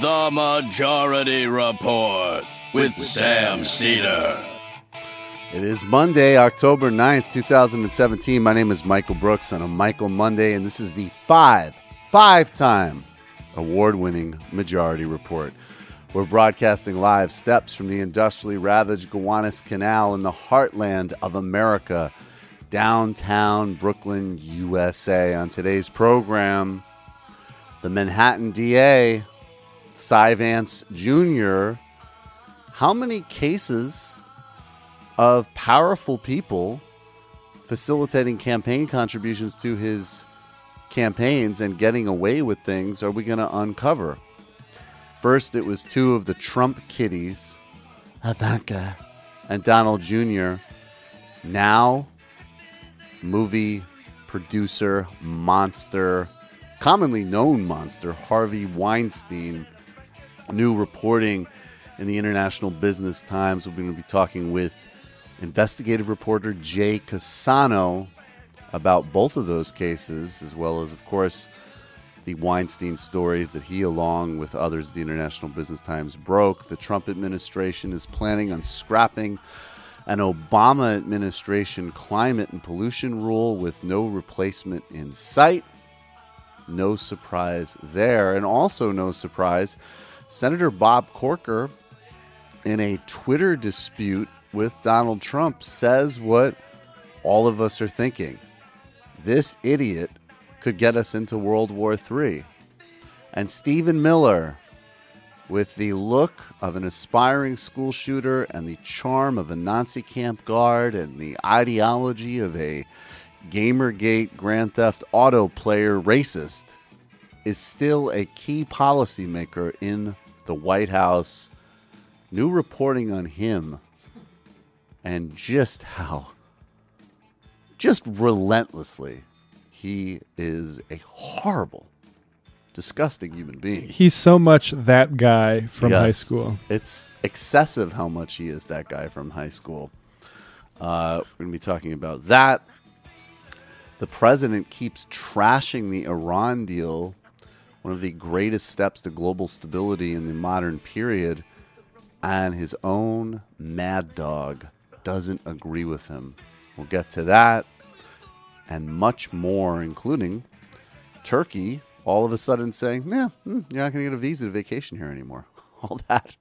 The Majority Report with Sam Seder. It is Monday, October 9th, 2017. My name is Michael Brooks on a Michael Monday, and this is the five, five time award winning Majority Report. We're broadcasting live steps from the industrially ravaged Gowanus Canal in the heartland of America, downtown Brooklyn, USA. On today's program, the Manhattan DA, Cy Vance Jr., how many cases of powerful people facilitating campaign contributions to his campaigns and getting away with things are we going to uncover? First, it was two of the Trump kiddies, Ivanka and Donald Jr. Now, movie producer, monster, commonly known monster, Harvey Weinstein. New reporting in the International Business Times. We're going to be talking with investigative reporter Jay Cassano about both of those cases, as well as, of course, the Weinstein stories that he, along with others the International Business Times, broke. The Trump administration is planning on scrapping an Obama administration climate and pollution rule with no replacement in sight. No surprise there. And also, no surprise, Senator Bob Corker, in a Twitter dispute with Donald Trump, says what all of us are thinking. This idiot could get us into World War III. And Stephen Miller, with the look of an aspiring school shooter and the charm of a Nazi camp guard and the ideology of a Gamergate Grand Theft Auto player racist, is still a key policymaker in the White House. New reporting on him and just how, just relentlessly, he is a horrible, disgusting human being. He's so much that guy from high school. It's excessive how much he is that guy from high school. Uh, we're going to be talking about that. The president keeps trashing the Iran deal, one of the greatest steps to global stability in the modern period, and his own mad dog doesn't agree with him. We'll get to that and much more, including Turkey all of a sudden saying, "Yeah, mm, you're not going to get a visa to vacation here anymore." All that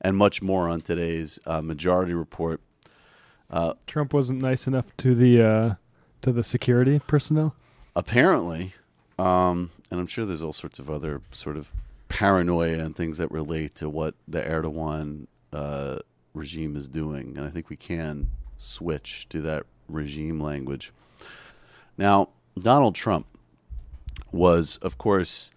and much more on today's uh, majority report. Trump wasn't nice enough to the uh, to the security personnel. Apparently, um, and I'm sure there's all sorts of other sort of paranoia and things that relate to what the Erdogan uh, regime is doing, and I think we can switch to that regime language. Now, Donald Trump was, of course,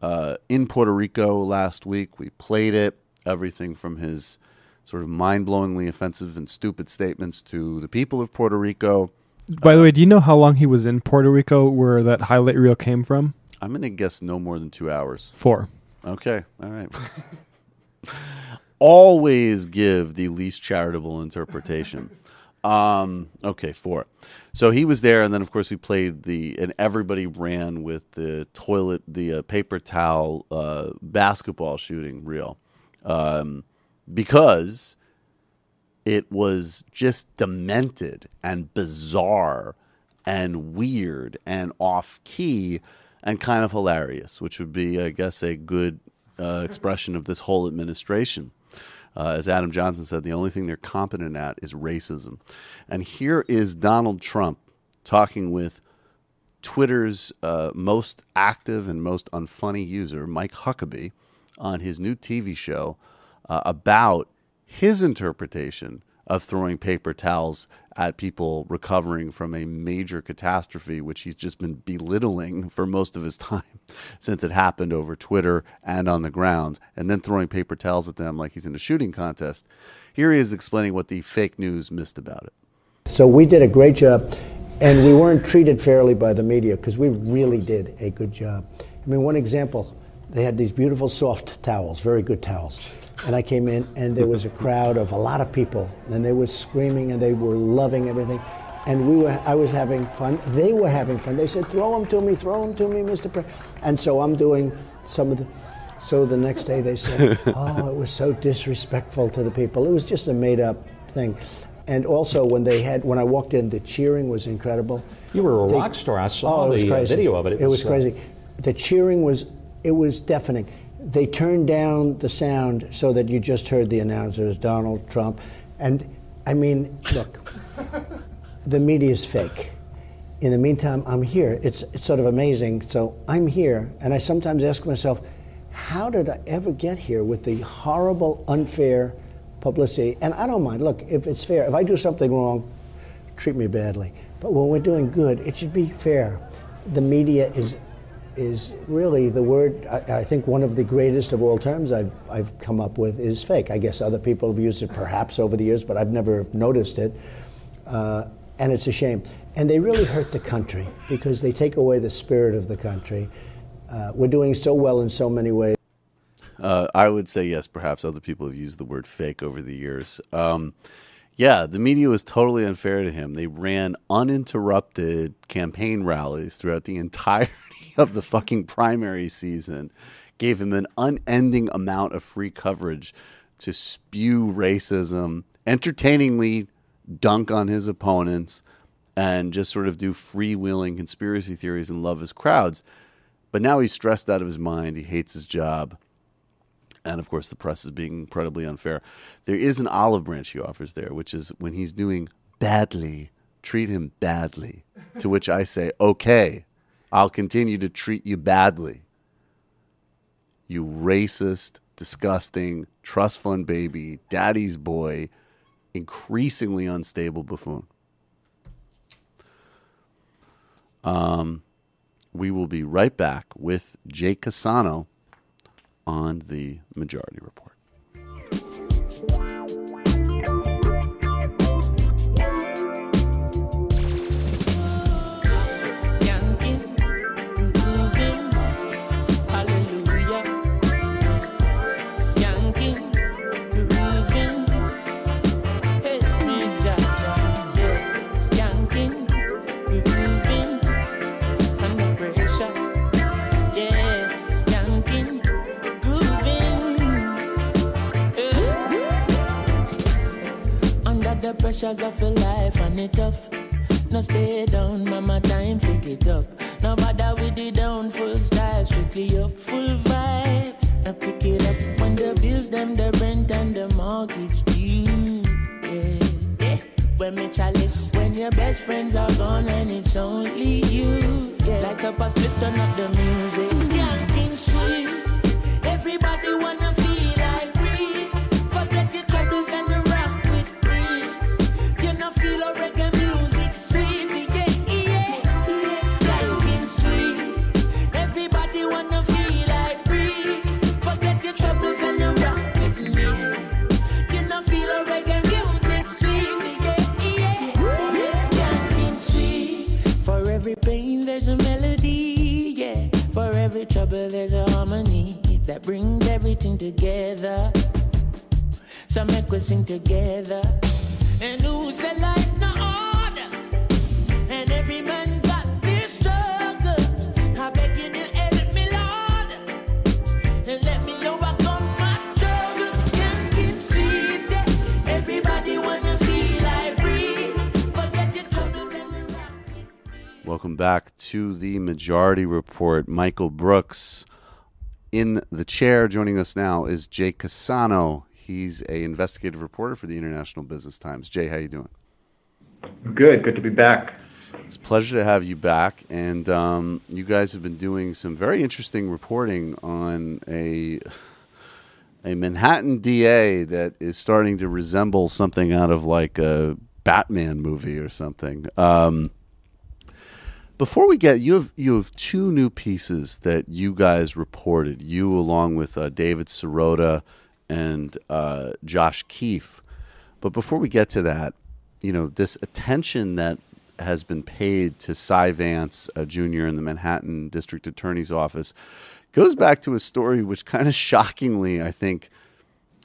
uh, in Puerto Rico last week. We played it, everything from his sort of mind blowingly offensive and stupid statements to the people of Puerto Rico. By the way, do you know how long he was in Puerto Rico, where that highlight reel came from? I'm going to guess no more than two hours. Four. Okay, all right. Always give the least charitable interpretation. Um, okay, four. So he was there, and then of course we played the, and everybody ran with the toilet, the uh, paper towel uh, basketball shooting reel, um, because it was just demented and bizarre and weird and off key and kind of hilarious, which would be, I guess, a good uh, expression of this whole administration. Uh, as Adam Johnson said, the only thing they're competent at is racism. And here is Donald Trump talking with Twitter's uh, most active and most unfunny user, Mike Huckabee, on his new TV show uh, about his interpretation of throwing paper towels at people recovering from a major catastrophe, which he's just been belittling for most of his time since it happened over Twitter and on the ground, and then throwing paper towels at them like he's in a shooting contest. Here he is explaining what the fake news missed about it. So we did a great job, and we weren't treated fairly by the media because we really did a good job. I mean, one example, they had these beautiful soft towels, very good towels. And I came in, and there was a crowd of a lot of people, and they were screaming and they were loving everything. And we were, I was having fun. They were having fun. They said, "Throw them to me, throw them to me, Mr. Pre-. And so I'm doing some of the, So the next day they said, "Oh, it was so disrespectful to the people." It was just a made-up thing. And also, when they had, when I walked in, the cheering was incredible. You were a They- rock star. I saw Oh, it was the uh, crazy. video of it. It, was, uh, crazy. The cheering was, it was deafening. They turned down the sound so that you just heard the announcers, Donald Trump, and I mean, look, the media is fake. In the meantime, I'm here. It's, it's sort of amazing. So I'm here, and I sometimes ask myself, how did I ever get here with the horrible, unfair publicity? And I don't mind. Look, if it's fair, if I do something wrong, treat me badly. But when we're doing good, it should be fair. The media is is really the word. I, I think one of the greatest of all terms I've I've come up with is fake. I guess other people have used it perhaps over the years, but I've never noticed it. Uh, and it's a shame. And they really hurt the country because they take away the spirit of the country. Uh, we're doing so well in so many ways. Uh, I would say yes. Perhaps other people have used the word fake over the years. Um, yeah, the media was totally unfair to him. They ran uninterrupted campaign rallies throughout the entirety of the fucking primary season, gave him an unending amount of free coverage to spew racism, entertainingly dunk on his opponents, and just sort of do freewheeling conspiracy theories and love his crowds. But now he's stressed out of his mind. He hates his job and of course the press is being incredibly unfair. There is an olive branch he offers there, which is when he's doing badly, treat him badly. to which I say, okay, I'll continue to treat you badly. You racist, disgusting, trust fund baby, daddy's boy, increasingly unstable buffoon. Um, we will be right back with Jake Cassano on the Majority Report. Pressures of a life and it tough. No stay down, mama, time pick it up. No bother with the down, full style, strictly up, full vibes. I pick it up when the bills, them, the rent and the mortgage due. Yeah, yeah. When me chalice, when your best friends are gone and it's only you. Yeah, like a split, turn up the music. Skanking sweet, everybody wanna trouble there's a harmony that brings everything together. So make we sing together. And who said life no order? And every man Welcome back to the Majority Report. Michael Brooks in the chair. Joining us now is Jay Cassano. He's a investigative reporter for the International Business Times. Jay, how you doing? Good, good to be back. It's a pleasure to have you back. And um, you guys have been doing some very interesting reporting on a a Manhattan DA that is starting to resemble something out of like a Batman movie or something. Um, before we get you have you have two new pieces that you guys reported. You along with uh, David Sirota and uh, Josh Keefe. But before we get to that, you know this attention that has been paid to Cy Vance uh, Jr. in the Manhattan District Attorney's Office goes back to a story which kind of shockingly, I think,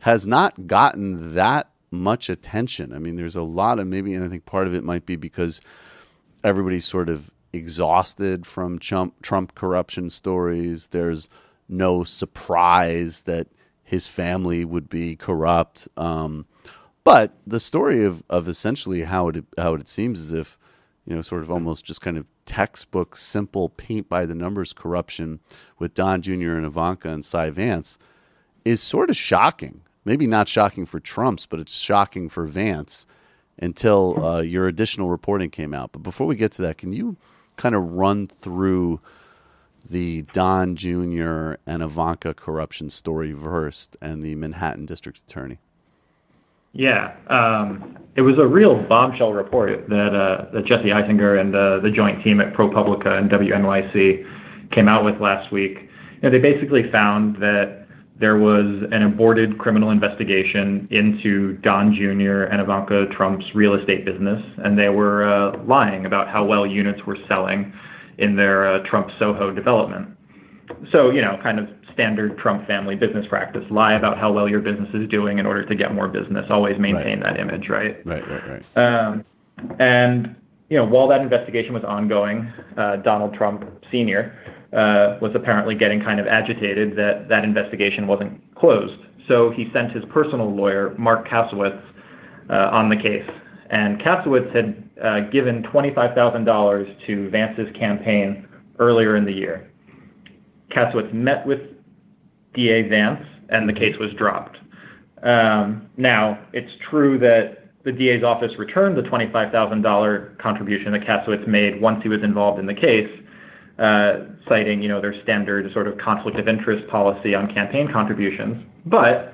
has not gotten that much attention. I mean, there's a lot of maybe, and I think part of it might be because everybody's sort of exhausted from Trump, Trump corruption stories. There's no surprise that his family would be corrupt. Um, but the story of, of essentially how it how it seems as if you know sort of almost just kind of textbook simple paint by the numbers corruption with Don Jr. and Ivanka and Cy Vance is sort of shocking. Maybe not shocking for Trump's, but it's shocking for Vance until uh, your additional reporting came out. But before we get to that, can you kind of run through the Don Jr. and Ivanka corruption story first and the Manhattan District Attorney? Yeah, um, it was a real bombshell report that uh, that Jesse Eisinger and uh, the joint team at ProPublica and WNYC came out with last week. You know, they basically found that there was an aborted criminal investigation into Don Jr. and Ivanka Trump's real estate business, and they were uh, lying about how well units were selling in their uh, Trump Soho development. So, you know, kind of standard Trump family business practice lie about how well your business is doing in order to get more business, always maintain right. that image, right? Right, right, right. Um, and, you know, while that investigation was ongoing, uh, Donald Trump Sr. Uh, was apparently getting kind of agitated that that investigation wasn't closed. So he sent his personal lawyer, Marc Kasowitz, uh, on the case. And Kasowitz had uh, given $25,000 to Vance's campaign earlier in the year. Kasowitz met with DA Vance, and the case was dropped. Um, now, it's true that the DA's office returned the $25,000 contribution that Kasowitz made once he was involved in the case, uh, citing, you know, their standard sort of conflict of interest policy on campaign contributions. But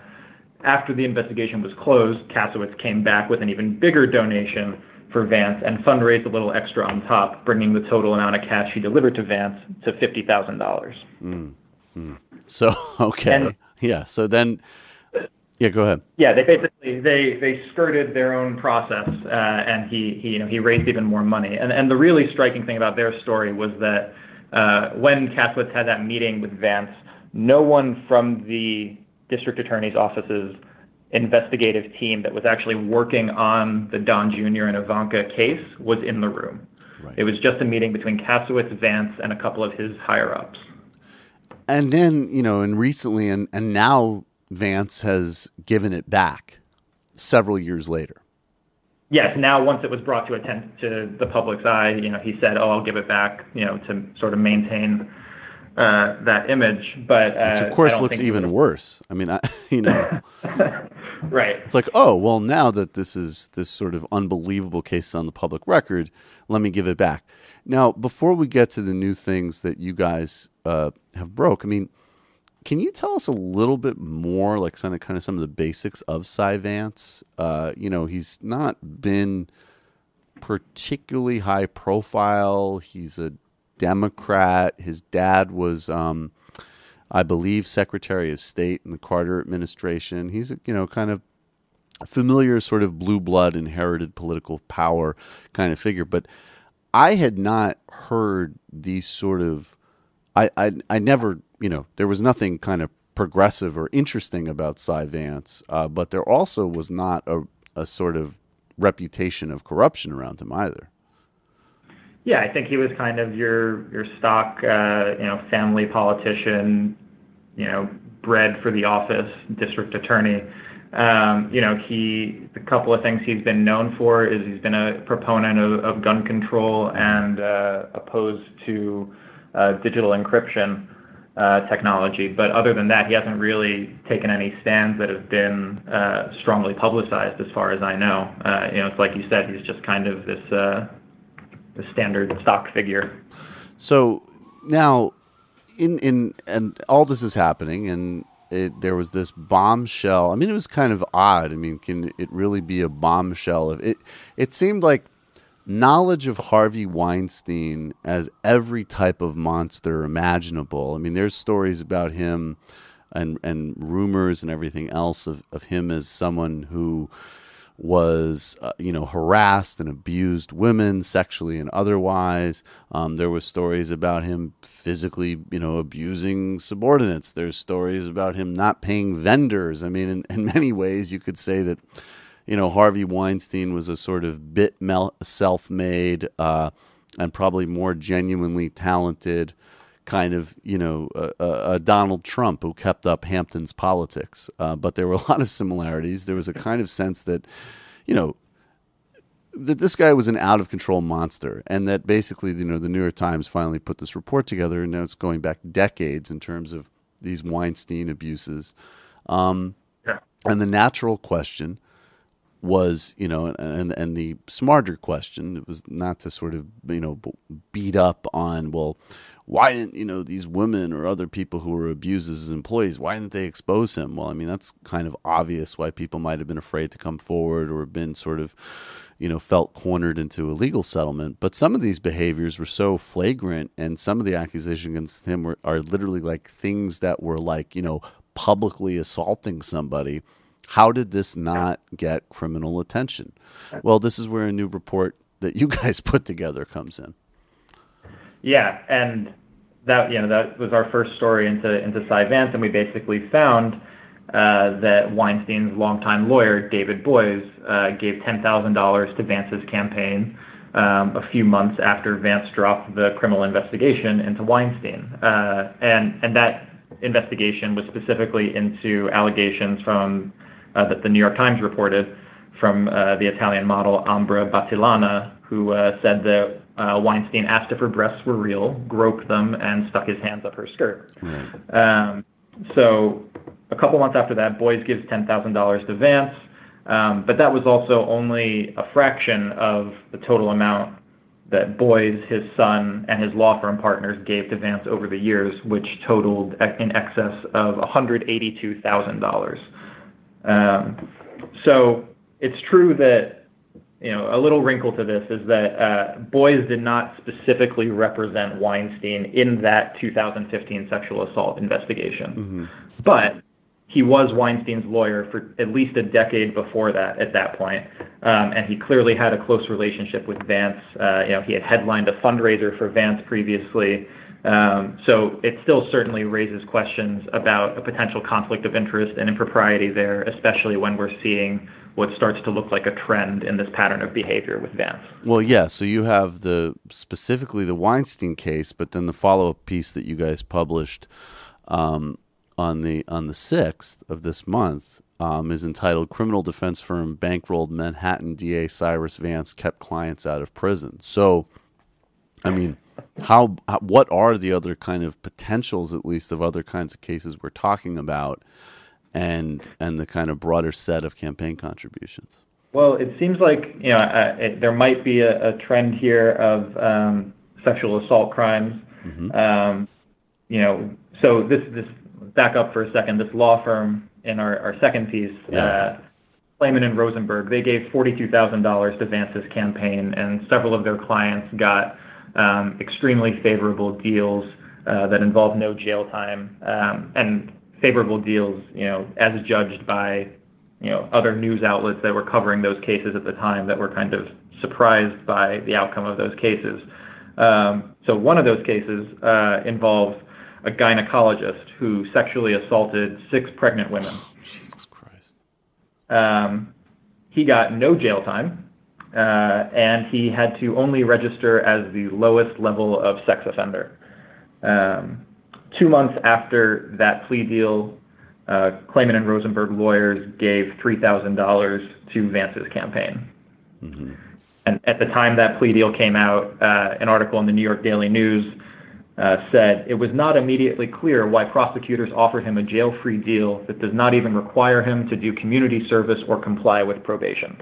after the investigation was closed, Kasowitz came back with an even bigger donation for Vance and fundraised a little extra on top, bringing the total amount of cash he delivered to Vance to fifty thousand dollars. Mm, mm. So okay, and, yeah. So then, yeah, go ahead. Yeah, they basically they they skirted their own process, uh, and he, he you know he raised even more money. And and the really striking thing about their story was that uh, when Kasowitz had that meeting with Vance, no one from the district attorney's office's investigative team that was actually working on the Don Jr. and Ivanka case was in the room. Right. It was just a meeting between Kasowitz, Vance, and a couple of his higher ups. And then, you know, and recently, and, and now Vance has given it back several years later yes, now once it was brought to attention to the public's eye, you know, he said, "Oh, I'll give it back," you know, to sort of maintain uh, that image. But uh, which of course looks even worse. I mean, I, you know, right? It's like, oh, well, now that this is this sort of unbelievable case on the public record, let me give it back. Now, before we get to the new things that you guys uh, have broke, I mean can you tell us a little bit more, like kind of kind of some of the basics of Cy Vance? Uh, you know, he's not been particularly high profile. He's a Democrat. His dad was, um, I believe, Secretary of State in the Carter administration. He's a, you know kind of familiar, sort of blue blood, inherited political power kind of figure. But I had not heard these sort of. I, I, I never you know, there was nothing kind of progressive or interesting about Cy Vance, uh, but there also was not a, a sort of reputation of corruption around him either. Yeah, I think he was kind of your your stock, uh, you know, family politician, you know, bred for the office, district attorney. Um, you know, he the couple of things he's been known for is he's been a proponent of, of gun control and uh, opposed to uh, digital encryption uh, technology. But other than that, he hasn't really taken any stands that have been uh, strongly publicized, as far as I know. Uh, you know, it's like you said, he's just kind of this uh, the standard stock figure. So now, in in and all this is happening, and it, there was this bombshell. I mean, it was kind of odd. I mean, can it really be a bombshell? If It it seemed like knowledge of Harvey Weinstein as every type of monster imaginable. I mean, there's stories about him and and rumors and everything else of, of him as someone who was uh, you know harassed and abused women sexually and otherwise. Um, there were stories about him physically you know abusing subordinates. There's stories about him not paying vendors. I mean in, in many ways you could say that you know, Harvey Weinstein was a sort of bit self made uh, and probably more genuinely talented kind of, you know, a, a Donald Trump who kept up Hampton's politics. Uh, but there were a lot of similarities. There was a kind of sense that, you know, that this guy was an out of control monster, and that basically, you know, the New York Times finally put this report together, and now it's going back decades in terms of these Weinstein abuses. Um, Yeah. And the natural question was, you know, and and the smarter question it was not to sort of, you know, beat up on, well, why didn't you know these women or other people who were abused as employees? Why didn't they expose him? Well, I mean, that's kind of obvious why people might have been afraid to come forward or been sort of, you know, felt cornered into a legal settlement. But some of these behaviors were so flagrant, and some of the accusations against him were are literally like things that were like, you know, publicly assaulting somebody. How did this not get criminal attention? Well, this is where a new report that you guys put together comes in. Yeah, and that you know that was our first story into into Cy Vance, and we basically found uh, that Weinstein's longtime lawyer David Boies uh, gave ten thousand dollars to Vance's campaign um, a few months after Vance dropped the criminal investigation into Weinstein, uh, and and that investigation was specifically into allegations from that the New York Times reported from uh, the Italian model Ambra Battilana, who uh, said that uh, Weinstein asked if her breasts were real, groped them, and stuck his hands up her skirt. Um, so a couple months after that, Boies gives $10,000 to Vance, um, but that was also only a fraction of the total amount that Boies, his son, and his law firm partners gave to Vance over the years, which totaled in excess of $182,000. Um, so it's true that you know a little wrinkle to this is that uh, Boies did not specifically represent Weinstein in that 2015 sexual assault investigation, but he was Weinstein's lawyer for at least a decade before that. At that point, um, and he clearly had a close relationship with Vance. Uh, you know, he had headlined a fundraiser for Vance previously. Um, so it still certainly raises questions about a potential conflict of interest and impropriety there, especially when we're seeing what starts to look like a trend in this pattern of behavior with Vance. Well, yeah. So you have the specifically the Weinstein case, but then the follow up piece that you guys published um, on the on the sixth of this month um, is entitled "Criminal Defense Firm Bankrolled Manhattan DA Cyrus Vance Kept Clients Out of Prison." So, I mean, how, how what are the other kind of potentials, at least, of other kinds of cases we're talking about, and and the kind of broader set of campaign contributions? Well, it seems like you know uh, it, there might be a, a trend here of um, sexual assault crimes. Um, you know, so this this back up for a second. This law firm in our, our second piece, Yeah. uh, Clayman and Rosenberg, they gave forty-two thousand dollars to Vance's campaign, and several of their clients got extremely favorable deals uh, that involve no jail time um, and favorable deals, you know, as judged by you know other news outlets that were covering those cases at the time that were kind of surprised by the outcome of those cases. Um, so one of those cases uh, involves a gynecologist who sexually assaulted six pregnant women. Jesus Christ! Um, he got no jail time, and he had to only register as the lowest level of sex offender. Um, two months after that plea deal, uh, Clayman and Rosenberg lawyers gave $3,000 to Vance's campaign. And at the time that plea deal came out, uh, an article in the New York Daily News uh, said it was not immediately clear why prosecutors offered him a jail-free deal that does not even require him to do community service or comply with probation.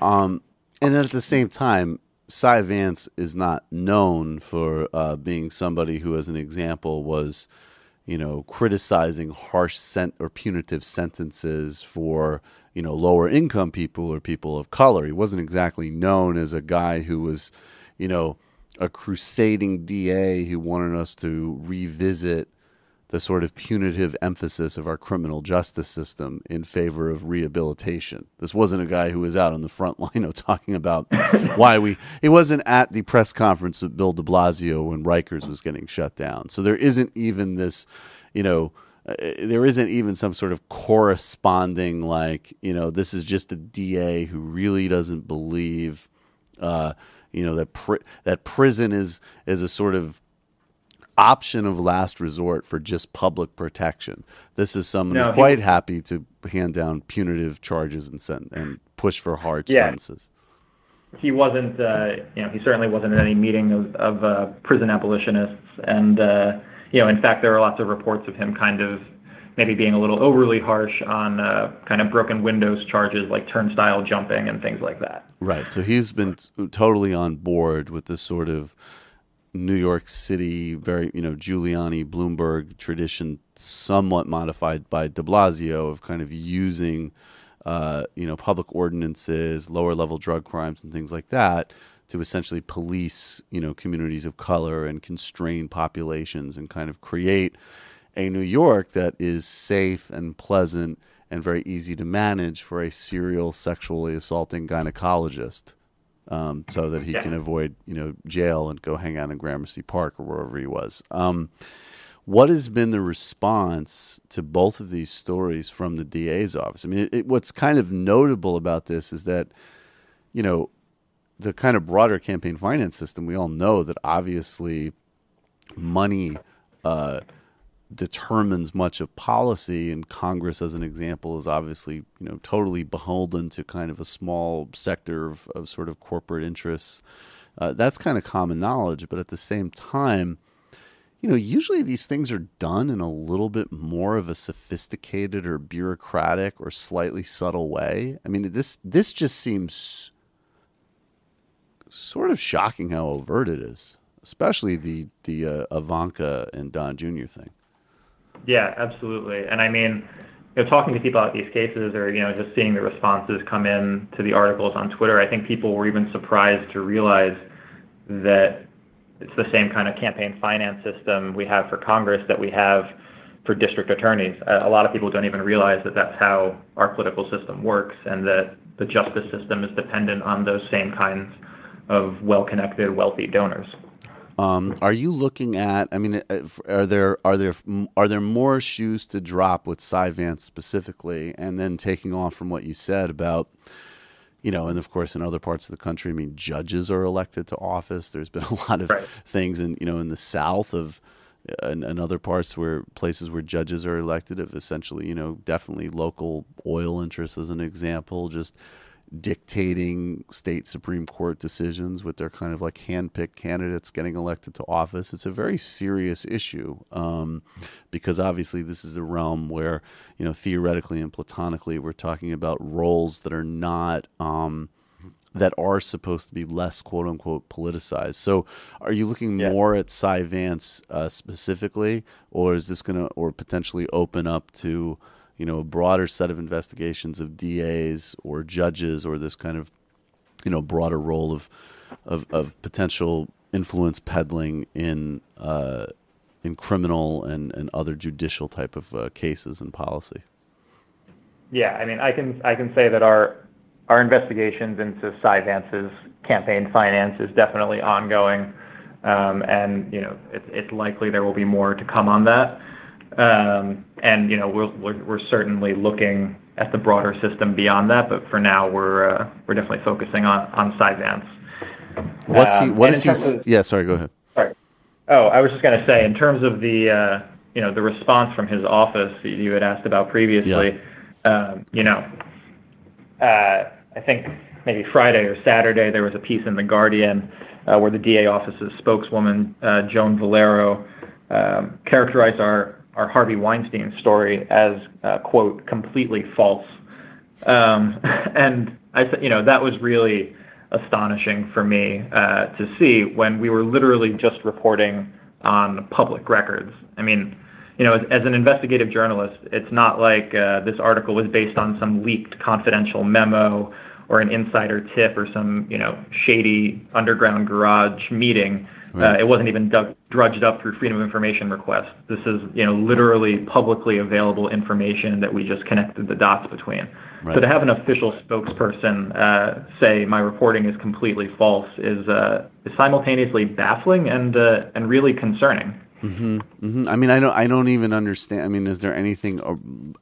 Um, and at the same time, Cy Vance is not known for uh, being somebody who, as an example, was, you know, criticizing harsh sent or punitive sentences for, you know, lower income people or people of color. He wasn't exactly known as a guy who was, you know, a crusading DA who wanted us to revisit the sort of punitive emphasis of our criminal justice system in favor of rehabilitation. This wasn't a guy who was out on the front line, you know, talking about why we. He wasn't at the press conference with Bill De Blasio when Rikers was getting shut down. So there isn't even this, you know. Uh, there isn't even some sort of corresponding like you know this is just a DA who really doesn't believe uh, you know that pri- that prison is is a sort of option of last resort for just public protection. This is someone No, who's quite happy to hand down punitive charges and and push for hard Yeah. sentences. he wasn't, uh, you know, he certainly wasn't at any meeting of, of uh, prison abolitionists. And, uh, you know, in fact, there are lots of reports of him kind of maybe being a little overly harsh on uh, kind of broken windows charges like turnstile jumping and things like that. Right. So he's been t- totally on board with this sort of New York City, very, you know, Giuliani, Bloomberg tradition, somewhat modified by de Blasio of kind of using, uh, you know, public ordinances, lower level drug crimes, and things like that to essentially police, you know, communities of color and constrain populations and kind of create a New York that is safe and pleasant and very easy to manage for a serial sexually assaulting gynecologist um, so that he Yeah. can avoid, you know, jail and go hang out in Gramercy Park or wherever he was. Um, what has been the response to both of these stories from the DA's office? I mean, it, it, what's kind of notable about this is that, you know, the kind of broader campaign finance system, we all know that obviously money uh, determines much of policy, and Congress, as an example, is obviously you know totally beholden to kind of a small sector of, of sort of corporate interests. Uh, that's kind of common knowledge, but at the same time, you know, usually these things are done in a little bit more of a sophisticated or bureaucratic or slightly subtle way. I mean, this this just seems sort of shocking how overt it is, especially the the uh, Ivanka and Don Jr. thing. Yeah, absolutely. And I mean, you know, talking to people about these cases or, you know, just seeing the responses come in to the articles on Twitter, I think people were even surprised to realize that it's the same kind of campaign finance system we have for Congress that we have for district attorneys. A lot of people don't even realize that that's how our political system works and that the justice system is dependent on those same kinds of well-connected, wealthy donors. Um, are you looking at? I mean, uh, are there are there are there more shoes to drop with Cy Vance specifically, and then taking off from what you said about, you know, and of course in other parts of the country, I mean, judges are elected to office. There's been a lot of Right. things in you know in the South of. And, and other parts where places where judges are elected of essentially, you know, definitely local oil interests as an example, just dictating state Supreme Court decisions with their kind of like handpicked candidates getting elected to office. It's a very serious issue um, because obviously this is a realm where, you know, theoretically and platonically, we're talking about roles that are not. Um, that are supposed to be less quote unquote politicized. So, are you looking Yeah. more at Cy Vance uh, specifically, or is this going to, or potentially open up to, you know, a broader set of investigations of DAs or judges, or this kind of, you know, broader role of, of, of potential influence peddling in, uh, in criminal and, and other judicial type of uh, cases and policy? Yeah, I mean, I can I can say that our our investigations into Cy Vance's campaign finance is definitely ongoing, um, and you know, it's likely there will be more to come on that. Um, and you know, we're, we're we're certainly looking at the broader system beyond that, but for now, we're uh, we're definitely focusing on on Cy What's he? Um, What is he? s- Yeah, sorry. Go ahead. Sorry. Oh, I was just going to say, in terms of the uh, you know the response from his office that you had asked about previously, um, you know, uh, I think maybe Friday or Saturday there was a piece in the Guardian uh, where the DA office's spokeswoman uh, Joan Vollero um, characterized our our Harvey Weinstein story as uh, quote completely false, um, and I said, you know, that was really astonishing for me uh, to see when we were literally just reporting on public records. I mean, you know, as, as an investigative journalist, it's not like uh, this article was based on some leaked confidential memo or an insider tip or some, you know, shady underground garage meeting. Uh, it wasn't even dug, drudged up through freedom of information requests. This is, you know, literally publicly available information that we just connected the dots between. So to have an official spokesperson uh, say my reporting is completely false is, uh, is simultaneously baffling and uh, and really concerning. hmm I mean, I don't. I don't even understand. I mean, is there anything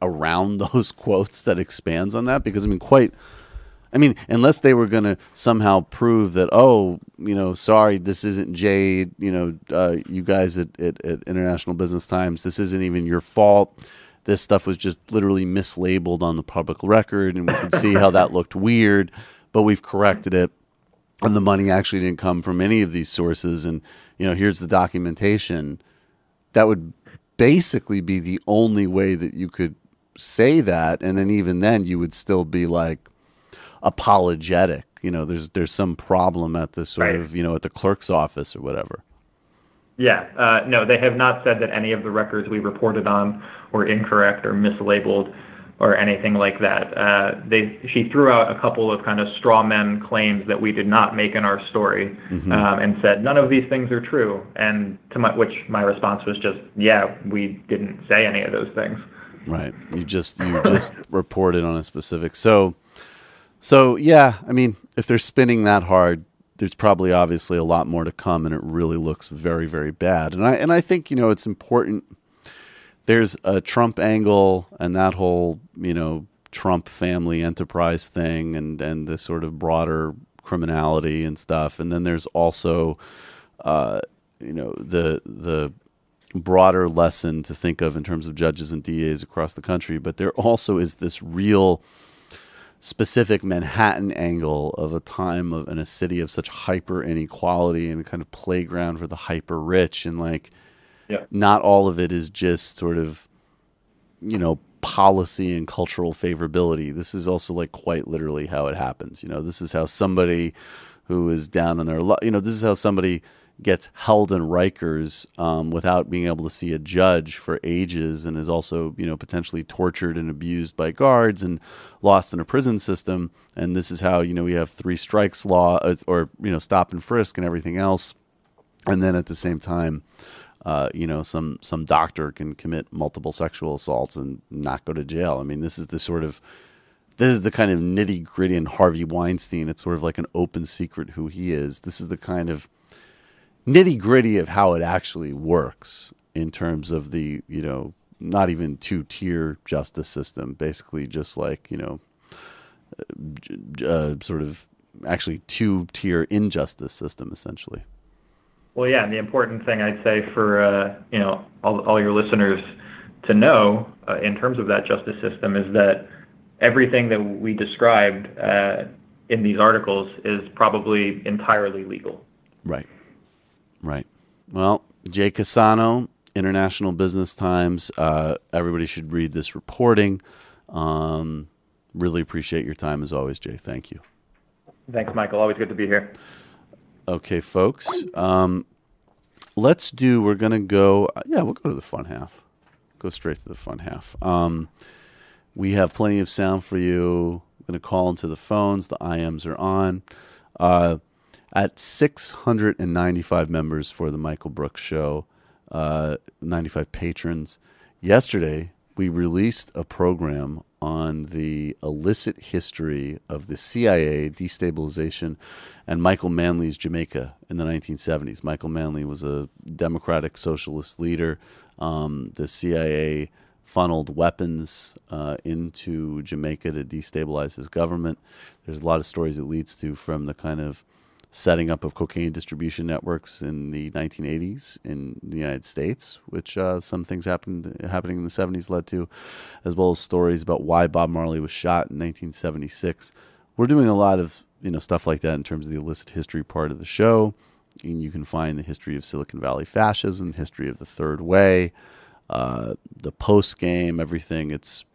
around those quotes that expands on that? Because I mean, quite. I mean, unless they were going to somehow prove that, oh, you know, sorry, this isn't Jade, you know, uh, you guys at, at, at International Business Times, this isn't even your fault. This stuff was just literally mislabeled on the public record, and we could see how that looked weird, but we've corrected it. And the money actually didn't come from any of these sources. And, you know, here's the documentation. That would basically be the only way that you could say that. And then even then, you would still be like, apologetic. You know, there's there's some problem at the sort right. of you know at the clerk's office or whatever. Yeah, uh, no, they have not said that any of the records we reported on were incorrect or mislabeled or anything like that. Uh, they she threw out a couple of kind of straw men claims that we did not make in our story, mm-hmm. um, and said none of these things are true. And to my which my response was just, yeah, we didn't say any of those things. Right. You just you just reported on a specific. So so yeah, I mean, if they're spinning that hard, there's probably obviously a lot more to come, and it really looks very, very bad. And I and I think you know it's important. There's a Trump angle and that whole you know Trump family enterprise thing, and and the sort of broader criminality and stuff. And then there's also, uh, you know, the the broader lesson to think of in terms of judges and DAs across the country. But there also is this real specific Manhattan angle of a time of in a city of such hyper inequality and kind of playground for the hyper rich and like yeah. not all of it is just sort of you know policy and cultural favorability. This is also like quite literally how it happens. You know, this is how somebody who is down on their you know, this is how somebody gets held in Rikers um, without being able to see a judge for ages and is also, you know, potentially tortured and abused by guards and lost in a prison system. And this is how, you know, we have three strikes law uh, or, you know, stop and frisk and everything else. And then at the same time, uh, you know, some some doctor can commit multiple sexual assaults and not go to jail. I mean, this is the sort of this is the kind of nitty gritty and Harvey Weinstein. It's sort of like an open secret who he is. This is the kind of nitty gritty of how it actually works in terms of the you know not even two tier justice system, basically just like you know uh, uh, sort of actually two tier injustice system essentially. Well, yeah, and the important thing I'd say for uh, you know all, all your listeners to know uh, in terms of that justice system is that everything that we described uh, in these articles is probably entirely legal. Right. Right. Well, Jay Cassano, International Business Times. Uh, everybody should read this reporting. Um, really appreciate your time as always, Jay. Thank you. Thanks, Michael. Always good to be here. Okay, folks. Um, let's do. We're gonna go. Yeah, we'll go to the fun half. Go straight to the fun half. Um, we have plenty of sound for you. I'm gonna call into the phones. The IMs are on. Uh, at 695 members for the Michael Brooks Show, uh, 95 patrons. Yesterday, we released a program on the illicit history of the CIA destabilization and Michael Manley's Jamaica in the 1970s. Michael Manley was a democratic socialist leader. Um, the CIA funneled weapons uh, into Jamaica to destabilize his government. There's a lot of stories it leads to from the kind of setting up of cocaine distribution networks in the 1980s in the United States, which uh, some things happened happening in the 70s led to, as well as stories about why Bob Marley was shot in 1976. We're doing a lot of you know stuff like that in terms of the illicit history part of the show. And you can find the history of Silicon Valley fascism, history of the Third Way, uh, the post game, everything. It's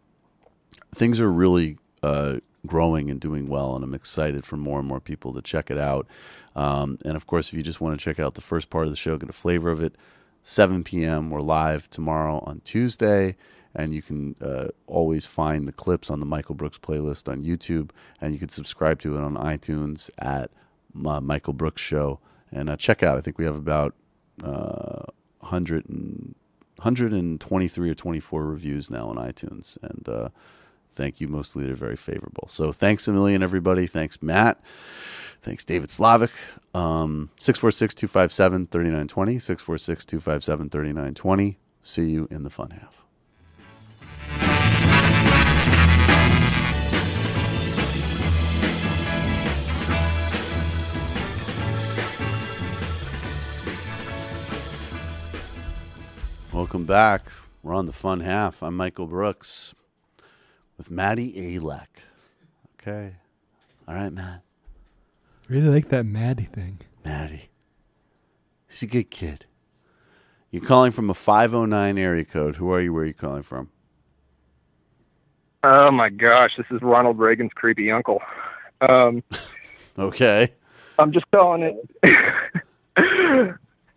things are really uh, growing and doing well, and I'm excited for more and more people to check it out. Um, and of course, if you just want to check out the first part of the show, get a flavor of it, 7 p.m. We're live tomorrow on Tuesday, and you can uh, always find the clips on the Michael Brooks playlist on YouTube, and you can subscribe to it on iTunes at uh, Michael Brooks Show. And uh, check out, I think we have about uh, 100 and, 123 or 24 reviews now on iTunes, and uh, Thank you mostly. They're very favorable. So thanks a million, everybody. Thanks, Matt. Thanks, David Slavic. Um, 646-257-3920, 646-257-3920. See you in the fun half. Welcome back. We're on the fun half. I'm Michael Brooks with Maddie Alek. Okay. All right, Matt. Really like that Maddie thing. Maddie. He's a good kid. You're calling from a 509 area code. Who are you? Where are you calling from? Oh my gosh, this is Ronald Reagan's creepy uncle. Um, Okay. I'm just calling it.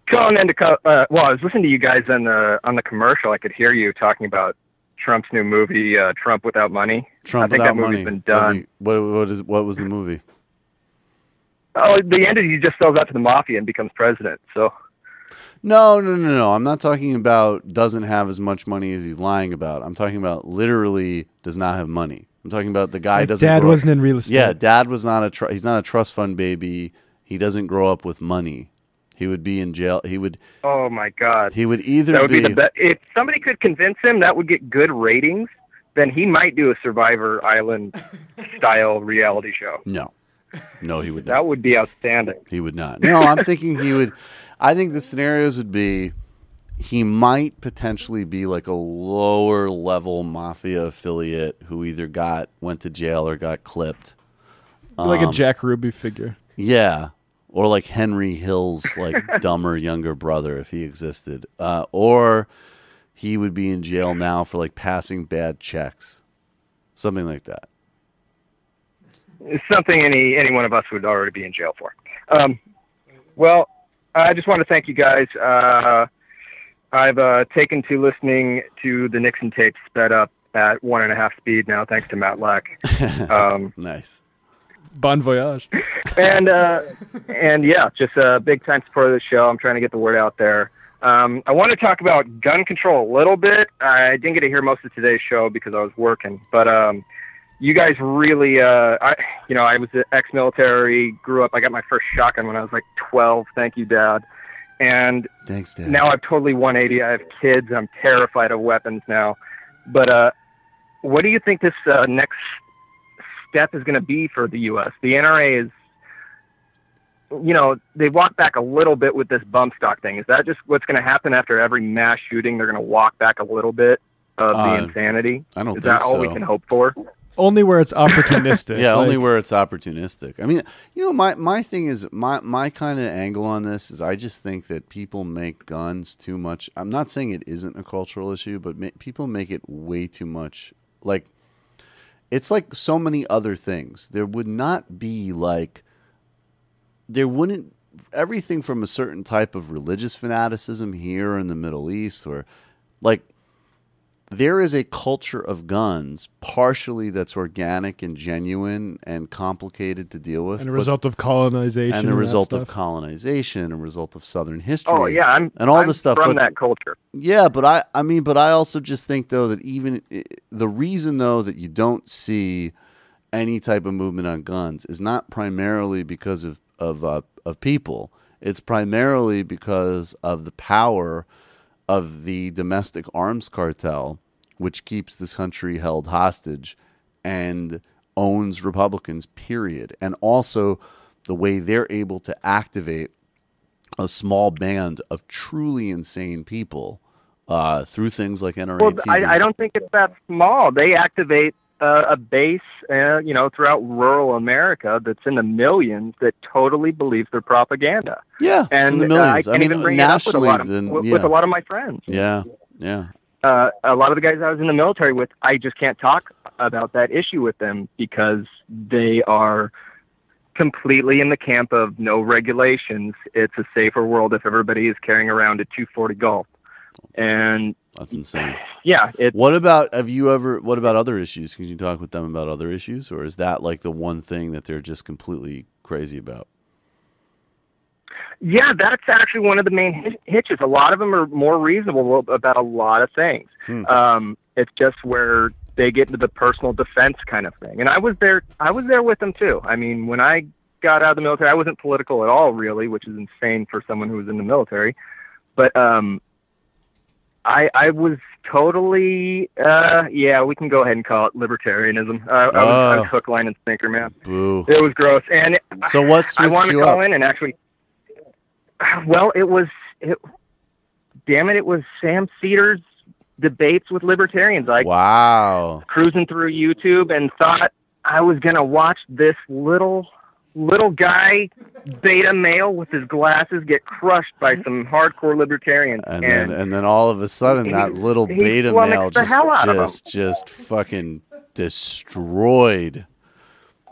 calling in to co- uh, well, I was listening to you guys on the on the commercial. I could hear you talking about Trump's new movie, uh, Trump Without Money. Trump I think without that movie's money. been done. What, what is what was the movie? Oh, the end is he just sells out to the mafia and becomes president. So No, no, no, no. I'm not talking about doesn't have as much money as he's lying about. I'm talking about literally does not have money. I'm talking about the guy Like doesn't. dad grow up- wasn't in real estate. Yeah, dad was not a. Tr- he's not a trust fund baby. He doesn't grow up with money. He would be in jail. He would. oh my god, He would either that would be, be. the best. If somebody could convince him that would get good ratings, then he might do a Survivor Island style reality show. no, no, he would not. That would be outstanding. He would not. No, I'm thinking he would. I think the scenarios would be he might potentially be like a lower level mafia affiliate who either got went to jail or got clipped. like Um, a Jack Ruby figure. Yeah. Or like Henry Hill's like dumber younger brother if he existed. Uh, or he would be in jail now for like passing bad checks. Something like that. It's something any any one of us would already be in jail for. Um, well, I just want to thank you guys. Uh, I've uh, taken to listening to the Nixon tapes sped up at one and a half speed now, thanks to Matt Lech. Um, Nice. Bon voyage. and uh, and yeah, just a big time supporter of the show. I'm trying to get the word out there. Um, I want to talk about gun control a little bit. I didn't get to hear most of today's show because I was working, but um, you guys really, uh, I, you know, I was ex-military, grew up. I got my first shotgun when I was like 12. Thank you, Dad. And Thanks, Dad. now I've totally 180. I have kids. I'm terrified of weapons now. But uh, what do you think this uh, next step is going to be for the U.S.? The NRA is, you know, they walked back a little bit with this bump stock thing. Is that just what's going to happen after every mass shooting? They're going to walk back a little bit of Uh, the insanity. I don't is think that all we can hope for? Only where it's opportunistic. Yeah, only where it's opportunistic. I mean, you know, my my thing is my my kind of angle on this is I just think that people make guns too much. I'm not saying it isn't a cultural issue, but ma- people make it way too much. Like it's like so many other things. There would not be like there wouldn't everything from a certain type of religious fanaticism here in the Middle East or like there is a culture of guns, partially that's organic and genuine and complicated to deal with. and a but- result of colonization. and the result of stuff. colonization, a result of Southern history. Oh yeah, I'm and all I'm the stuff. from but, that culture. yeah, but I, I mean, but I also just think though that even the reason though that you don't see any type of movement on guns is not primarily because of of uh, of people. It's primarily because of the power of the domestic arms cartel, which keeps this country held hostage and owns Republicans. Period, and also the way they're able to activate a small band of truly insane people uh, through things like NRA Well. I, I don't think it's that small. They activate uh, a base, uh, you know, throughout rural America that's in the millions that totally believes their propaganda. Yeah, And the uh, I can't I mean, even bring it up with a lot of then, yeah. with a lot of my friends. yeah, yeah. Uh, a lot of the guys I was in the military with, I just can't talk about that issue with them because they are completely in the camp of no regulations. It's a safer world if everybody is carrying around a 240 Golf. And That's insane. yeah, it's What about have you ever? What about other issues? Can you talk with them about other issues, or is that like the one thing that they're just completely crazy about? Yeah, that's actually one of the main hitches. A lot of them are more reasonable about a lot of things. Hmm. Um, it's just where they get into the personal defense kind of thing. And I was there. I was there with them too. I mean, when I got out of the military, I wasn't political at all, really, which is insane for someone who was in the military. But um, I I was totally uh, yeah. We can go ahead and call it libertarianism. Uh, I, was, I Oh. was hook, line, and sinker, man. Boo. It was gross. And So what's what I switched wanted to call up? in and actually. Well, it was it. damn it, it was Sam Seder's debates with libertarians. I wow. cruising through YouTube and thought I was gonna watch this little little guy beta male with his glasses get crushed by some hardcore libertarians. And, then and then all of a sudden that he- little he beta male just hell out of just just fucking destroyed.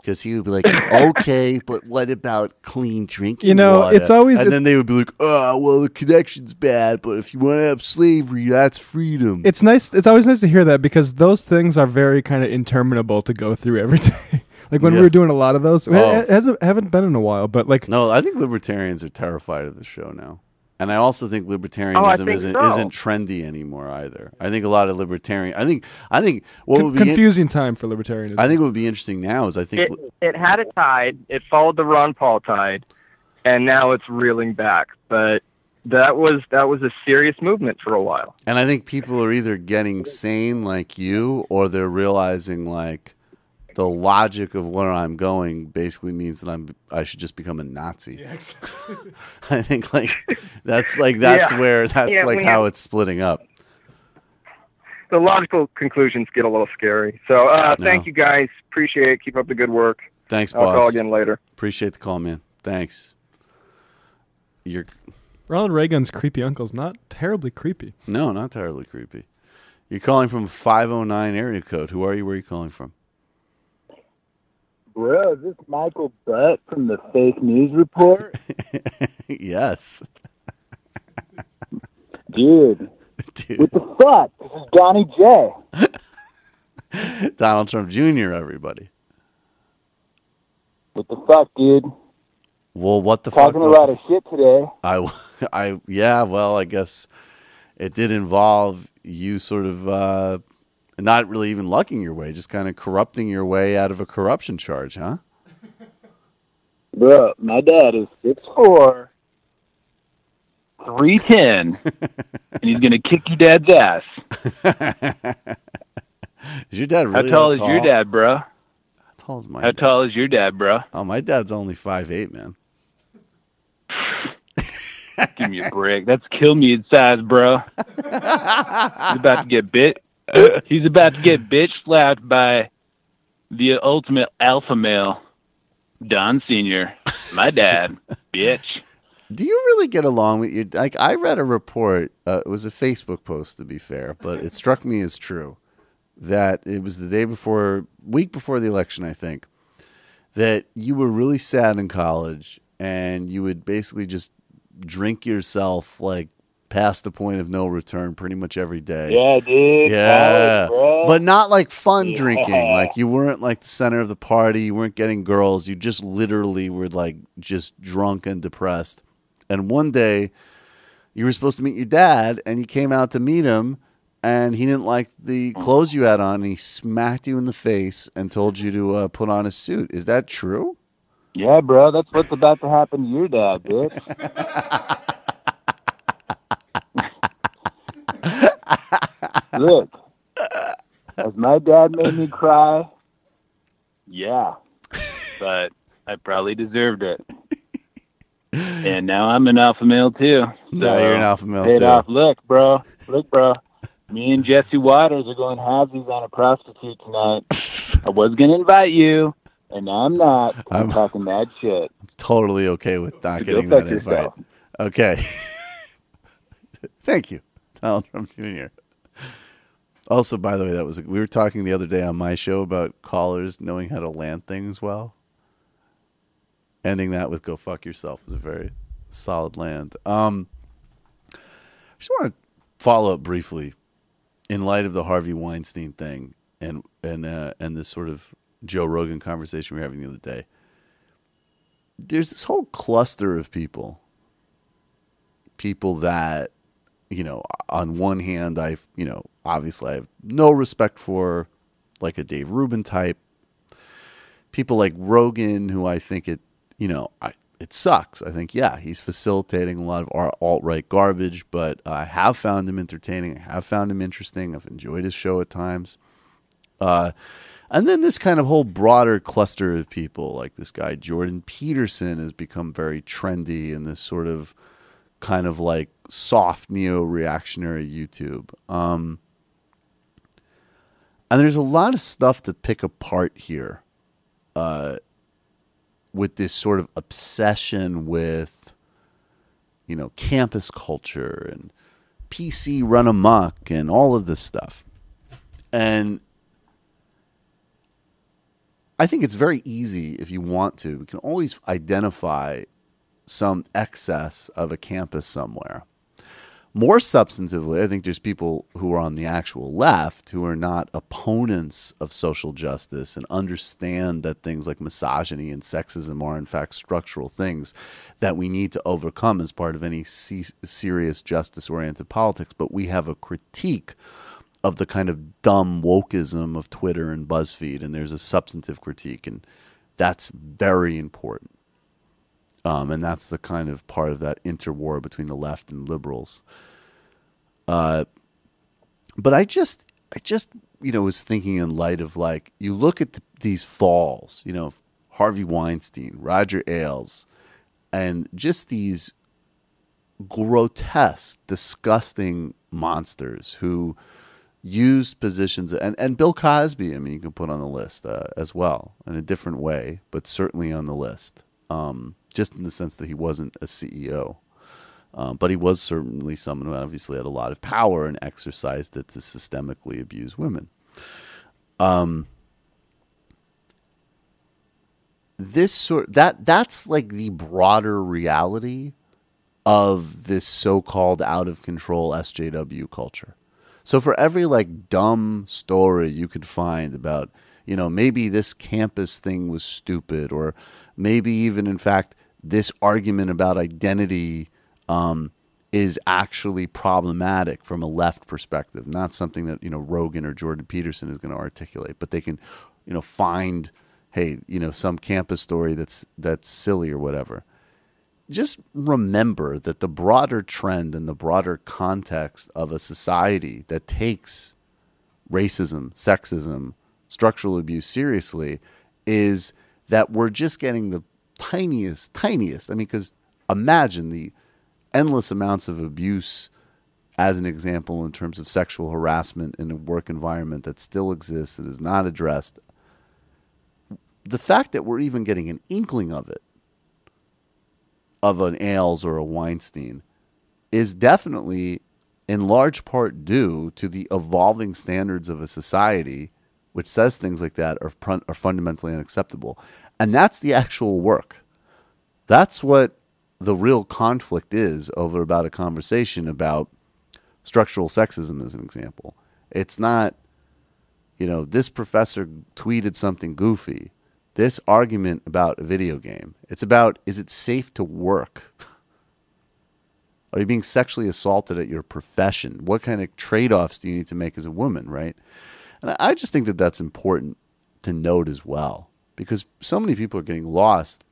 Because he would be like, okay, but what about clean drinking You know, water?" it's always- and it's- then they would be like, oh, well, the connection's bad, but if you want to have slavery, that's freedom. It's nice. It's always nice to hear that because those things are very kind of interminable to go through every day. Like when Yeah. we were doing a lot of those, Oh. it hasn't haven't been in a while, but like no, I think libertarians are terrified of the show now. And I also think libertarianism Oh, think isn't so. isn't trendy anymore either. I think a lot of libertarian. I think I think what con- would be in- confusing time for libertarianism. I think what would be interesting now is I think it it had a tide. It followed the Ron Paul tide, and now it's reeling back. But that was that was a serious movement for a while. And I think people are either getting sane like you or they're realizing like the logic of where I'm going basically means that I'm I should just become a Nazi. I think like that's like that's Yeah. where that's Yeah, like how have- it's splitting up. The logical conclusions get a little scary. So uh, thank you guys. Appreciate it. Keep up the good work. Thanks, I'll boss. call again later. Appreciate the call, man. Thanks. You're Ronald Reagan's creepy uncle's not terribly creepy. no, not terribly creepy. You're calling from a 509 area code. Who are you? Where are you calling from? Bro, is this Michael Butt from the Fake News Report? yes. Dude, Dude. what the fuck? This is Donnie J. Donald Trump Jr., everybody. What the fuck, dude? Well, what the fuck? Talking a lot of shit today. I, I, yeah, well, I guess it did involve you sort of uh, not really even lucking your way, just kind of corrupting your way out of a corruption charge, huh? Bro, my dad is 6'4", 310, and he's going to kick your dad's ass. Is your dad really? How really tall is your dad, bro? How tall is my How dad? tall is your dad, bro? Oh, my dad's only five eight, man. Give me a break. That's kill me in size, bro. He's about to get bit. He's about to get bitch slapped by the ultimate alpha male, Don Senior, my dad, bitch. Do you really get along with your like? I read a report. Uh, it was a Facebook post, to be fair, but it struck me as true that it was the day before, week before the election, I think, that you were really sad in college and you would basically just drink yourself like past the point of no return pretty much every day. Yeah, dude. Yeah. College. But not like fun drinking. Like you weren't like the center of the party. You weren't getting girls. You just literally were like just drunk and depressed. And one day you were supposed to meet your dad and you came out to meet him and he didn't like the clothes you had on and he smacked you in the face and told you to uh, put on a suit. Is that true? Yeah, bro. That's what's about to happen to your dad, bitch. Look, has my dad made me cry? Yeah, but I probably deserved it. And now I'm an alpha male too. No, you're an alpha male paid too. off. Look, bro. Look, bro. Me and Jesse Watters are going halvesies on a prostitute tonight. I was gonna invite you, and now I'm not. I'm, I'm- talking mad shit. Totally okay with not Go getting fuck that invite. yourself. Okay. Thank you, Donald Trump Jr. Also, by the way, that was we were talking the other day on my show about callers knowing how to land things well. Ending that with "Go fuck yourself" was a very solid land. Um, I just want to follow up briefly, in light of the Harvey Weinstein thing and and uh, and this sort of Joe Rogan conversation we were having the other day. There's this whole cluster of people, people that you know, on one hand, I, you know, obviously I have no respect for, like a Dave Rubin type. People like Rogan, who I think it, you know, I, it sucks. I think, yeah, he's facilitating a lot of alt right garbage, but I have found him entertaining. I have found him interesting. I've enjoyed his show at times. Uh, and then this kind of whole broader cluster of people, like this guy Jordan Peterson, has become very trendy in this sort of kind of like soft neo reactionary YouTube. Um, and there's a lot of stuff to pick apart here uh, with this sort of obsession with, you know, campus culture and PC run amok and all of this stuff. And I think it's very easy if you want to. We can always identify some excess of a campus somewhere. More substantively, I think there's people who are on the actual left who are not opponents of social justice and understand that things like misogyny and sexism are, in fact, structural things that we need to overcome as part of any serious justice oriented politics. But we have a critique of the kind of dumb wokeism of Twitter and BuzzFeed, and there's a substantive critique, and that's very important. Um, and that's the kind of part of that interwar between the left and liberals. Uh, but I just, I just, you know, was thinking in light of like, you look at the, these falls, you know, Harvey Weinstein, Roger Ailes, and just these grotesque, disgusting monsters who used positions, and, and Bill Cosby, I mean, you can put on the list uh, as well in a different way, but certainly on the list. Um, just in the sense that he wasn't a CEO. Um, but he was certainly someone who obviously had a lot of power and exercised it to systemically abuse women. Um, this sort that that's like the broader reality of this so-called out of control SJW culture. So for every like dumb story you could find about, you know, maybe this campus thing was stupid or maybe even in fact this argument about identity um, is actually problematic from a left perspective, not something that you know Rogan or Jordan Peterson is going to articulate, but they can, you know, find, hey, you know, some campus story that's that's silly or whatever. Just remember that the broader trend and the broader context of a society that takes racism, sexism, structural abuse seriously is that we're just getting the tiniest, tiniest. I mean, because imagine the endless amounts of abuse, as an example, in terms of sexual harassment in a work environment that still exists and is not addressed. The fact that we're even getting an inkling of it, of an Ailes or a Weinstein, is definitely in large part due to the evolving standards of a society which says things like that are, are fundamentally unacceptable. And that's the actual work. That's what the real conflict is over about a conversation about structural sexism, as an example. It's not, you know, this professor tweeted something goofy. This argument about a video game. It's about is it safe to work? Are you being sexually assaulted at your profession? What kind of trade offs do you need to make as a woman, right? And I just think that that's important to note as well because so many people are getting lost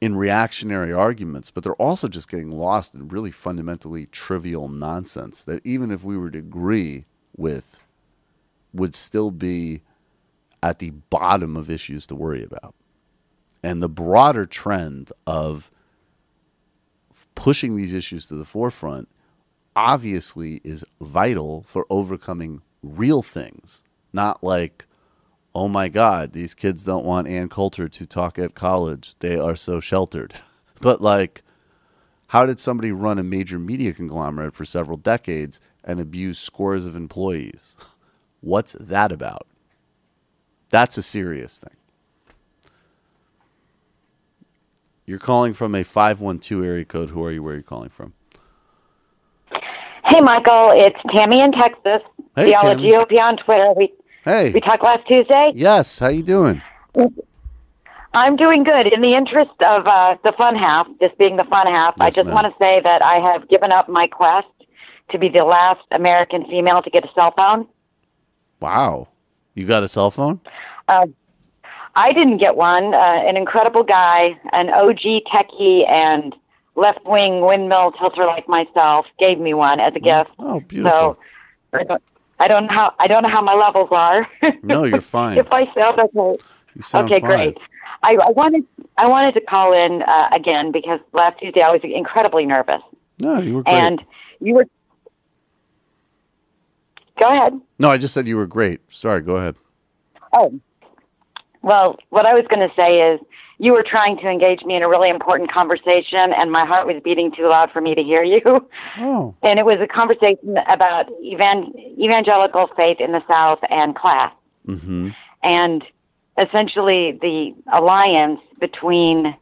in reactionary arguments, but they're also just getting lost in really fundamentally trivial nonsense that even if we were to agree with, would still be at the bottom of issues to worry about. And the broader trend of pushing these issues to the forefront obviously is vital for overcoming real things, not like oh my God, these kids don't want Ann Coulter to talk at college. They are so sheltered. but like, how did somebody run a major media conglomerate for several decades and abuse scores of employees? What's that about? That's a serious thing. You're calling from a 512 area code. Who are you? Where are you calling from? Hey, Michael. It's Tammy in Texas. Hey, Tammy. GOP on Twitter. We Hey. We talked last Tuesday. Yes. How you doing? I'm doing good. In the interest of uh, the fun half, this being the fun half, Yes, I just ma'am. want to say that I have given up my quest to be the last American female to get a cell phone. Wow. You got a cell phone? Uh, I didn't get one. Uh, an incredible guy, an OG techie, and left wing windmill tilter like myself gave me one as a gift. Oh, beautiful. So I don't, know how I don't know how my levels are. No, you're fine. if I sound okay. You sound okay, fine. great. I, I wanted I wanted to call in uh, again because last Tuesday I was incredibly nervous, No, you were great. and you were. Go ahead. no, I just said you were great. Sorry, go ahead. Oh, well, what I was going to say is you were trying to engage me in a really important conversation, and my heart was beating too loud for me to hear you. Oh. And it was a conversation about evan- evangelical faith in the South and class. Mm-hmm. and essentially the alliance between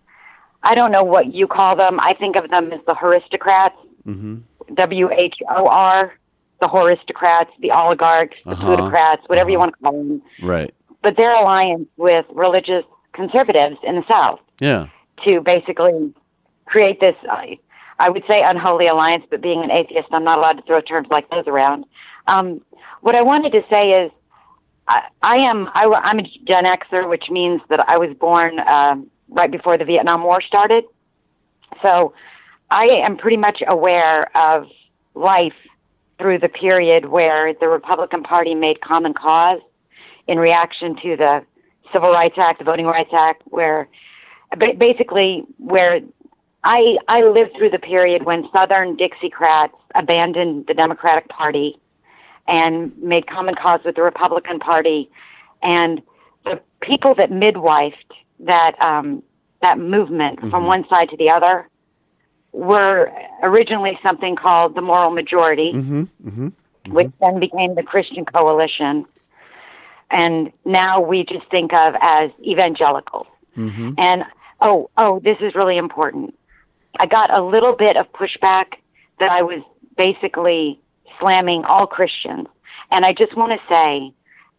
I don't know what you call them. I think of them as the aristocrats, Mm-hmm. W H O R, the aristocrats, the oligarchs, the Uh-huh. plutocrats, whatever you want to call them. Right. But their alliance with religious conservatives in the South Yeah. to basically create this, I, I would say, unholy alliance. But being an atheist, I'm not allowed to throw terms like those around. Um, what I wanted to say is, I, I am I, am a Gen Xer, which means that I was born um, right before the Vietnam War started. So I am pretty much aware of life through the period where the Republican Party made common cause in reaction to the Civil Rights Act, the Voting Rights Act, where basically where I I lived through the period when Southern Dixiecrats abandoned the Democratic Party and made common cause with the Republican Party, and the people that midwifed that um, that movement from one side to the other were originally something called the Moral Majority, Mm-hmm. Mm-hmm. which then became the Christian Coalition, and now we just think of as evangelicals. Mm-hmm. And oh, oh, this is really important. I got a little bit of pushback that I was basically slamming all Christians. And I just want to say,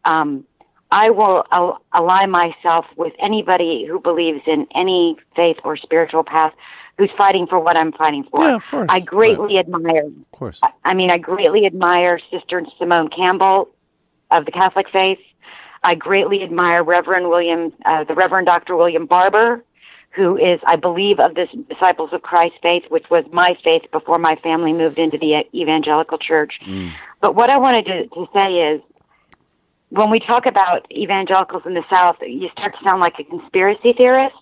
um, I will al- align myself with anybody who believes in any faith or spiritual path who's fighting for what I'm fighting for. Yeah, of course. I greatly admire, Of course. I- I mean, I greatly admire Sister Simone Campbell of the Catholic faith. I greatly admire Reverend William, uh, the Reverend Dr. William Barber, who is, I believe, of this Disciples of Christ faith, which was my faith before my family moved into the evangelical church. Mm. But what I wanted to, to say is, when we talk about evangelicals in the South, you start to sound like a conspiracy theorist.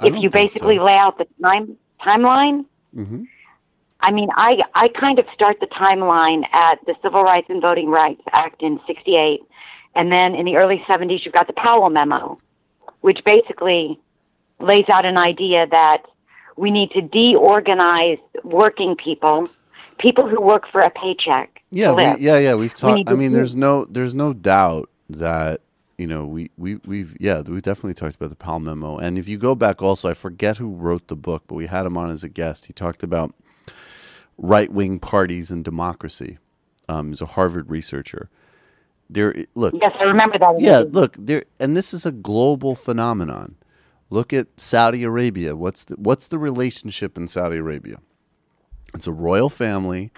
I if you think so. basically lay out the time timeline, Mm-hmm. I mean, I I kind of start the timeline at the Civil Rights and Voting Rights Act in '68, and then in the early '70s, you've got the Powell Memo, which basically lays out an idea that we need to deorganize working people, people who work for a paycheck. Yeah, we, yeah, yeah. We've talked. need I mean, there's no, there's no doubt that you know we we we've yeah we definitely talked about the Powell memo. And if you go back, also, I forget who wrote the book, but we had him on as a guest. He talked about right wing parties and democracy. Um, he's a Harvard researcher. There, look. Yes, I remember that. Yeah, look there, and this is a global phenomenon. Look at Saudi Arabia. What's the, what's the relationship in Saudi Arabia? It's a royal family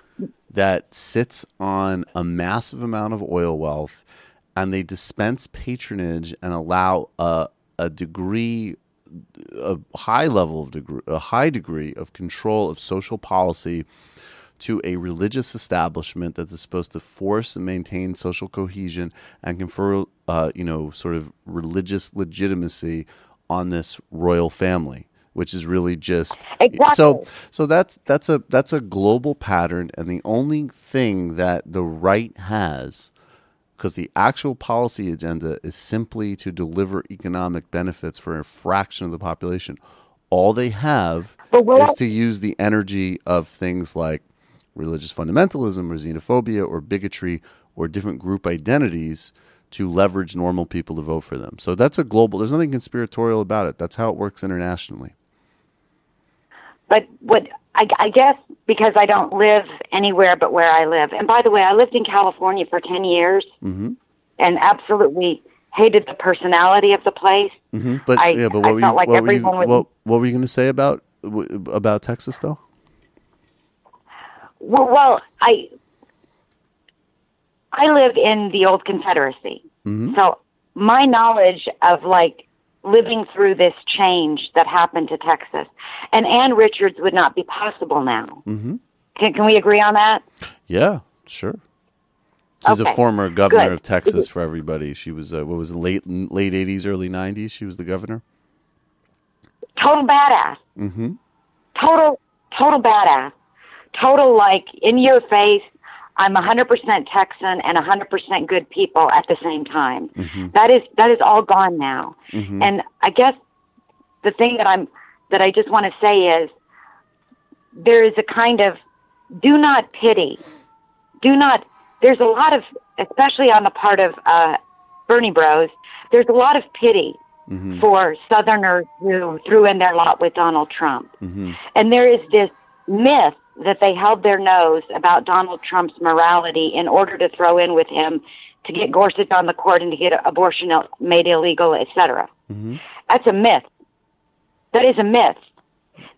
that sits on a massive amount of oil wealth, and they dispense patronage and allow a, a degree, a high level of degree, a high degree of control of social policy to a religious establishment that is supposed to force and maintain social cohesion and confer, uh, you know, sort of religious legitimacy on this royal family, which is really just exactly. so. So that's that's a that's a global pattern, and the only thing that the right has, because the actual policy agenda is simply to deliver economic benefits for a fraction of the population. All they have is I- to use the energy of things like religious fundamentalism or xenophobia or bigotry or different group identities to leverage normal people to vote for them. So that's a global, there's nothing conspiratorial about it. That's how it works internationally. But what I, I guess because I don't live anywhere but where I live. And by the way, I lived in California for ten years hmm and absolutely hated the personality of the place. hmm But I- yeah, but I what were felt you, like what, were you what, what were you going to say about about Texas though? Well, well, I I live in the old Confederacy, Mhm. so my knowledge of like living through this change that happened to Texas and Ann Richards would not be possible now. hmm Can, can we agree on that? Yeah, sure. She's Okay, a former governor good. of Texas for everybody. She was uh, what was it, late late eighties, early nineties. She was the governor. Total badass. Mm-hmm. Total, total badass. Total like in your face. I'm 100% Texan and 100% good people at the same time. That is that is all gone now. Mhm. And I guess the thing that I'm that I just want to say is there is a kind of do not pity. Do not there's a lot of especially on the part of uh Bernie Bros, there's a lot of pity Mm-hmm. for Southerners who threw in their lot with Donald Trump. Mm-hmm. And there is this myth that they held their nose about Donald Trump's morality in order to throw in with him to get Gorsuch on the court and to get abortion made illegal, etc. Mm-hmm. That's a myth. That is a myth.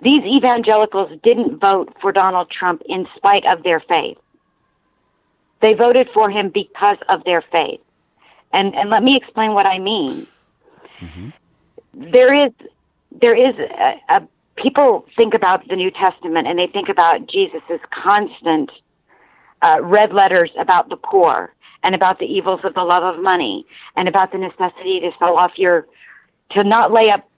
These evangelicals didn't vote for Donald Trump in spite of their faith. They voted for him because of their faith. And and let me explain what I mean. There is there is a, a people think about the New Testament and they think about Jesus's constant uh, red letters about the poor and about the evils of the love of money and about the necessity to sell off your to not lay up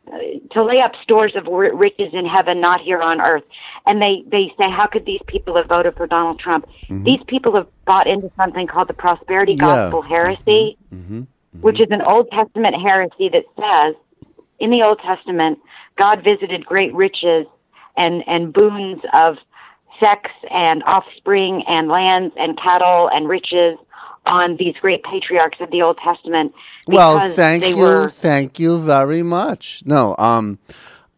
to lay up stores of riches in heaven not here on earth and they they say how could these people have voted for Donald Trump these people have bought into something called the prosperity Yeah. gospel heresy Mm-hmm. which is an Old Testament heresy that says in the Old Testament, God visited great riches and, and boons of sex and offspring and lands and cattle and riches on these great patriarchs of the Old Testament. Well, thank you, Were, thank you very much. No, um,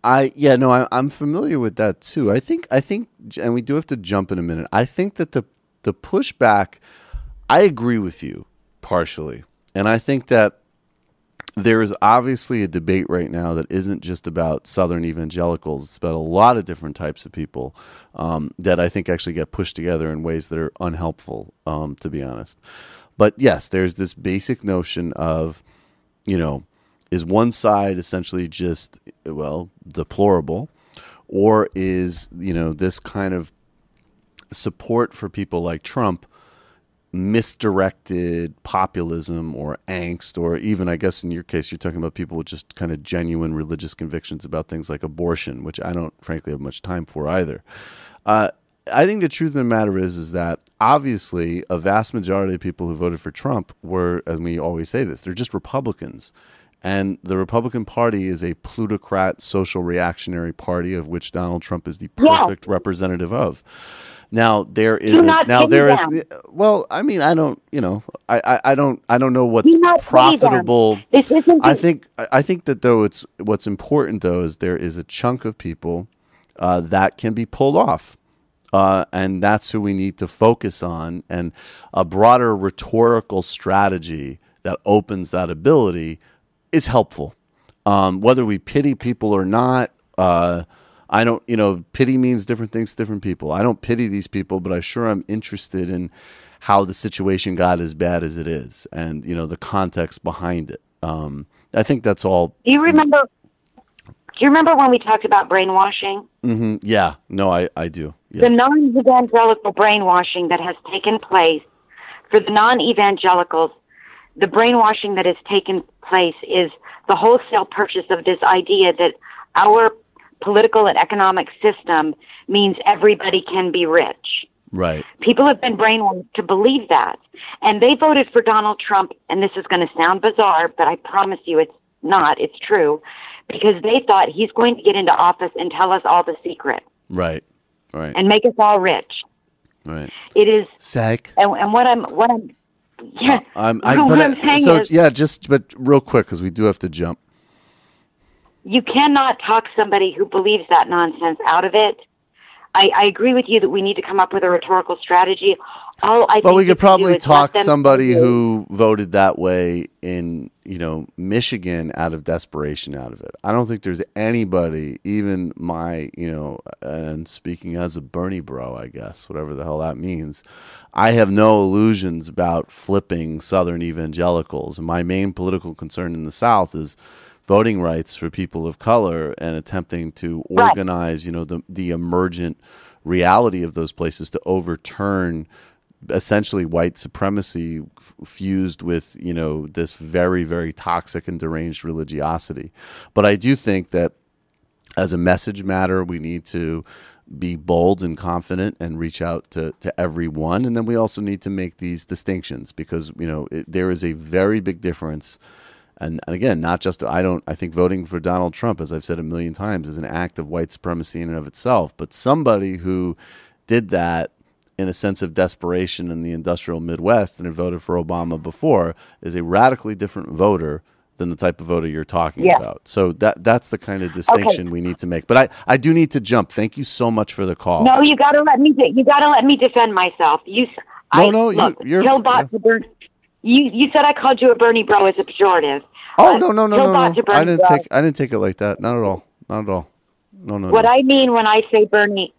I yeah, no, I, I'm familiar with that too. I think I think, and we do have to jump in a minute. I think that the the pushback, I agree with you partially, and I think that there is obviously a debate right now that isn't just about Southern evangelicals. It's about a lot of different types of people um, that I think actually get pushed together in ways that are unhelpful, um, to be honest. But yes, there's this basic notion of, you know, is one side essentially just, well, deplorable, or is, you know, this kind of support for people like Trump misdirected populism or angst, or even, I guess, in your case, you're talking about people with just kind of genuine religious convictions about things like abortion, which I don't, frankly, have much time for either. Uh, I think the truth of the matter is, is that obviously a vast majority of people who voted for Trump were, and we always say this, they're just Republicans. And the Republican Party is a plutocrat, social reactionary party of which Donald Trump is the perfect representative of. Now there is a, now there is them. well, I mean, I don't, you know, I, I, I don't, I don't know what's Do not pity them. profitable. this isn't I think, I- I think that though it's what's important though is there is a chunk of people uh, that can be pulled off, uh, and that's who we need to focus on, and a broader rhetorical strategy that opens that ability is helpful. Um, whether we pity people or not, uh, I don't, you know, pity means different things to different people. I don't pity these people, but I sure am interested in how the situation got as bad as it is and, you know, the context behind it. Um, I think that's all. do you remember? Do you remember when we talked about brainwashing? Mm-hmm. Yeah, no, I, I do. Yes. the non-evangelical brainwashing that has taken place for the non-evangelicals the brainwashing that has taken place is the wholesale purchase of this idea that our political and economic system means everybody can be rich right. People have been brainwashed to believe that. And they voted for Donald Trump, and this is going to sound bizarre, but I promise you it's not. It's true. Because they thought he's going to get into office and tell us all the secret Right. Right. and make us all rich. right. It is, Sag. and, and what I'm, what I'm, yeah, I'm, I, what I'm uh, saying so is, yeah, just but real quick because we do have to jump. You cannot talk somebody who believes that nonsense out of it. I, I agree with you that we need to come up with a rhetorical strategy. All I But we could probably talk somebody who voted that way in, you know, Michigan out of desperation out of it. I don't think there's anybody, even my, you know, and speaking as a Bernie bro, I guess, whatever the hell that means, I have no illusions about flipping Southern evangelicals. My main political concern in the South is voting rights for people of color and attempting to Right. organize, you know, the the emergent reality of those places to overturn essentially white supremacy f- fused with you know this very very toxic and deranged religiosity. But I do think that as a message matter, we need to be bold and confident and reach out to, to everyone. And then we also need to make these distinctions because, you know, it, there is a very big difference. And, and again, not just, I don't, I think voting for Donald Trump, as I've said a million times, is an act of white supremacy in and of itself. But somebody who did that in a sense of desperation in the industrial Midwest and had voted for Obama before is a radically different voter than the type of voter you're talking Yeah. about. So that that's the kind of distinction we need to make. But I, I do need to jump. Thank you so much for the call. No, you got to let me. de- You got to let me defend myself. You. No, I, no, you- look, you're- Killbot to Bernie. You you said I called you a Bernie bro as a pejorative. Oh Uh, no no no no no! I didn't bro. take I didn't take it like that. Not at all. Not at all. No no What no. I mean when I say Bernie,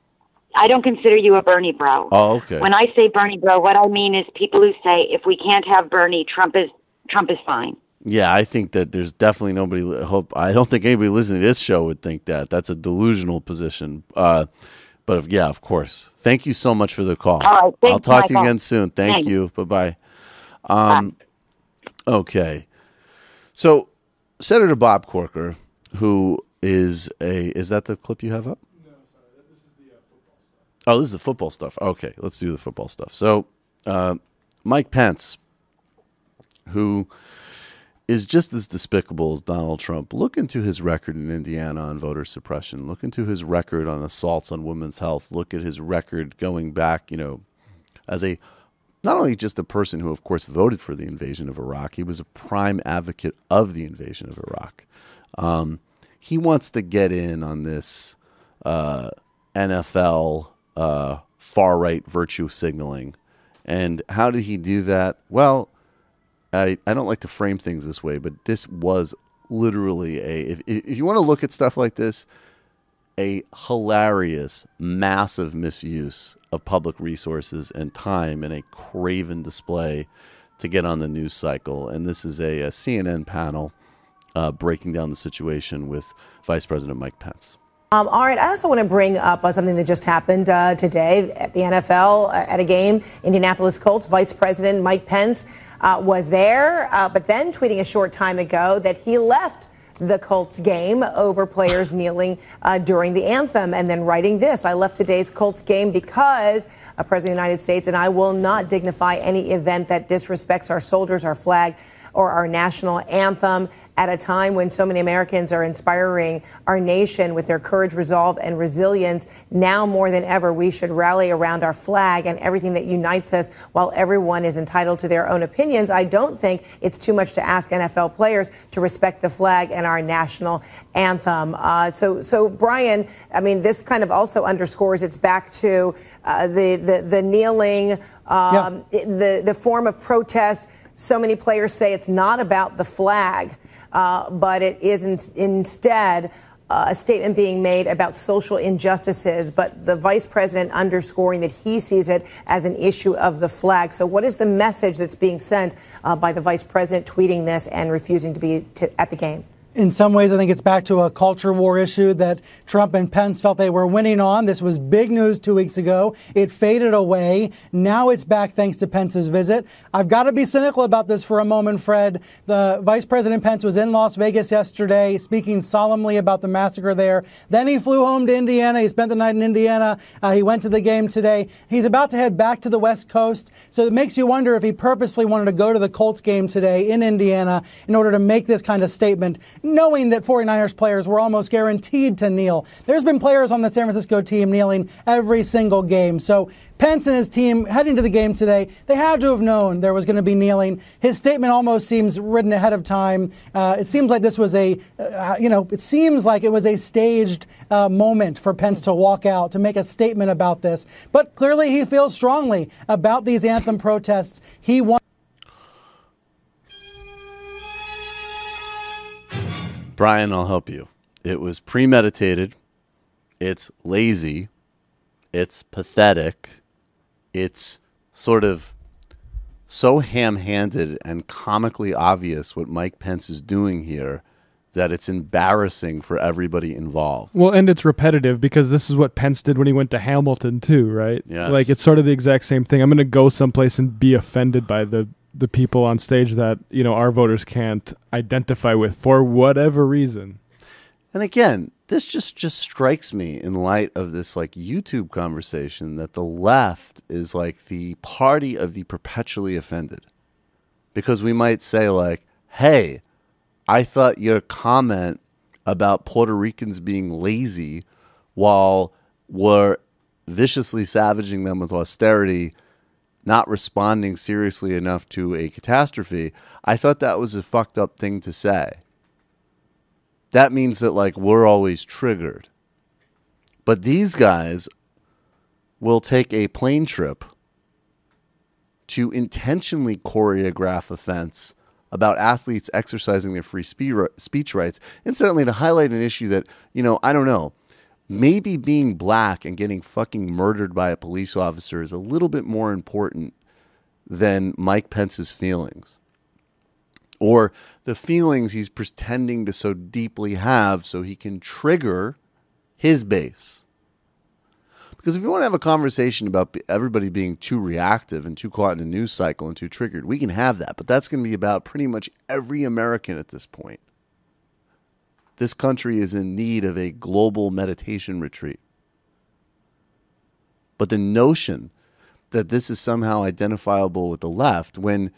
I don't consider you a Bernie bro. Oh okay. When I say Bernie bro, what I mean is people who say if we can't have Bernie, Trump is Trump is fine. Yeah, I think that there's definitely nobody. Hope I don't think anybody listening to this show would think that. That's a delusional position. Uh, but if, yeah, of course. Thank you so much for the call. All right, thanks, I'll talk to you again soon. Thank Thanks. you. Bye bye. Um, okay. So Senator Bob Corker, who is a is that the clip you have up? No, sorry. This is the football stuff. Oh, this is the football stuff. Okay, let's do the football stuff. So, uh, Mike Pence, who is just as despicable as Donald Trump. Look into his record in Indiana on voter suppression. Look into his record on assaults on women's health. Look at his record going back, you know, as a not only just a person who, of course, voted for the invasion of Iraq, he was a prime advocate of the invasion of Iraq. Um, he wants to get in on this uh, NFL uh, far right virtue signaling. And how did he do that? Well, I, I don't like to frame things this way, but this was literally a. If, if you want to look at stuff like this, a hilarious, massive misuse of public resources and time in a craven display to get on the news cycle. And this is a, a CNN panel uh, breaking down the situation with Vice President Mike Pence. Um, all right, I also want to bring up uh, something that just happened uh, today at the NFL uh, at a game. Indianapolis Colts Vice President Mike Pence uh, was there, uh, but then tweeting a short time ago that he left the Colts game over players kneeling uh, during the anthem, and then writing this: "I left today's Colts game because a President of the United States, and I will not dignify any event that disrespects our soldiers, our flag." Or our national anthem at a time when so many Americans are inspiring our nation with their courage, resolve, and resilience. Now more than ever, we should rally around our flag and everything that unites us while everyone is entitled to their own opinions. I don't think it's too much to ask NFL players to respect the flag and our national anthem. Uh, so, so Brian, I mean, this kind of also underscores it's back to uh, the, the, the kneeling, um, the, the form of protest. So many players say it's not about the flag, uh, but it is in, instead uh, a statement being made about social injustices. But the vice president underscoring that he sees it as an issue of the flag. So, what is the message that's being sent uh, by the vice president tweeting this and refusing to be to, at the game? In some ways, I think it's back to a culture war issue that Trump and Pence felt they were winning on. This was big news two weeks ago. It faded away. Now it's back thanks to Pence's visit. I've got to be cynical about this for a moment, Fred. The Vice President Pence was in Las Vegas yesterday speaking solemnly about the massacre there. Then he flew home to Indiana. He spent the night in Indiana. Uh, he went to the game today. He's about to head back to the West Coast. So it makes you wonder if he purposely wanted to go to the Colts game today in Indiana in order to make this kind of statement knowing that 49ers players were almost guaranteed to kneel. There's been players on the San Francisco team kneeling every single game. So Pence and his team heading to the game today, they had to have known there was going to be kneeling. His statement almost seems written ahead of time. Uh, it seems like this was a, uh, you know, it seems like it was a staged uh, moment for Pence to walk out to make a statement about this. But clearly he feels strongly about these anthem protests. He wants. Brian, I'll help you. It was premeditated. It's lazy. It's pathetic. It's sort of so ham handed and comically obvious what Mike Pence is doing here that it's embarrassing for everybody involved. Well, and it's repetitive because this is what Pence did when he went to Hamilton too, right? Yes. Like it's sort of the exact same thing. I'm going to go someplace and be offended by the the people on stage that you know our voters can't identify with for whatever reason. And again, this just just strikes me in light of this like YouTube conversation that the left is like the party of the perpetually offended. Because we might say like, "Hey, I thought your comment about Puerto Ricans being lazy while we're viciously savaging them with austerity, not responding seriously enough to a catastrophe. I thought that was a fucked up thing to say. That means that like we're always triggered. But these guys will take a plane trip to intentionally choreograph offense about athletes exercising their free speech rights, incidentally, to highlight an issue that, you know, I don't know, maybe being black and getting fucking murdered by a police officer is a little bit more important than Mike Pence's feelings or the feelings he's pretending to so deeply have so he can trigger his base. Because if you want to have a conversation about everybody being too reactive and too caught in a news cycle and too triggered, we can have that. But that's going to be about pretty much every American at this point. This country is in need of a global meditation retreat. But the notion that this is somehow identifiable with the left when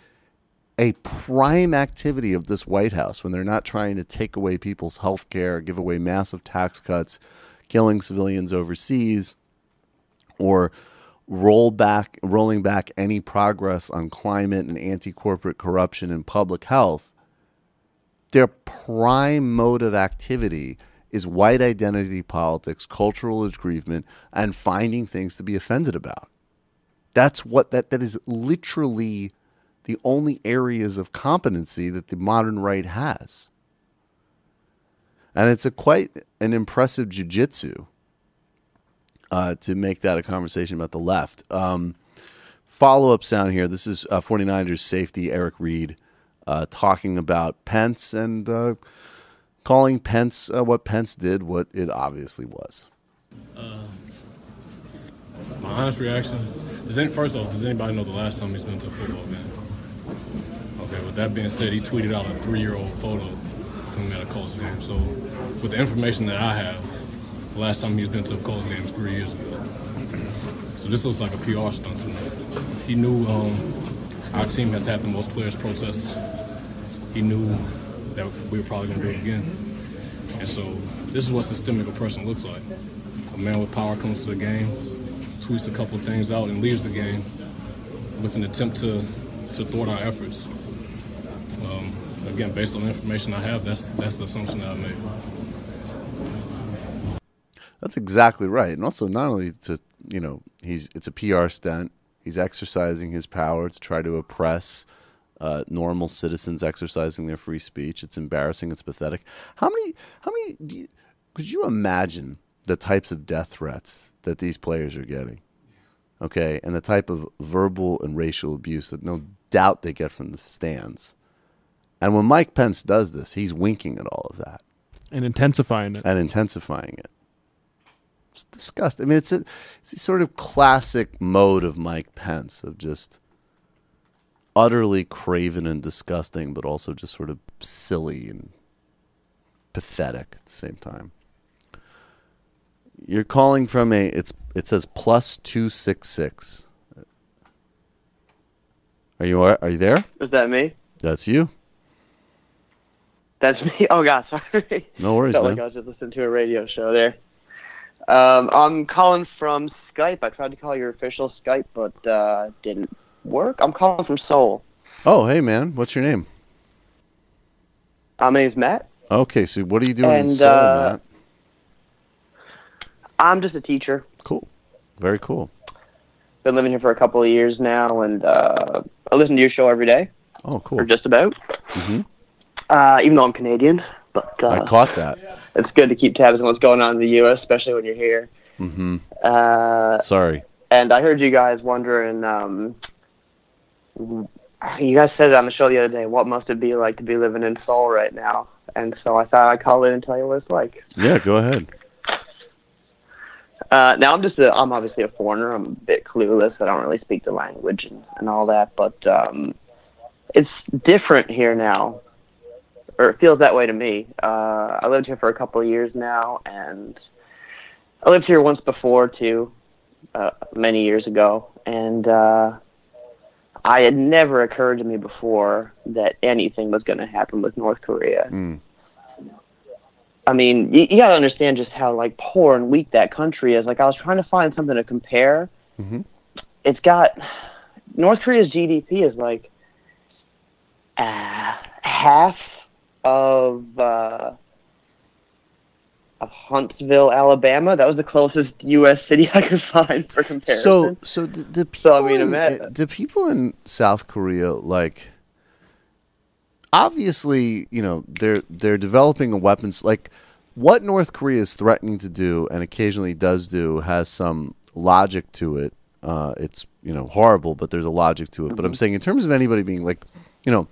a prime activity of this White House, when they're not trying to take away people's health care, give away massive tax cuts, killing civilians overseas, or roll back rolling back any progress on climate and anti-corporate corruption and public health their prime mode of activity is white identity politics cultural aggrievement and finding things to be offended about that's what that that is literally the only areas of competency that the modern right has and it's a quite an impressive jujitsu uh, to make that a conversation about the left. Um, Follow up sound here. This is uh, 49ers safety Eric Reid uh, talking about Pence and uh, calling Pence uh, what Pence did, what it obviously was. My honest reaction: Does any, first off, does anybody know the last time he's been to a football game? Okay. With that being said, he tweeted out a three-year-old photo from at a Colts game. So, with the information that I have, the last time he's been to a Colts game is three years ago. So this looks like a PR stunt to me. He knew um, our team has had the most players protests. He knew that we were probably going to do it again. And so this is what systemic oppression looks like. A man with power comes to the game, tweets a couple of things out, and leaves the game with an attempt to, to thwart our efforts. Um, again, based on the information I have, that's that's the assumption that I made. That's exactly right. And also, not only to you know, he's it's a PR stunt. He's exercising his power to try to oppress uh, normal citizens exercising their free speech. It's embarrassing. It's pathetic. How many? How many? Do you, could you imagine the types of death threats that these players are getting? Okay, and the type of verbal and racial abuse that no doubt they get from the stands. And when Mike Pence does this, he's winking at all of that and intensifying it. and intensifying it. It's disgusting. I mean, it's a, it's a sort of classic mode of Mike Pence of just utterly craven and disgusting, but also just sort of silly and pathetic at the same time. You're calling from a it's it says plus two six six. Are you are you there? Is that me? That's you. That's me. Oh God, sorry. No worries, Felt man. like I was just listening to a radio show there. Um, I'm calling from Skype. I tried to call your official Skype, but uh, didn't work. I'm calling from Seoul. Oh, hey man, what's your name? Uh, my name's Matt. Okay, so what are you doing in Seoul, uh, Matt? I'm just a teacher. Cool. Very cool. Been living here for a couple of years now, and uh, I listen to your show every day, Oh, cool. or just about. hmm Uh, even though I'm Canadian, but uh, I caught that. it's good to keep tabs on what's going on in the U.S., especially when you're here. hmm Uh, Sorry. And I heard you guys wondering, um, you guys said it on the show the other day, what must it be like to be living in Seoul right now? and so I thought I'd call in and tell you what it's like. Yeah, go ahead. Uh, now I'm just a, I'm obviously a foreigner. I'm a bit clueless. I don't really speak the language and, and all that, but um, it's different here now, or it feels that way to me. Uh, I lived here for a couple of years now, and I lived here once before too, uh, many years ago, and uh, I had never occurred to me before that anything was going to happen with North Korea. Mm. I mean, you, you got to understand just how like poor and weak that country is. Like I was trying to find something to compare. Mm-hmm. It's got North Korea's GDP is like uh, half of uh, of Huntsville, Alabama. That was the closest U.S. city I could find for comparison. So, so the, the people, So, I mean, in, the people in South Korea, like, obviously, you know, they're they're developing a weapons like what North Korea is threatening to do, and occasionally does do, has some logic to it. Uh, it's you know horrible, but there's a logic to it. But I'm saying, in terms of anybody being like, you know,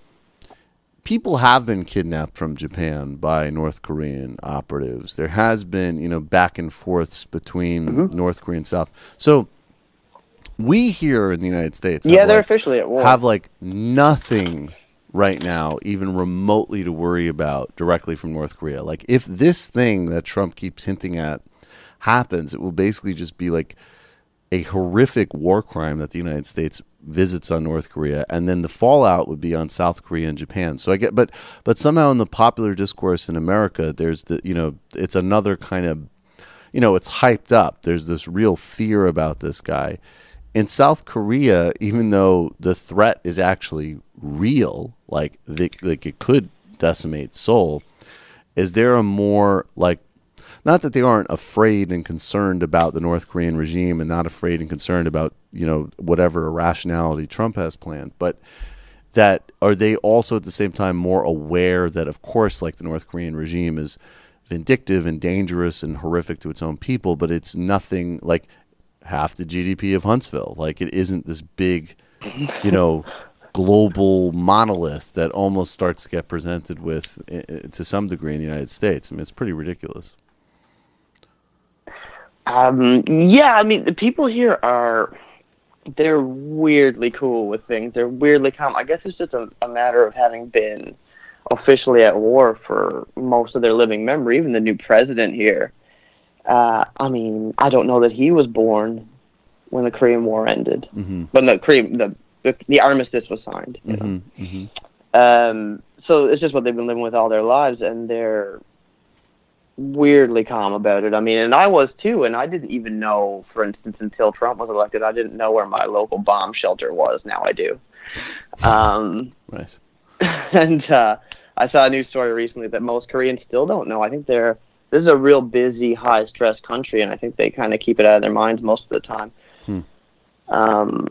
people have been kidnapped from Japan by North Korean operatives. There has been, you know, back and forths between mm-hmm. North Korea and South. So we here in the United States, Yeah, they're like- officially at war. Have like nothing right now, even remotely to worry about directly from North Korea. Like if this thing that Trump keeps hinting at happens, it will basically just be like a horrific war crime that the United States visits on North Korea, and then the fallout would be on South Korea and Japan. So I get, but but somehow in the popular discourse in America, there's the you know it's another kind of you know it's hyped up. There's this real fear about this guy. In South Korea, even though the threat is actually real, like the, like it could decimate Seoul, is there a more like not that they aren't afraid and concerned about the North Korean regime and not afraid and concerned about you know whatever irrationality Trump has planned, but that are they also at the same time more aware that of course like the North Korean regime is vindictive and dangerous and horrific to its own people, but it's nothing like half the GDP of Huntsville. Like it isn't this big, you know, global monolith that almost starts to get presented with i- i- to some degree in the United States. I mean, it's pretty ridiculous. Um, yeah, I mean, the people here are they're weirdly cool with things. They're weirdly calm. I guess it's just a, a matter of having been officially at war for most of their living memory. Even the new president here. Uh, I mean, I don't know that he was born when the Korean War ended. Mm-hmm. When the Korean the the, the armistice was signed. you know. Mm-hmm. Mm-hmm. Um, so it's just what they've been living with all their lives, and they're weirdly calm about it. I mean, and I was too, and I didn't even know, for instance, until Trump was elected, I didn't know where my local bomb shelter was. Now I do. Um, right. And uh, I saw a news story recently that most Koreans still don't know. I think they're this is a real busy, high stress country, and I think they kind of keep it out of their minds most of the time. Hmm. Um,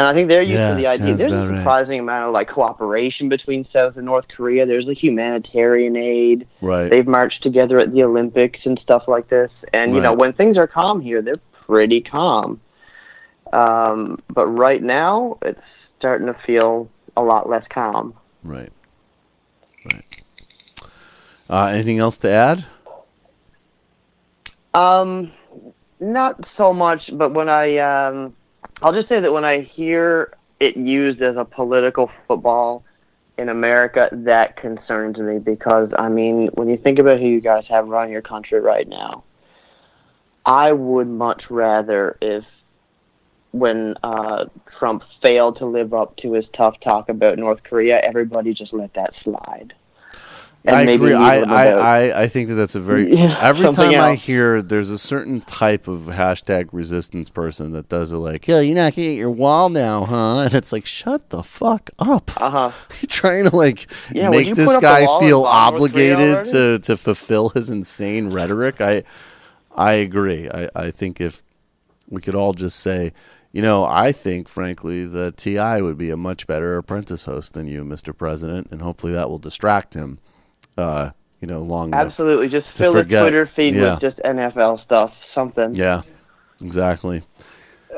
and I think they're used Yeah, to the idea. There's a right. surprising amount of like cooperation between South and North Korea. There's like humanitarian aid. Right. They've marched together at the Olympics and stuff like this. And you know, when things are calm here, they're pretty calm. Um, but right now, it's starting to feel a lot less calm. Right. Right. Uh, anything else to add? Um, not so much, but when I, um, I'll just say that when I hear it used as a political football in America, that concerns me because, I mean, when you think about who you guys have running your country right now, I would much rather if when uh, Trump failed to live up to his tough talk about North Korea, everybody just let that slide. And I maybe agree. I, I, I, I think that that's a very. Yeah, every time I hear there's a certain type of hashtag resistance person that does it like, yeah, you're not gonna get your wall now, huh? And it's like, shut the fuck up. Uh huh. You're trying to like Yeah, make this put up a guy feel and bomb North Korea obligated to to fulfill his insane rhetoric. I I agree. I, I think if we could all just say, you know, I think frankly that Ti would be a much better apprentice host than you, Mr. President, and hopefully that will distract him. Uh, you know, long Absolutely. Just fill forget. Twitter feed Yeah. with just NFL stuff, something. Yeah, exactly.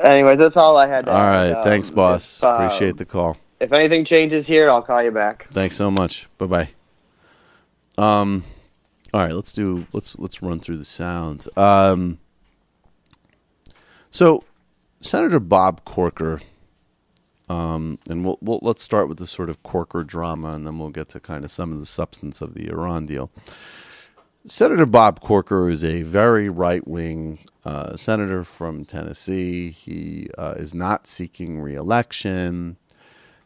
Anyways, that's all I had to All add. right, thanks, Um, boss. if, uh, Appreciate the call. If anything changes here, I'll call you back. Thanks so much. Bye bye. Um, all right, let's do let's let's run through the sound. Um, so Senator Bob Corker, um, and we'll, we'll let's start with the sort of Corker drama, and then we'll get to kind of some of the substance of the Iran deal. Senator Bob Corker is a very right wing uh, senator from Tennessee. He uh, is not seeking reelection.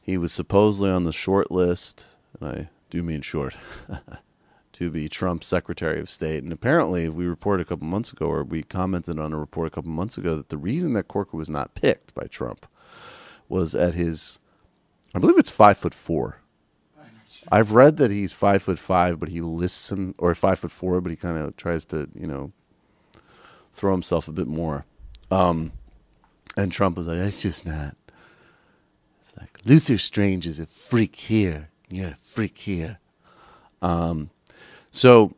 He was supposedly on the short list, and I do mean short, to be Trump's Secretary of State. And apparently, we reported a couple months ago, or we commented on a report a couple months ago, that the reason that Corker was not picked by Trump was at his, I believe it's five foot four. I've read that he's five foot five, but he lists him, or five foot four, but he kind of tries to, you know, throw himself a bit more. Um, and Trump was like, "It's just not." It's like Luther Strange is a freak here. You're a freak here. Um, so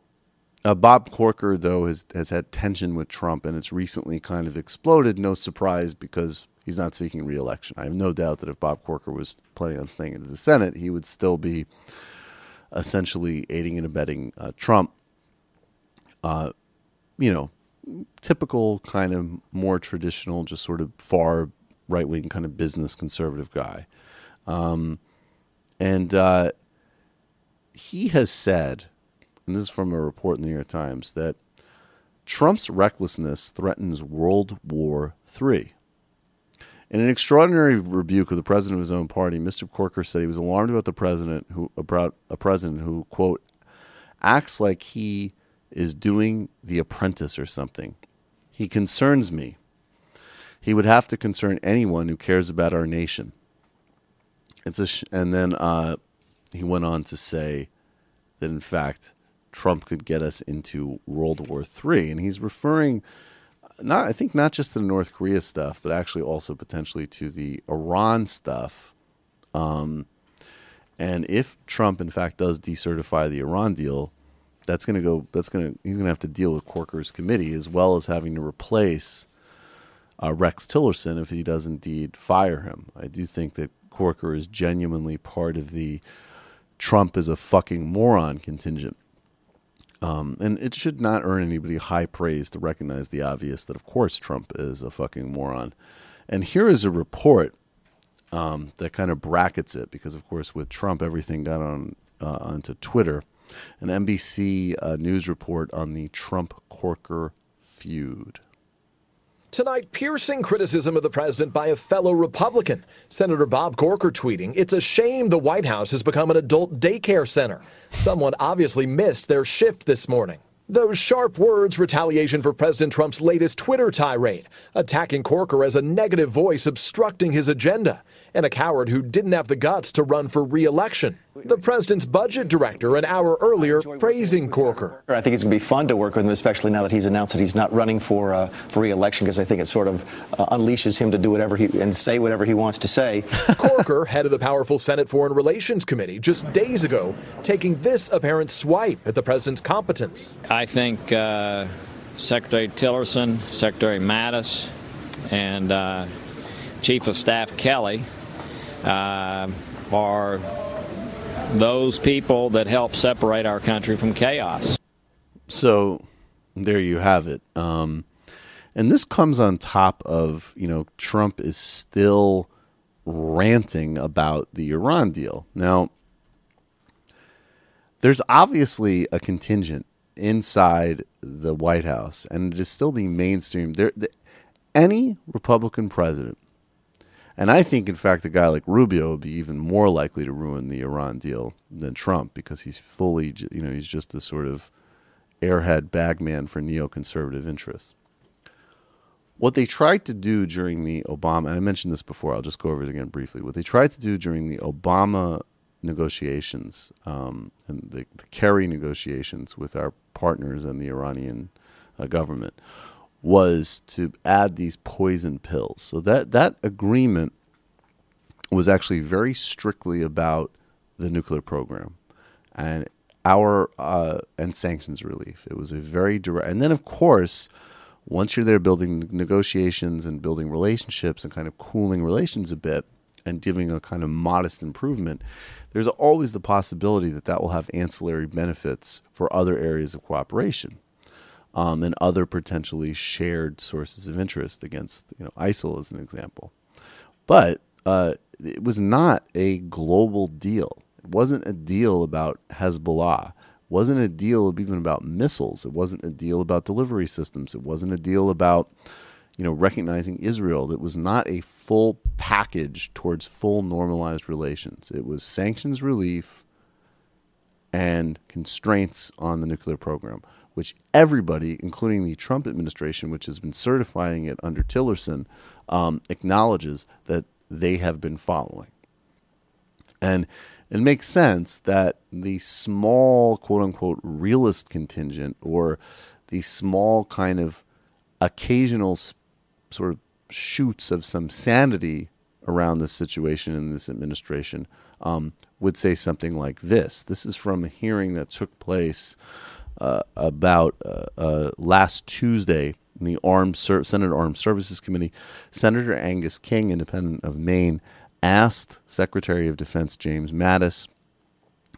uh, Bob Corker, though, has has had tension with Trump, and it's recently kind of exploded. No surprise, because he's not seeking reelection. I have no doubt that if Bob Corker was planning on staying in the Senate, he would still be essentially aiding and abetting uh, Trump. Uh, you know, typical kind of more traditional, just sort of far right wing kind of business conservative guy. Um, and uh, he has said, and this is from a report in the New York Times, that Trump's recklessness threatens World War III. In an extraordinary rebuke of the president of his own party, Mr. Corker said he was alarmed about the president who about a president who quote acts like he is doing The Apprentice or something. He concerns me. He would have to concern anyone who cares about our nation. It's a and then uh, he went on to say that in fact Trump could get us into World War III, and he's referring not I think not just to the North Korea stuff, but actually also potentially to the Iran stuff. Um, and if Trump in fact does decertify the Iran deal, that's going to go. That's going to he's going to have to deal with Corker's committee as well as having to replace uh, Rex Tillerson if he does indeed fire him. I do think that Corker is genuinely part of the Trump is a fucking moron contingent. Um, and it should not earn anybody high praise to recognize the obvious that, of course, Trump is a fucking moron. And here is a report um, that kind of brackets it because, of course, with Trump, everything got on uh, onto Twitter. An NBC uh, news report on the Trump Corker feud. Tonight, piercing criticism of the president by a fellow Republican. Senator Bob Corker tweeting, It's a shame the White House has become an adult daycare center. Someone obviously missed their shift this morning. Those sharp words, retaliation for President Trump's latest Twitter tirade, attacking Corker as a negative voice obstructing his agenda, and a coward who didn't have the guts to run for re election. The president's budget director an hour earlier praising Corker. I think it's going to be fun to work with him, especially now that he's announced that he's not running for uh, for re-election, because I think it sort of uh, unleashes him to do whatever he and say whatever he wants to say. Corker, head of the powerful Senate Foreign Relations Committee, just days ago, taking this apparent swipe at the president's competence. I think uh, Secretary Tillerson, Secretary Mattis, and uh, Chief of Staff Kelly uh, are those people that help separate our country from chaos. So there you have it. Um, and this comes on top of, you know, Trump is still ranting about the Iran deal. Now, there's obviously a contingent inside the White House, and it is still the mainstream. There, the, any Republican president and I think, in fact, a guy like Rubio would be even more likely to ruin the Iran deal than Trump because he's fully, you know, he's just a sort of airhead bagman for neoconservative interests. What they tried to do during the Obama, and I mentioned this before, I'll just go over it again briefly. What they tried to do during the Obama negotiations um, and the, the Kerry negotiations with our partners and the Iranian uh, government was to add these poison pills. So that that agreement was actually very strictly about the nuclear program and our uh, and sanctions relief. It was a very direct, and then of course, once you're there building negotiations and building relationships and kind of cooling relations a bit, and giving a kind of modest improvement, there's always the possibility that that will have ancillary benefits for other areas of cooperation um, and other potentially shared sources of interest against you know ISIL as an example. But uh, it was not a global deal. It wasn't a deal about Hezbollah. It wasn't a deal even about missiles. It wasn't a deal about delivery systems. It wasn't a deal about you know recognizing Israel. It was not a full package towards full normalized relations. It was sanctions relief and constraints on the nuclear program, which everybody, including the Trump administration, which has been certifying it under Tillerson, um, acknowledges that they have been following. And it makes sense that the small, quote unquote, realist contingent or the small kind of occasional s- sort of shoots of some sanity around this situation in this administration um, would say something like this. This is from a hearing that took place uh, about uh, uh, last Tuesday in the Armed Ser- Senate Armed Services Committee. Senator Angus King, independent of Maine, asked Secretary of Defense James Mattis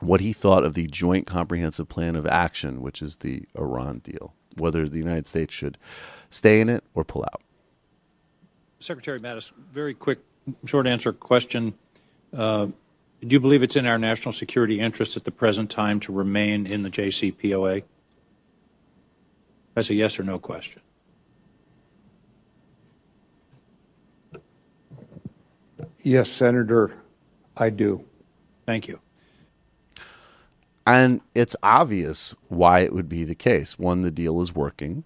what he thought of the Joint Comprehensive Plan of Action, which is the Iran deal, whether the United States should stay in it or pull out. Secretary Mattis, very quick, short answer question. Uh, do you believe it's in our national security interest at the present time to remain in the JCPOA? That's a yes or no question. Yes, Senator, I do. Thank you. And it's obvious why it would be the case. One, the deal is working,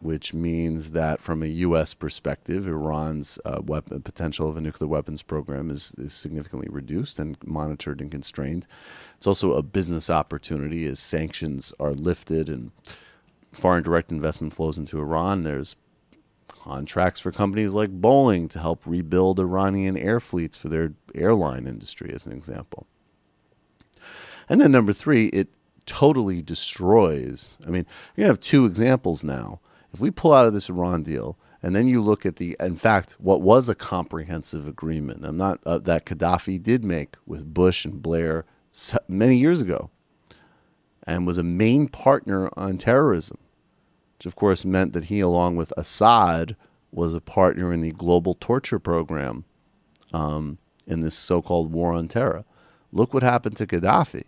which means that from a U.S. perspective, Iran's uh, weapon, potential of a nuclear weapons program is, is significantly reduced and monitored and constrained. It's also a business opportunity as sanctions are lifted and foreign direct investment flows into Iran. There's contracts for companies like Boeing to help rebuild Iranian air fleets for their airline industry, as an example. And then number three, it totally destroys. I mean, you have two examples now. If we pull out of this Iran deal, and then you look at the, in fact, what was a comprehensive agreement, I'm not uh, that Gaddafi did make with Bush and Blair many years ago, and was a main partner on terrorism, which of course meant that he, along with Assad, was a partner in the global torture program um, in this so-called war on terror. Look what happened to Gaddafi.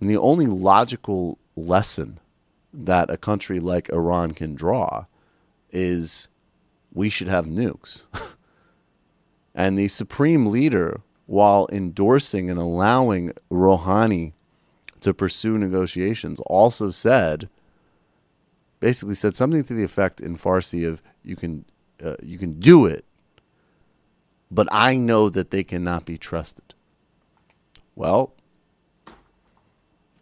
And the only logical lesson that a country like Iran can draw is we should have nukes. and the supreme leader, while endorsing and allowing Rouhani to pursue negotiations, also said, basically said something to the effect in Farsi of you can uh, you can do it, but I know that they cannot be trusted. Well,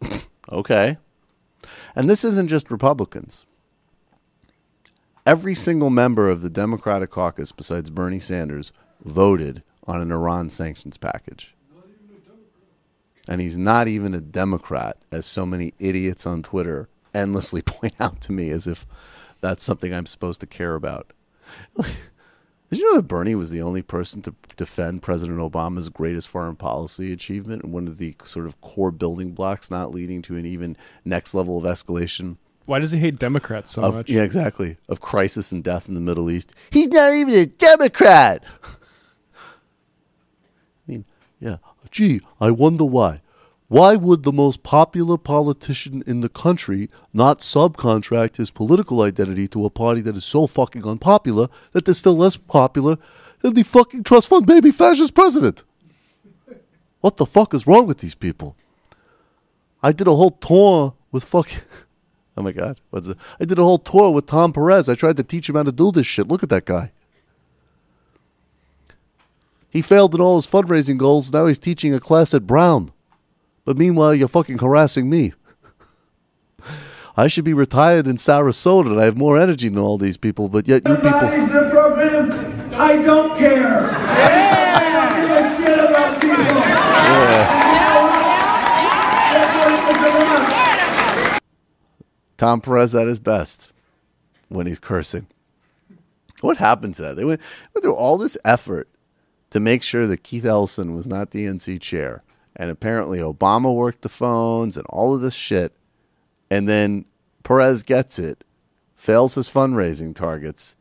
okay. And this isn't just Republicans. Every single member of the Democratic caucus, besides Bernie Sanders, voted on an Iran sanctions package. And he's not even a Democrat, as so many idiots on Twitter endlessly point out to me as if that's something I'm supposed to care about. Did you know that Bernie was the only person to defend President Obama's greatest foreign policy achievement and one of the sort of core building blocks, not leading to an even next level of escalation? Why does he hate Democrats so of, much? Yeah, exactly. Of crisis and death in the Middle East. He's not even a Democrat. I mean, yeah. Gee, I wonder why. Why would the most popular politician in the country not subcontract his political identity to a party that is so fucking unpopular that they're still less popular than the fucking trust fund baby fascist president? What the fuck is wrong with these people? I did a whole tour with fucking. Oh my god, what's it? I did a whole tour with Tom Perez. I tried to teach him how to do this shit. Look at that guy. He failed in all his fundraising goals. Now he's teaching a class at Brown. But meanwhile, you're fucking harassing me. I should be retired in Sarasota and I have more energy than all these people, but yet you people. the program. I don't care. I don't give a shit about people. Tom Perez at his best when he's cursing. What happened to that? They went, went through all this effort to make sure that Keith Ellison was not the NC chair. And apparently Obama worked the phones and all of this shit. And then Perez gets it, fails his fundraising targets,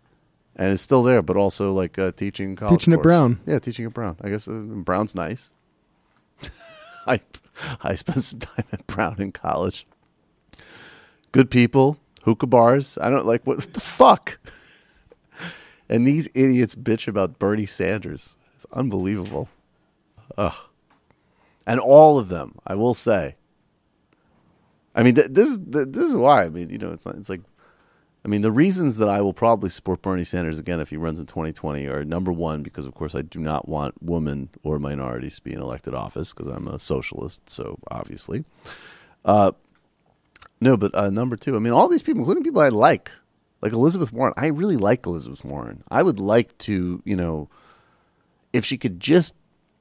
and is still there, but also like uh, teaching college. Teaching at. Brown. Yeah, teaching at Brown. I guess uh, Brown's nice. I I spent some time at Brown in college. Good people, hookah bars. I don't like what the fuck. And these idiots bitch about Bernie Sanders. It's unbelievable. Ugh. And all of them, I will say. I mean, th- this is th- this is why. I mean, you know, it's not, it's like, I mean, the reasons that I will probably support Bernie Sanders again if he runs in 2020 are number one because, of course, I do not want women or minorities to be in elected office because I'm a socialist. So obviously, uh, no, but uh, number two, I mean, all these people, including people I like, like Elizabeth Warren. I really like Elizabeth Warren. I would like to, you know, if she could just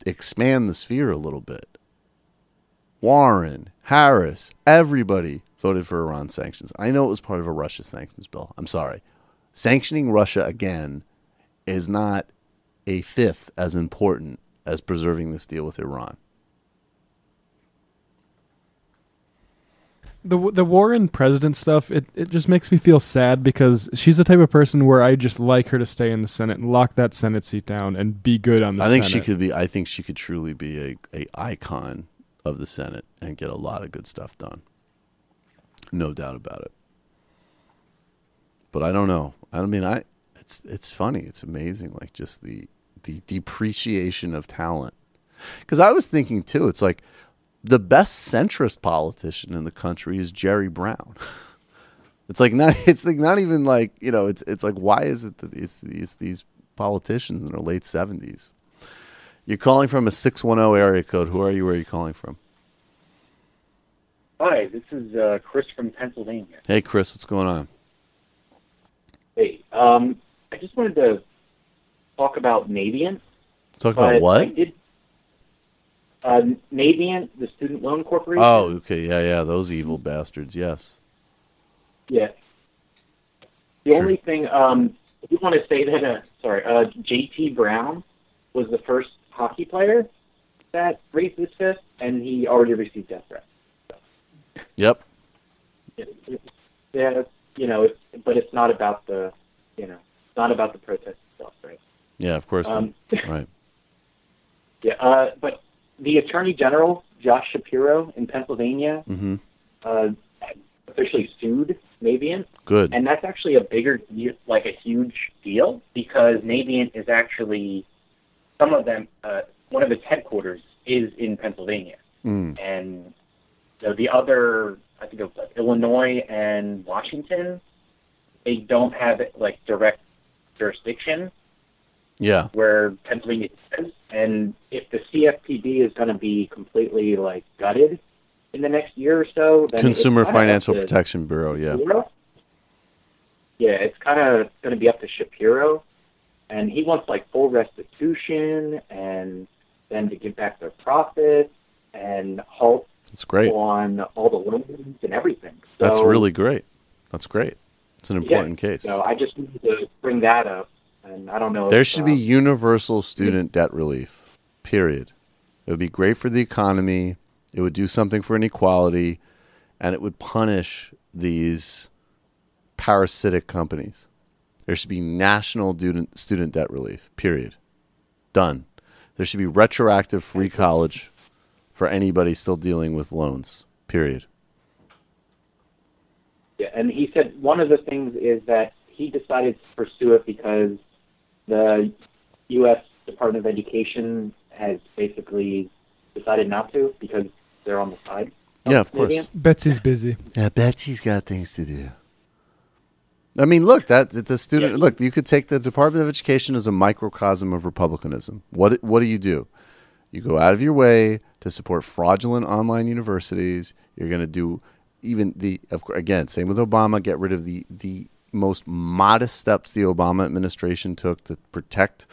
expand the sphere a little bit. Warren, Harris, everybody voted for Iran sanctions. I know it was part of a Russia sanctions bill. I'm sorry. Sanctioning Russia again is not a fifth as important as preserving this deal with Iran. The the Warren president stuff, it, it just makes me feel sad because she's the type of person where I just like her to stay in the Senate and lock that Senate seat down and be good on the I think Senate. she could be. I think she could truly be a, a icon of the Senate and get a lot of good stuff done. No doubt about it. But I don't know. I mean, I it's it's funny. It's amazing, like just the the depreciation of talent. Because I was thinking too. It's like the best centrist politician in the country is Jerry Brown. It's like not. It's like not even like you know. It's it's like why is it that it's these these politicians in their late seventies? You're calling from a six one zero area code. Who are you? Where are you calling from? Hi, this is uh, Chris from Pennsylvania. Hey, Chris, what's going on? Hey, um, I just wanted to talk about Navient. Talk about but I what? did, uh, Navient, the student loan corporation. Oh, okay, yeah, yeah, those evil bastards. Yes. Yeah. The only thing, um, I do want to say that, uh, sorry, uh, JT Brown was the first hockey player that raised his fist, and he already received death threats. So. Yep. Yeah, you know, it's, but it's not about the, you know, it's not about the protest itself, right? Yeah, of course. Um, right. Yeah, uh, but the Attorney General, Josh Shapiro in Pennsylvania, Mm-hmm. uh, officially sued Navient. Good. And that's actually a bigger, like a huge deal, because Navient is actually, some of them, uh, one of its headquarters is in Pennsylvania. Mm. And so the other, I think it was like Illinois and Washington, they don't have like direct jurisdiction Yeah. where Pennsylvania is. And if the CFPB is going to be completely like gutted in the next year or so, then Consumer it's kinda up Financial Protection Bureau. Yeah. Shapiro. Yeah, it's kind of going to be up to Shapiro, and he wants like full restitution and then to give back their profits and halt That's great. on all the loans and everything. So, That's really great. That's great. It's an important yeah, case. So I just wanted to bring that up, and I don't know. There if, should uh, be universal student debt relief. Period. It would be great for the economy. It would do something for inequality, and it would punish these parasitic companies. There should be national student student debt relief. Period. Done. There should be retroactive free college for anybody still dealing with loans. Period. Yeah, and he said one of the things is that he decided to pursue it because the U.S. Department of Education has basically decided not to because they're on the side. Yeah, of course. Navient. Betsy's busy. Yeah, Betsy's got things to do. I mean, look that that the student. Look, you could take the Department of Education as a microcosm of republicanism. What what do you do? You go out of your way to support fraudulent online universities. You're going to do even the of course, again same with Obama. Get rid of the the most modest steps the Obama administration took to protect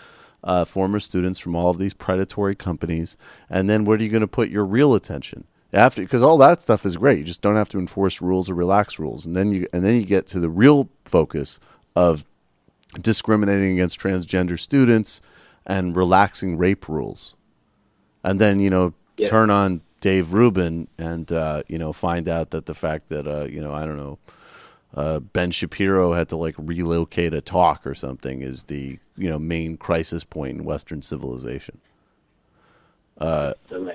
uh, former students from all of these predatory companies. And then where are you going to put your real attention? After because all that stuff is great. You just don't have to enforce rules or relax rules. And then you and then you get to the real focus of discriminating against transgender students and relaxing rape rules. And then, you know, Yeah. turn on Dave Rubin and, uh, you know, find out that the fact that, uh, you know, I don't know, uh, Ben Shapiro had to like relocate a talk or something is the, you know, main crisis point in Western civilization. Uh,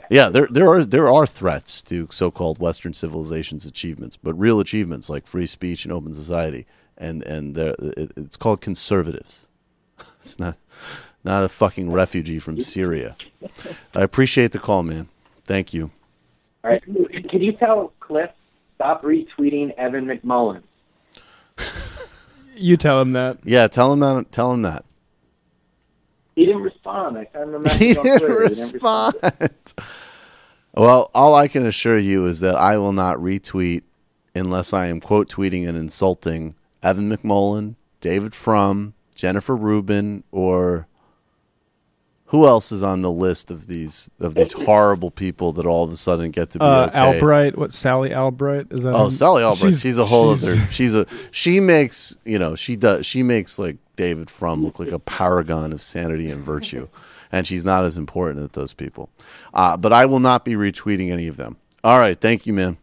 yeah, there there are there are threats to so-called Western civilization's achievements, but real achievements like free speech and open society, and and it, it's called conservatives. It's not not a fucking refugee from Syria. I appreciate the call, man. Thank you. All right. Can you tell Cliff stop retweeting Evan McMullin? You tell him that. Yeah, tell him that. Tell him that. He didn't respond. I sent him a message He on didn't Twitter. He didn't respond. Well, all I can assure you is that I will not retweet unless I am quote tweeting and insulting Evan McMullin, David Frum, Jennifer Rubin, or who else is on the list of these of these horrible people that all of a sudden get to be Uh, okay? Albright, what Sally Albright is that? Oh, her- Sally Albright. She's, a whole she's- other. She's a. She makes you know. She does. She makes like David Frum look like a paragon of sanity and virtue, and she's not as important as those people. Uh, but I will not be retweeting any of them. All right. Thank you, man.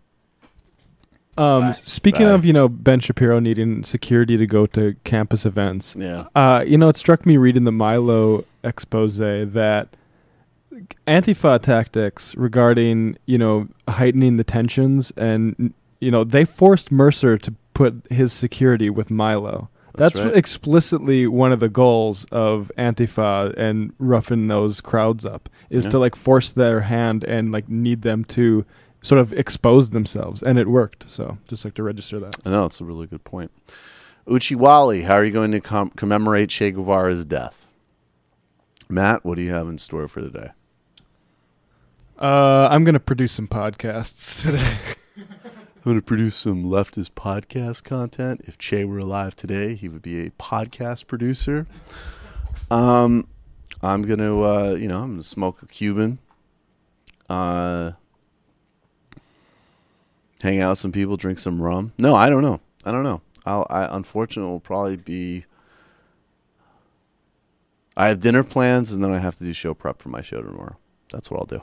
Um, speaking Bye. of, you know, Ben Shapiro needing security to go to campus events. Yeah. Uh, you know, it struck me reading the Milo expose that Antifa tactics regarding, you know, heightening the tensions and, you know, they forced Mercer to put his security with Milo. That's That's, right. explicitly one of the goals of Antifa and roughing those crowds up is Yeah. to like force their hand and like need them to sort of expose themselves, and it worked. So just like to register that. I know it's a really good point. Uchiwali, how are you going to com- commemorate Che Guevara's death? Matt, what do you have in store for the day? Uh, I'm gonna produce some podcasts today. I'm going to produce some leftist podcast content. If Che were alive today, he would be a podcast producer. Um, I'm going to, uh, you know, I'm going to smoke a Cuban. Uh, hang out with some people, drink some rum. No, I don't know. I don't know. I'll, I unfortunately will probably be. I have dinner plans, and then I have to do show prep for my show tomorrow. That's what I'll do.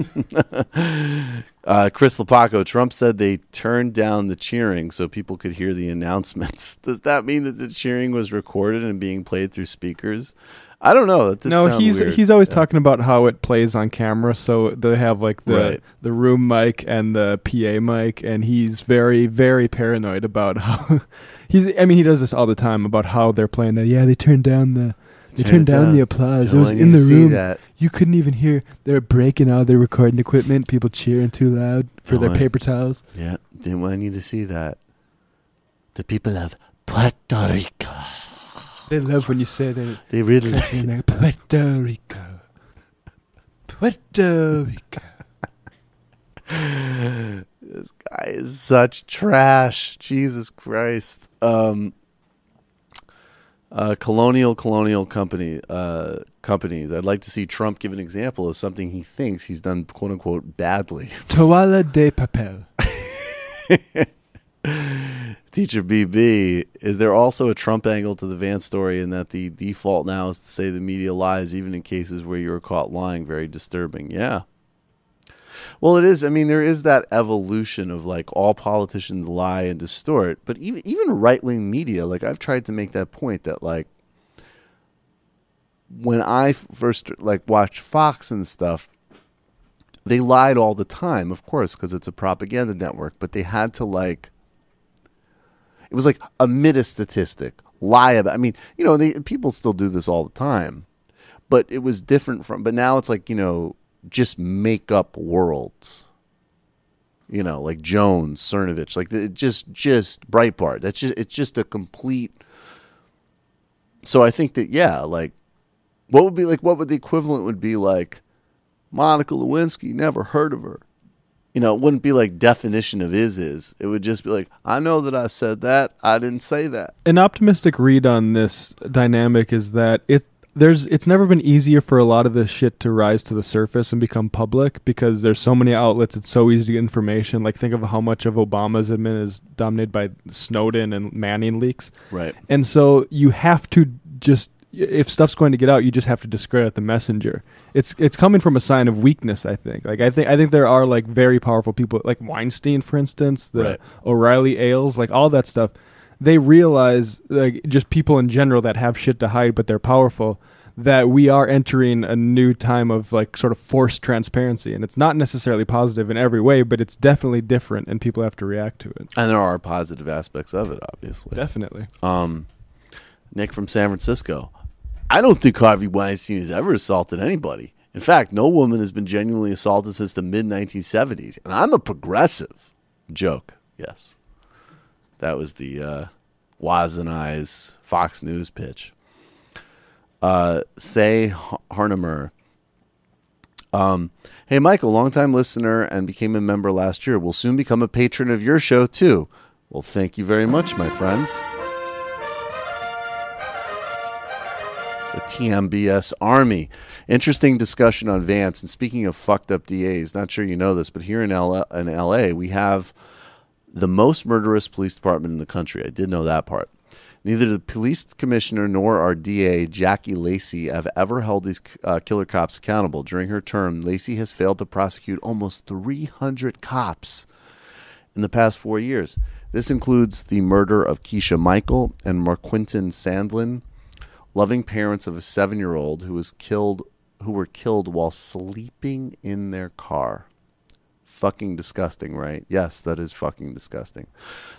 uh, Chris Lapaco, Trump said they turned down the cheering so people could hear the announcements. Does that mean that the cheering was recorded and being played through speakers? I don't know. That no, he's weird. he's always Yeah. talking about how it plays on camera, so they have like the Right. the room mic and the PA mic, and he's very very paranoid about how he's. I mean, he does this all the time about how they're playing that. Yeah, they turned down the. They Turn turned down, down. the applause. Don't it was in the room. that. You couldn't even hear. They're breaking all their recording equipment. People cheering too loud for Don't their want- paper towels. Yeah, didn't want you to see that. The people of Puerto Rico. They love when you say that. They really America. Puerto Rico. Puerto Rico. this guy is such trash. Jesus Christ. Um, uh, colonial colonial company uh, companies. I'd like to see Trump give an example of something he thinks he's done quote unquote badly. Toala de papel. Teacher BB, is there also a Trump angle to the Vance story in that the default now is to say the media lies even in cases where you are caught lying? Very disturbing. Yeah. Well, it is. I mean, there is that evolution of like all politicians lie and distort, but even even right wing media, like I've tried to make that point that like when I first like watched Fox and stuff, they lied all the time, of course, because it's a propaganda network. But they had to like, it was like omit a statistic, lie about. I mean, you know, they, people still do this all the time, but it was different from. But now it's like you know, just make up worlds. You know, like Jones, Cernovich, like it just just Breitbart. That's just it's just a complete. So I think that yeah, like, what would be like? What would the equivalent would be like? Monica Lewinsky, never heard of her. You know, it wouldn't be like definition of is is. It would just be like, I know that I said that. I didn't say that. An optimistic read on this dynamic is that it there's it's never been easier for a lot of this shit to rise to the surface and become public because there's so many outlets. It's so easy to get information. Like think of how much of Obama's admin is dominated by Snowden and Manning leaks. Right. And so you have to just if stuff's going to get out, you just have to discredit the messenger. It's it's coming from a sign of weakness, I think. Like I think I think there are like very powerful people like Weinstein for instance, the Right. O'Reilly Ailes, like all that stuff. They realize like just people in general that have shit to hide but they're powerful that we are entering a new time of like sort of forced transparency and it's not necessarily positive in every way but it's definitely different and people have to react to it. And there are positive aspects of it, obviously. Definitely. Um, Nick from San Francisco. I don't think Harvey Weinstein has ever assaulted anybody. In fact, no woman has been genuinely assaulted since the mid 1970s. And I'm a progressive. Joke. Yes. That was the uh, I's Fox News pitch. Uh, Say Harnemer. Um, hey, Michael, longtime listener and became a member last year. Will soon become a patron of your show, too. Well, thank you very much, my friend. The TMBS Army. Interesting discussion on Vance. And speaking of fucked up DAs, not sure you know this, but here in, L- in LA, we have the most murderous police department in the country. I did know that part. Neither the police commissioner nor our DA, Jackie Lacey, have ever held these uh, killer cops accountable. During her term, Lacey has failed to prosecute almost 300 cops in the past four years. This includes the murder of Keisha Michael and Marquinton Sandlin, loving parents of a seven-year-old who was killed, who were killed while sleeping in their car. Fucking disgusting, right? Yes, that is fucking disgusting.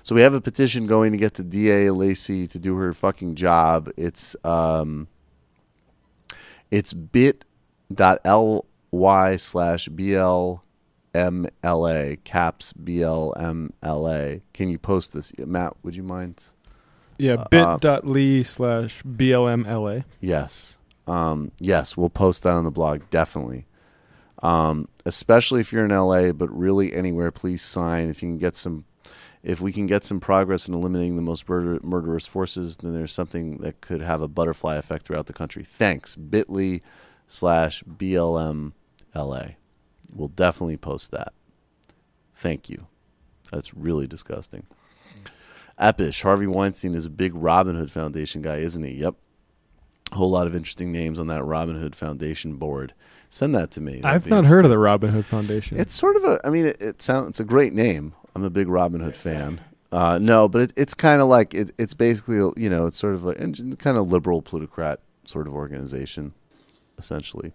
So we have a petition going to get the DA Lacey to do her fucking job. It's um, it's bit.ly slash BLMLA, caps BLMLA. Can you post this? Matt, would you mind? Yeah, Uh, bit.ly slash BLMLA. Yes. Um, yes, we'll post that on the blog, definitely. Um, especially if you're in LA, but really anywhere, please sign. If you can get some, if we can get some progress in eliminating the most murder, murderous forces, then there's something that could have a butterfly effect throughout the country. Thanks. Bit.ly slash BLM LA. We'll definitely post that. Thank you. That's really disgusting. Epish. Harvey Weinstein is a big Robin Hood Foundation guy, isn't he? Yep. A whole lot of interesting names on that Robin Hood Foundation board. Send that to me. That'd I've not heard of the Robin Hood Foundation. It's sort of a. I mean, it, it sounds. It's a great name. I'm a big Robin Hood fan. Uh, no, but it, it's kind of like it, it's basically you know it's sort of a kind of liberal plutocrat sort of organization, essentially.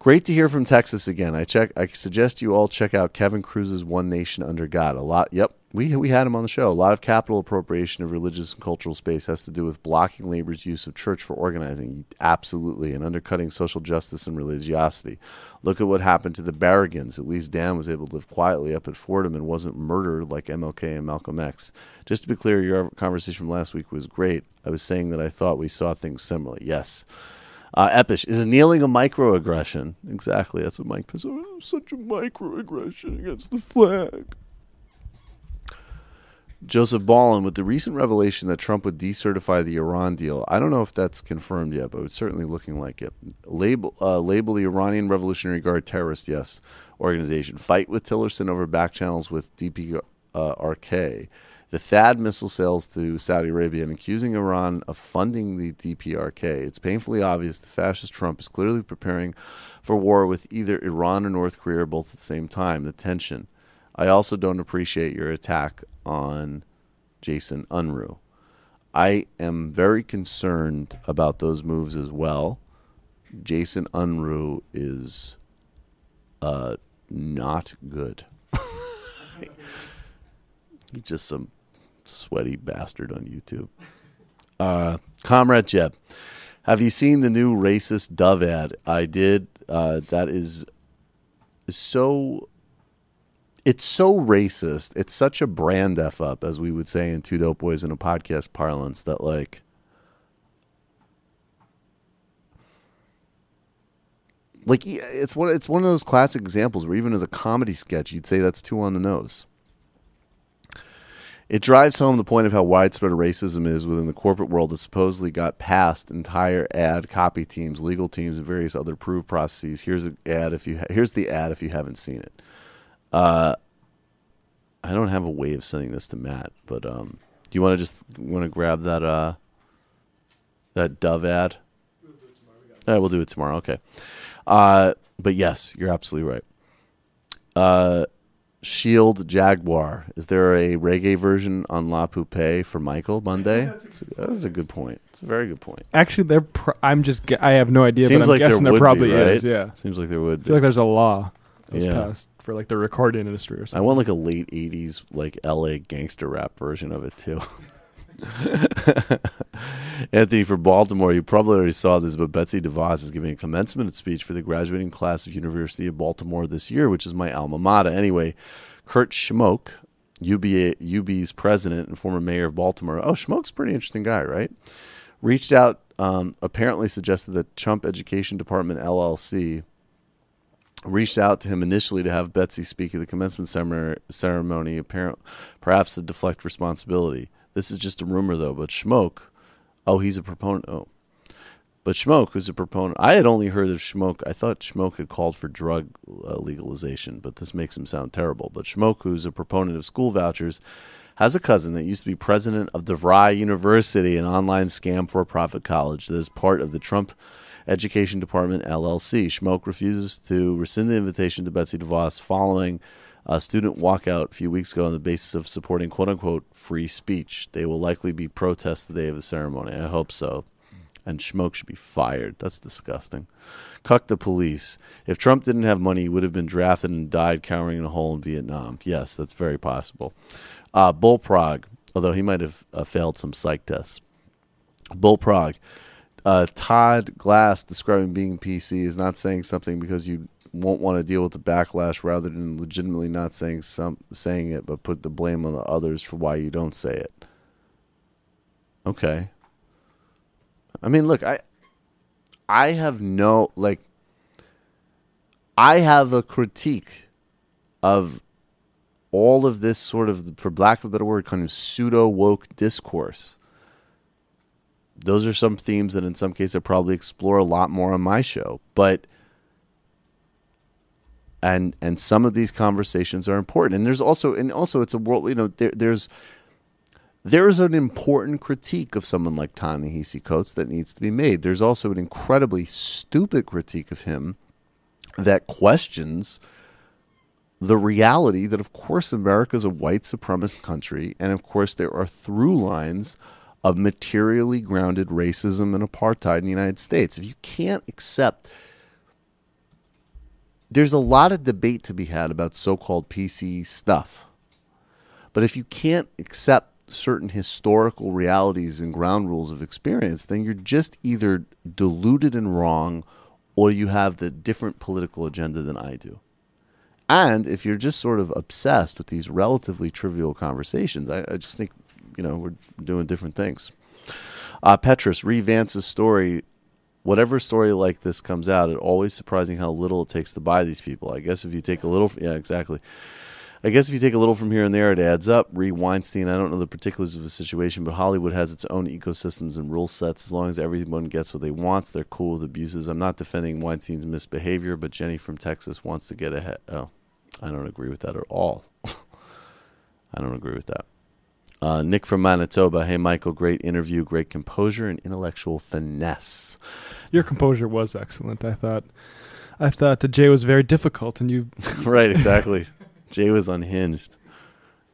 Great to hear from Texas again. I check. I suggest you all check out Kevin Kruse's One Nation Under God. A lot. Yep, we we had him on the show. A lot of capital appropriation of religious and cultural space has to do with blocking labor's use of church for organizing. Absolutely, and undercutting social justice and religiosity. Look at what happened to the Berrigans. At least Dan was able to live quietly up at Fordham and wasn't murdered like MLK and Malcolm X. Just to be clear, your conversation from last week was great. I was saying that I thought we saw things similarly. Yes. Uh, Epish, is a kneeling a microaggression? Exactly. That's what Mike. Oh, such a microaggression against the flag. Joseph Ballin, with the recent revelation that Trump would decertify the Iran deal, I don't know if that's confirmed yet, but it's certainly looking like it. Label, uh, label the Iranian Revolutionary Guard terrorist, yes, organization. Fight with Tillerson over back channels with DPRK. The THAAD missile sales to Saudi Arabia and accusing Iran of funding the DPRK. It's painfully obvious the fascist Trump is clearly preparing for war with either Iran or North Korea both at the same time. The tension. I also don't appreciate your attack on Jason Unruhe. I am very concerned about those moves as well. Jason Unruhe is uh, not good. He's just some sweaty bastard on YouTube. Uh, Comrade Jeb, have you seen the new racist Dove ad? I did. Uh, that is so. It's so racist. It's such a brand f up, as we would say in Two Dope Boys in a podcast parlance, that like. Like it's one, it's one of those classic examples where even as a comedy sketch, you'd say that's too on the nose. It drives home the point of how widespread racism is within the corporate world that supposedly got past entire ad copy teams, legal teams, and various other proof processes. Here's an ad if you ha- here's the ad if you haven't seen it. Uh, I don't have a way of sending this to Matt, but um, do you want to just want to grab that uh that Dove ad? Yeah, we'll do it tomorrow. Okay. Uh, but yes, you're absolutely right. Uh, Shield Jaguar. Is there a reggae version on La Poupée for Michael Monday? That's a, that's a good point. It's a very good point. Actually, they're. Pr- I'm just. gu- I have no idea, Seems but I'm like guessing there, would be, probably right? is. Yeah. Seems like there would I feel like there's a law that's Yeah. passed for like the recording industry or something. I want like a late '80s like LA gangster rap version of it too. Anthony for Baltimore, you probably already saw this, but Betsy DeVos is giving a commencement speech for the graduating class of University of Baltimore this year, which is my alma mater. Anyway, Kurt Schmoke, UBA, UB's president and former mayor of Baltimore. Oh, Schmoke's a pretty interesting guy, right? Reached out, um, apparently suggested that Trump Education Department LLC reached out to him initially to have Betsy speak at the commencement ceremony, apparent, perhaps to deflect responsibility. This is just a rumor, though. But Schmoke, oh, he's a proponent. Oh, but Schmoke, who's a proponent, I had only heard of Schmoke. I thought Schmoke had called for drug uh, legalization, but this makes him sound terrible. But Schmoke, who's a proponent of school vouchers, has a cousin that used to be president of DeVry University, an online scam for-profit college that is part of the Trump Education Department LLC. Schmoke refuses to rescind the invitation to Betsy DeVos following a student walkout a few weeks ago on the basis of supporting "quote unquote" free speech. They will likely be protests the day of the ceremony. I hope so. And Schmoke should be fired. That's disgusting. Cuck the police. If Trump didn't have money, he would have been drafted and died cowering in a hole in Vietnam. Yes, that's very possible. Uh, Bull Prague, although he might have uh, failed some psych tests. Bull Prague. Uh, Todd Glass describing being PC is not saying something because you won't want to deal with the backlash rather than legitimately not saying some saying it, but put the blame on the others for why you don't say it. Okay. I mean, look, I I have no like I have a critique of all of this sort of for lack of a better word kind of pseudo woke discourse. Those are some themes that in some cases I probably explore a lot more on my show, but and and some of these conversations are important and there's also and also it's a world you know there, there's there's an important critique of someone like Ta-Nehisi Coates that needs to be made. There's also an incredibly stupid critique of him that questions the reality that, of course, America is a white supremacist country, and of course, there are through lines of materially grounded racism and apartheid in the United States. If you can't accept, there's a lot of debate to be had about so called PC stuff. But if you can't accept certain historical realities and ground rules of experience, then you're just either deluded and wrong or you have the different political agenda than I do. And if you're just sort of obsessed with these relatively trivial conversations, I, I just think, you know, we're doing different things. Uh, Petrus, Reed Vance's story, whatever story like this comes out, it always surprising how little it takes to buy these people. I guess if you take a little, yeah, exactly. I guess if you take a little from here and there, it adds up. Re Weinstein, I don't know the particulars of the situation, but Hollywood has its own ecosystems and rule sets. As long as everyone gets what they want, they're cool with abuses. I'm not defending Weinstein's misbehavior, but Jenny from Texas wants to get ahead. Oh, I don't agree with that at all. I don't agree with that. Uh, Nick from Manitoba. Hey, Michael, great interview, great composure, and intellectual finesse. Your composure was excellent. I thought. I thought that Jay was very difficult, and you. right, exactly. Jay was unhinged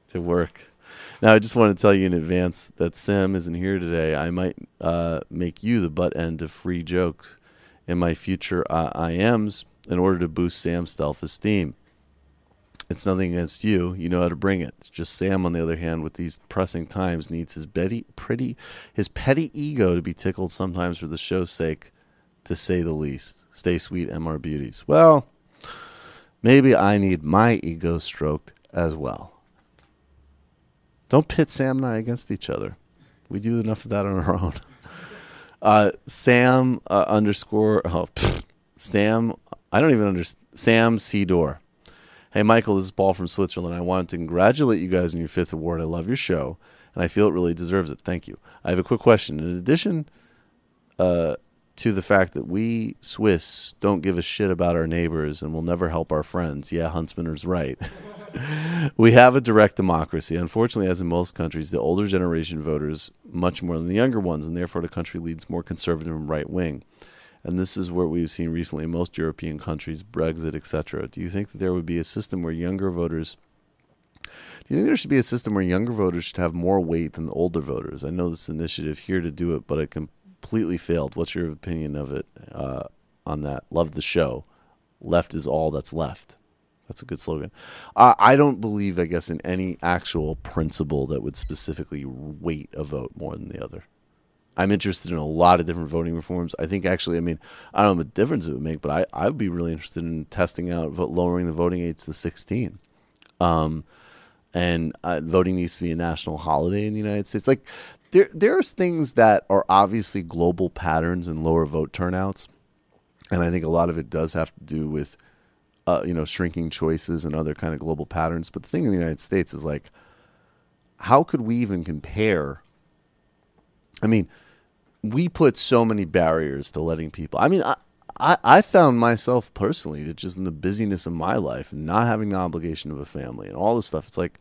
to work. Now, I just want to tell you in advance that Sam isn't here today. I might uh, make you the butt end of free jokes in my future uh, IMs in order to boost Sam's self esteem. It's nothing against you. You know how to bring it. It's just Sam, on the other hand, with these pressing times, needs his betty, pretty, his petty ego to be tickled sometimes for the show's sake, to say the least. Stay sweet, MR beauties. Well, maybe I need my ego stroked as well. Don't pit Sam and I against each other. We do enough of that on our own. Uh, Sam uh, underscore oh, pfft, Sam. I don't even understand. Sam Seder Hey, Michael, this is Paul from Switzerland. I wanted to congratulate you guys on your fifth award. I love your show, and I feel it really deserves it. Thank you. I have a quick question. In addition uh, to the fact that we Swiss don't give a shit about our neighbors and will never help our friends, yeah, Huntsmaner's right. we have a direct democracy. Unfortunately, as in most countries, the older generation voters much more than the younger ones, and therefore the country leads more conservative and right wing. And this is what we've seen recently in most European countries, Brexit, etc. Do you think that there would be a system where younger voters do you think there should be a system where younger voters should have more weight than the older voters? I know this initiative here to do it, but it completely failed. What's your opinion of it uh, on that? Love the show. Left is all that's left. That's a good slogan. Uh, I don't believe, I guess, in any actual principle that would specifically weight a vote more than the other. I'm interested in a lot of different voting reforms. I think actually, I mean, I don't know the difference it would make, but I, I would be really interested in testing out lowering the voting age to 16. Um, and uh, voting needs to be a national holiday in the United States. Like, there, there's things that are obviously global patterns in lower vote turnouts, and I think a lot of it does have to do with, uh, you know, shrinking choices and other kind of global patterns. But the thing in the United States is like, how could we even compare? I mean, we put so many barriers to letting people. I mean, I, I, I found myself personally just in the busyness of my life and not having the obligation of a family and all this stuff, it's like,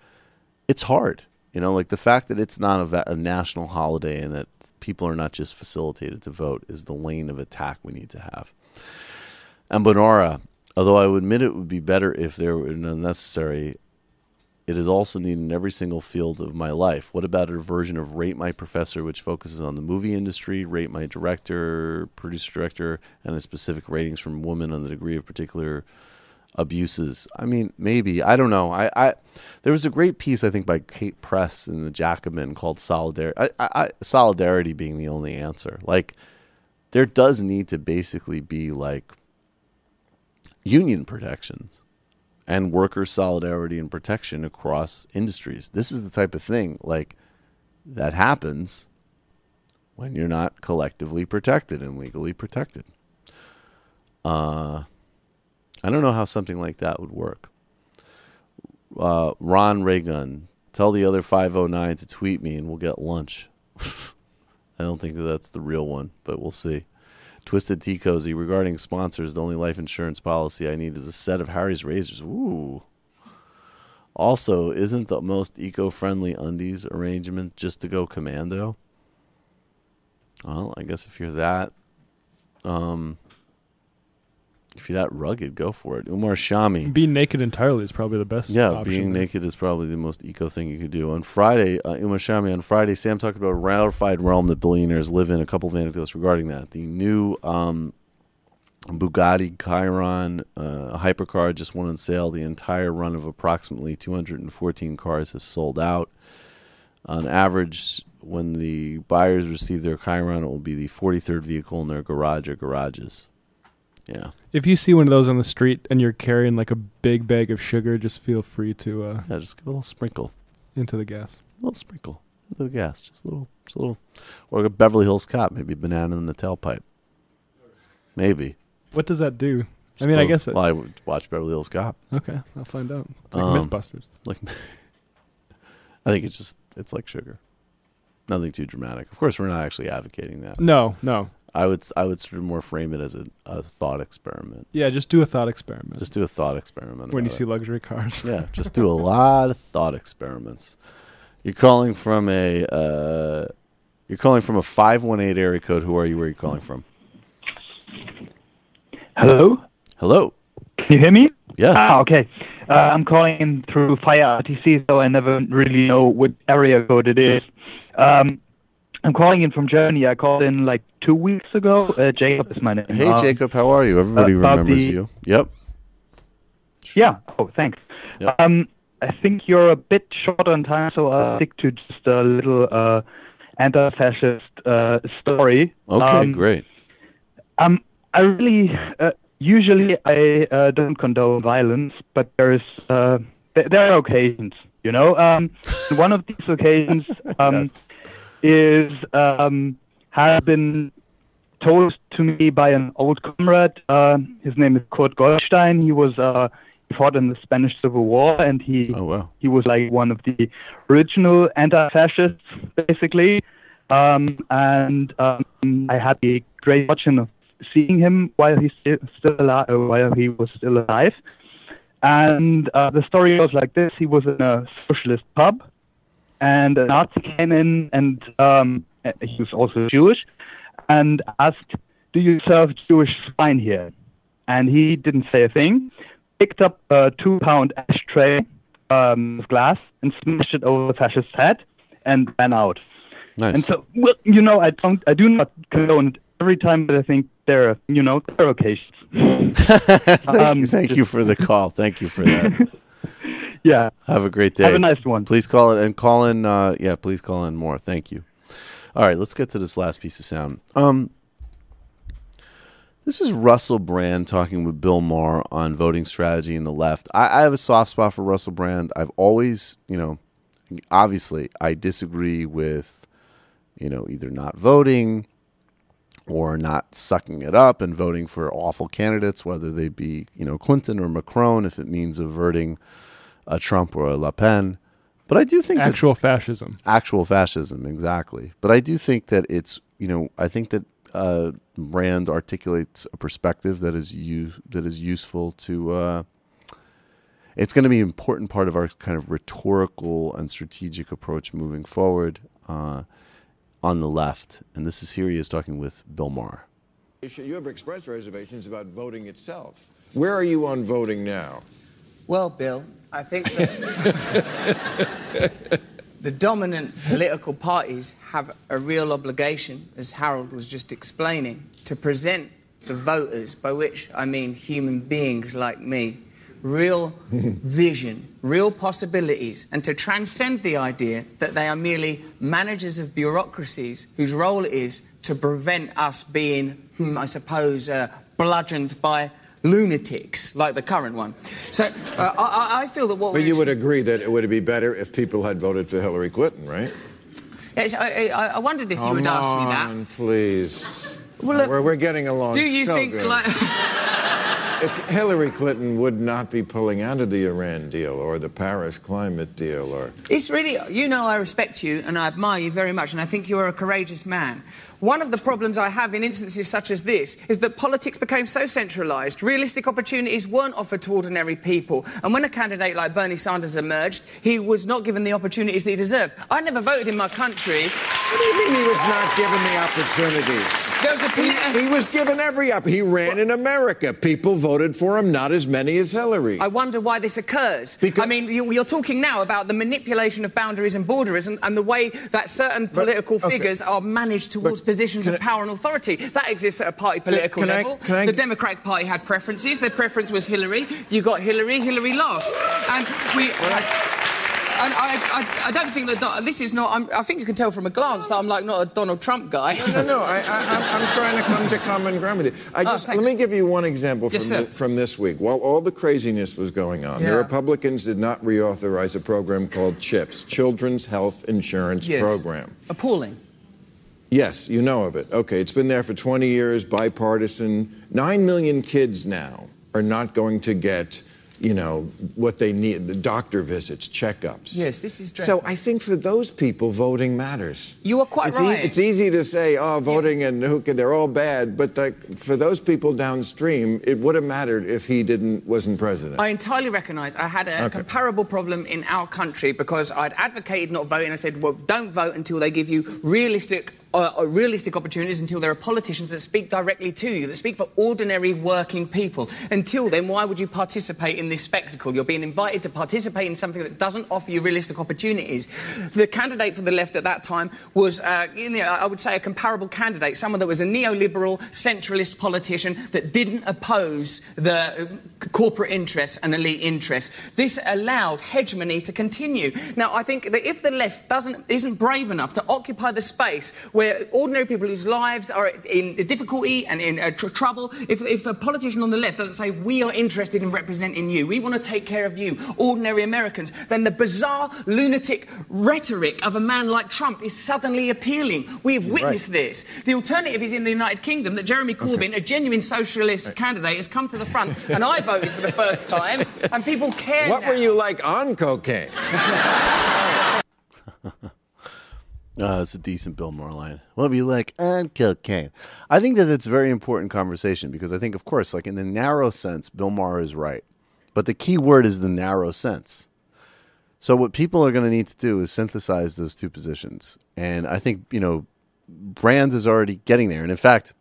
it's hard. You know, like the fact that it's not a, a national holiday and that people are not just facilitated to vote is the lane of attack we need to have. And Bonora, although I would admit it would be better if there were necessary, it is also needed in every single field of my life. What about a version of Rate My Professor, which focuses on the movie industry, Rate My Director, Producer Director, and the specific ratings from women on the degree of particular abuses? I mean, maybe. I don't know. I, I There was a great piece, I think, by Kate Press in the Jacobin called Solidarity. I, I, solidarity being the only answer. Like, there does need to basically be, like, union protections and worker solidarity and protection across industries. This is the type of thing like that happens when you're not collectively protected and legally protected. Uh, I don't know how something like that would work. Uh, Ron Raygun, tell the other 509 to tweet me and we'll get lunch. I don't think that that's the real one, but we'll see. Twisted Tea Cozy, regarding sponsors, the only life insurance policy I need is a set of Harry's razors. Ooh. Also, isn't the most eco friendly undies arrangement just to go commando? Well, I guess if you're that um if you're that rugged, go for it. Umar Shami. Being naked entirely is probably the best. Yeah, option being naked is probably the most eco thing you could do. On Friday, uh, Umar Shami, on Friday, Sam talked about a rarefied realm that billionaires live in. A couple of anecdotes regarding that. The new um, Bugatti Chiron uh, hypercar just went on sale. The entire run of approximately 214 cars have sold out. On average, when the buyers receive their Chiron, it will be the 43rd vehicle in their garage or garages. Yeah. If you see one of those on the street and you're carrying like a big bag of sugar, just feel free to uh, Yeah, just give a little sprinkle. into the gas. A little sprinkle. A little gas. Just a little, just a little. Or a Beverly Hills Cop, maybe banana in the tailpipe. Maybe. What does that do? I mean, I guess it. Well, I would watch Beverly Hills Cop. Okay, I'll find out. It's like Um, MythBusters. Like, I think it's just it's like sugar. Nothing too dramatic. Of course, we're not actually advocating that. No, no. I would I would sort of more frame it as a, a thought experiment. Yeah, just do a thought experiment. Just do a thought experiment. When you about see it. luxury cars. Yeah, just do a lot of thought experiments. You're calling from a uh, you're calling from a five one eight area code. Who are you? Where are you calling from? Hello? Hello. Can you hear me? Yes. Ah, okay. Uh, I'm calling through Fire RTC, so I never really know what area code it is. Um, I'm calling in from Germany. I called in like two weeks ago. Uh, Jacob is my name. Hey Um, Jacob, how are you? Everybody about remembers the- you. Yep. Yeah. Oh, thanks. Um, I think you're a bit short on time, so I'll stick to just a little uh, anti-fascist uh, story. Okay, Um, great. Um, I really, uh, usually I uh, don't condone violence, but there is, uh, th- there are occasions, you know. Um, one of these occasions um, is um, has been told to me by an old comrade. Uh, his name is Kurt Goldstein. He was uh, fought in the Spanish Civil War, and he oh, wow. he was like one of the original anti-fascists, basically. Um, and um, I had the great fortune of seeing him while he's still, still alive, uh, while he was still alive. And uh, the story goes like this: He was in a socialist pub, and a Nazi came in, and um, he was also Jewish, and asked, "Do you serve Jewish swine here?" And he didn't say a thing. Picked up a two-pound ashtray um, of glass and smashed it over the fascist's head, and ran out. Nice. And so, well, you know, I don't, I do not condone it every time, but I think there are, you know, there are occasions. thank Um, you, thank you for the call. Thank you for that. yeah. Have a great day. Have a nice one. Please call it and call in. Uh, yeah, please call in more. Thank you. All right, let's get to this last piece of sound. Um, this is Russell Brand talking with Bill Maher on voting strategy in the left. I, I have a soft spot for Russell Brand. I've always, you know, obviously I disagree with, you know, either not voting or not sucking it up and voting for awful candidates, whether they be, you know, Clinton or Macron, if it means averting a Trump or a Le Pen. But I do think that- Actual fascism. actual fascism, exactly. But I do think that it's, you know, I think that uh, Rand articulates a perspective that is use, that is useful to. Uh, it's going to be an important part of our kind of rhetorical and strategic approach moving forward uh, on the left. And this is here he is talking with Bill Maher. You have expressed reservations about voting itself. Where are you on voting now? Well, Bill, I think that the dominant political parties have a real obligation, as Harold was just explaining, to present the voters, by which I mean human beings like me, real vision, real possibilities, and to transcend the idea that they are merely managers of bureaucracies whose role it is to prevent us being, hmm, I suppose, uh, bludgeoned by lunatics like the current one. So uh, I, I feel that what But we're you would agree that it would be better if people had voted for Hillary Clinton, right? Yes, I, I, I wondered if you would Come ask me that. on, please. Well, look, we're, we're getting along Do you so think, good. like, Hillary Clinton would not be pulling out of the Iran deal or the Paris climate deal or it's really, you know, I respect you and I admire you very much, and I think you're a courageous man. One of the problems I have in instances such as this is that politics became so centralised, realistic opportunities weren't offered to ordinary people. And when a candidate like Bernie Sanders emerged, he was not given the opportunities that he deserved. I never voted in my country. What do you mean he was not given the opportunities? There was a he, he was given every up. He ran in America. People voted for him, not as many as Hillary. I wonder why this occurs. Because I mean, you, you're talking now about the manipulation of boundaries and borders and, and the way that certain political okay. figures are managed towards positions of power and authority. That exists at a party political can I- level. can I- the Democratic Party had preferences. Their preference was Hillary. You got Hillary. Hillary lost. And we. And I, I, I don't think that this is not. I'm, I think you can tell from a glance that I'm like not a Donald Trump guy. No, no, no. I, I, I'm, I'm trying to come to common ground with you. I Oh, let me give you one example from, Yes, the- from this week. While all the craziness was going on, the Republicans did not reauthorize a program called CHIPS, Children's Health Insurance Yes. Program. Appalling. Yes, you know of it. Okay, it's been there for 20 years, bipartisan. Nine million kids now are not going to get, you know, what they need the doctor visits, checkups. Yes, this is So. I think for those people, voting matters. You are quite it's, e- right. it's easy to say, oh, voting and who can, they're all bad, but like, for those people downstream, it would have mattered if he didn't wasn't president. I entirely recognise I had a Okay. comparable problem in our country because I'd advocated not voting. I said, well, don't vote until they give you realistic. Uh, uh, realistic opportunities until there are politicians that speak directly to you, that speak for ordinary working people. Until then, why would you participate in this spectacle? You're being invited to participate in something that doesn't offer you realistic opportunities. The candidate for the left at that time was, uh, I would say, a comparable candidate, someone that was a neoliberal, centralist politician that didn't oppose the uh, corporate interests and elite interests. This allowed hegemony to continue. Now, I think that if the left doesn't isn't brave enough to occupy the space where where ordinary people whose lives are in difficulty and in uh, tr- trouble, if, if a politician on the left doesn't say, We are interested in representing you, we want to take care of you, ordinary Americans, then the bizarre, lunatic rhetoric of a man like Trump is suddenly appealing. We have witnessed this. The alternative is in the United Kingdom that Jeremy Corbyn, a genuine socialist candidate, has come to the front, and I voted for the first time, and people care What now. were you like on cocaine? Uh, it's a decent Bill Maher line. Were you like on cocaine? I think that it's a very important conversation because I think, of course, like in the narrow sense, Bill Maher is right. But the key word is the narrow sense. So what people are going to need to do is synthesize those two positions. And I think, you know, Brands is already getting there. And in fact,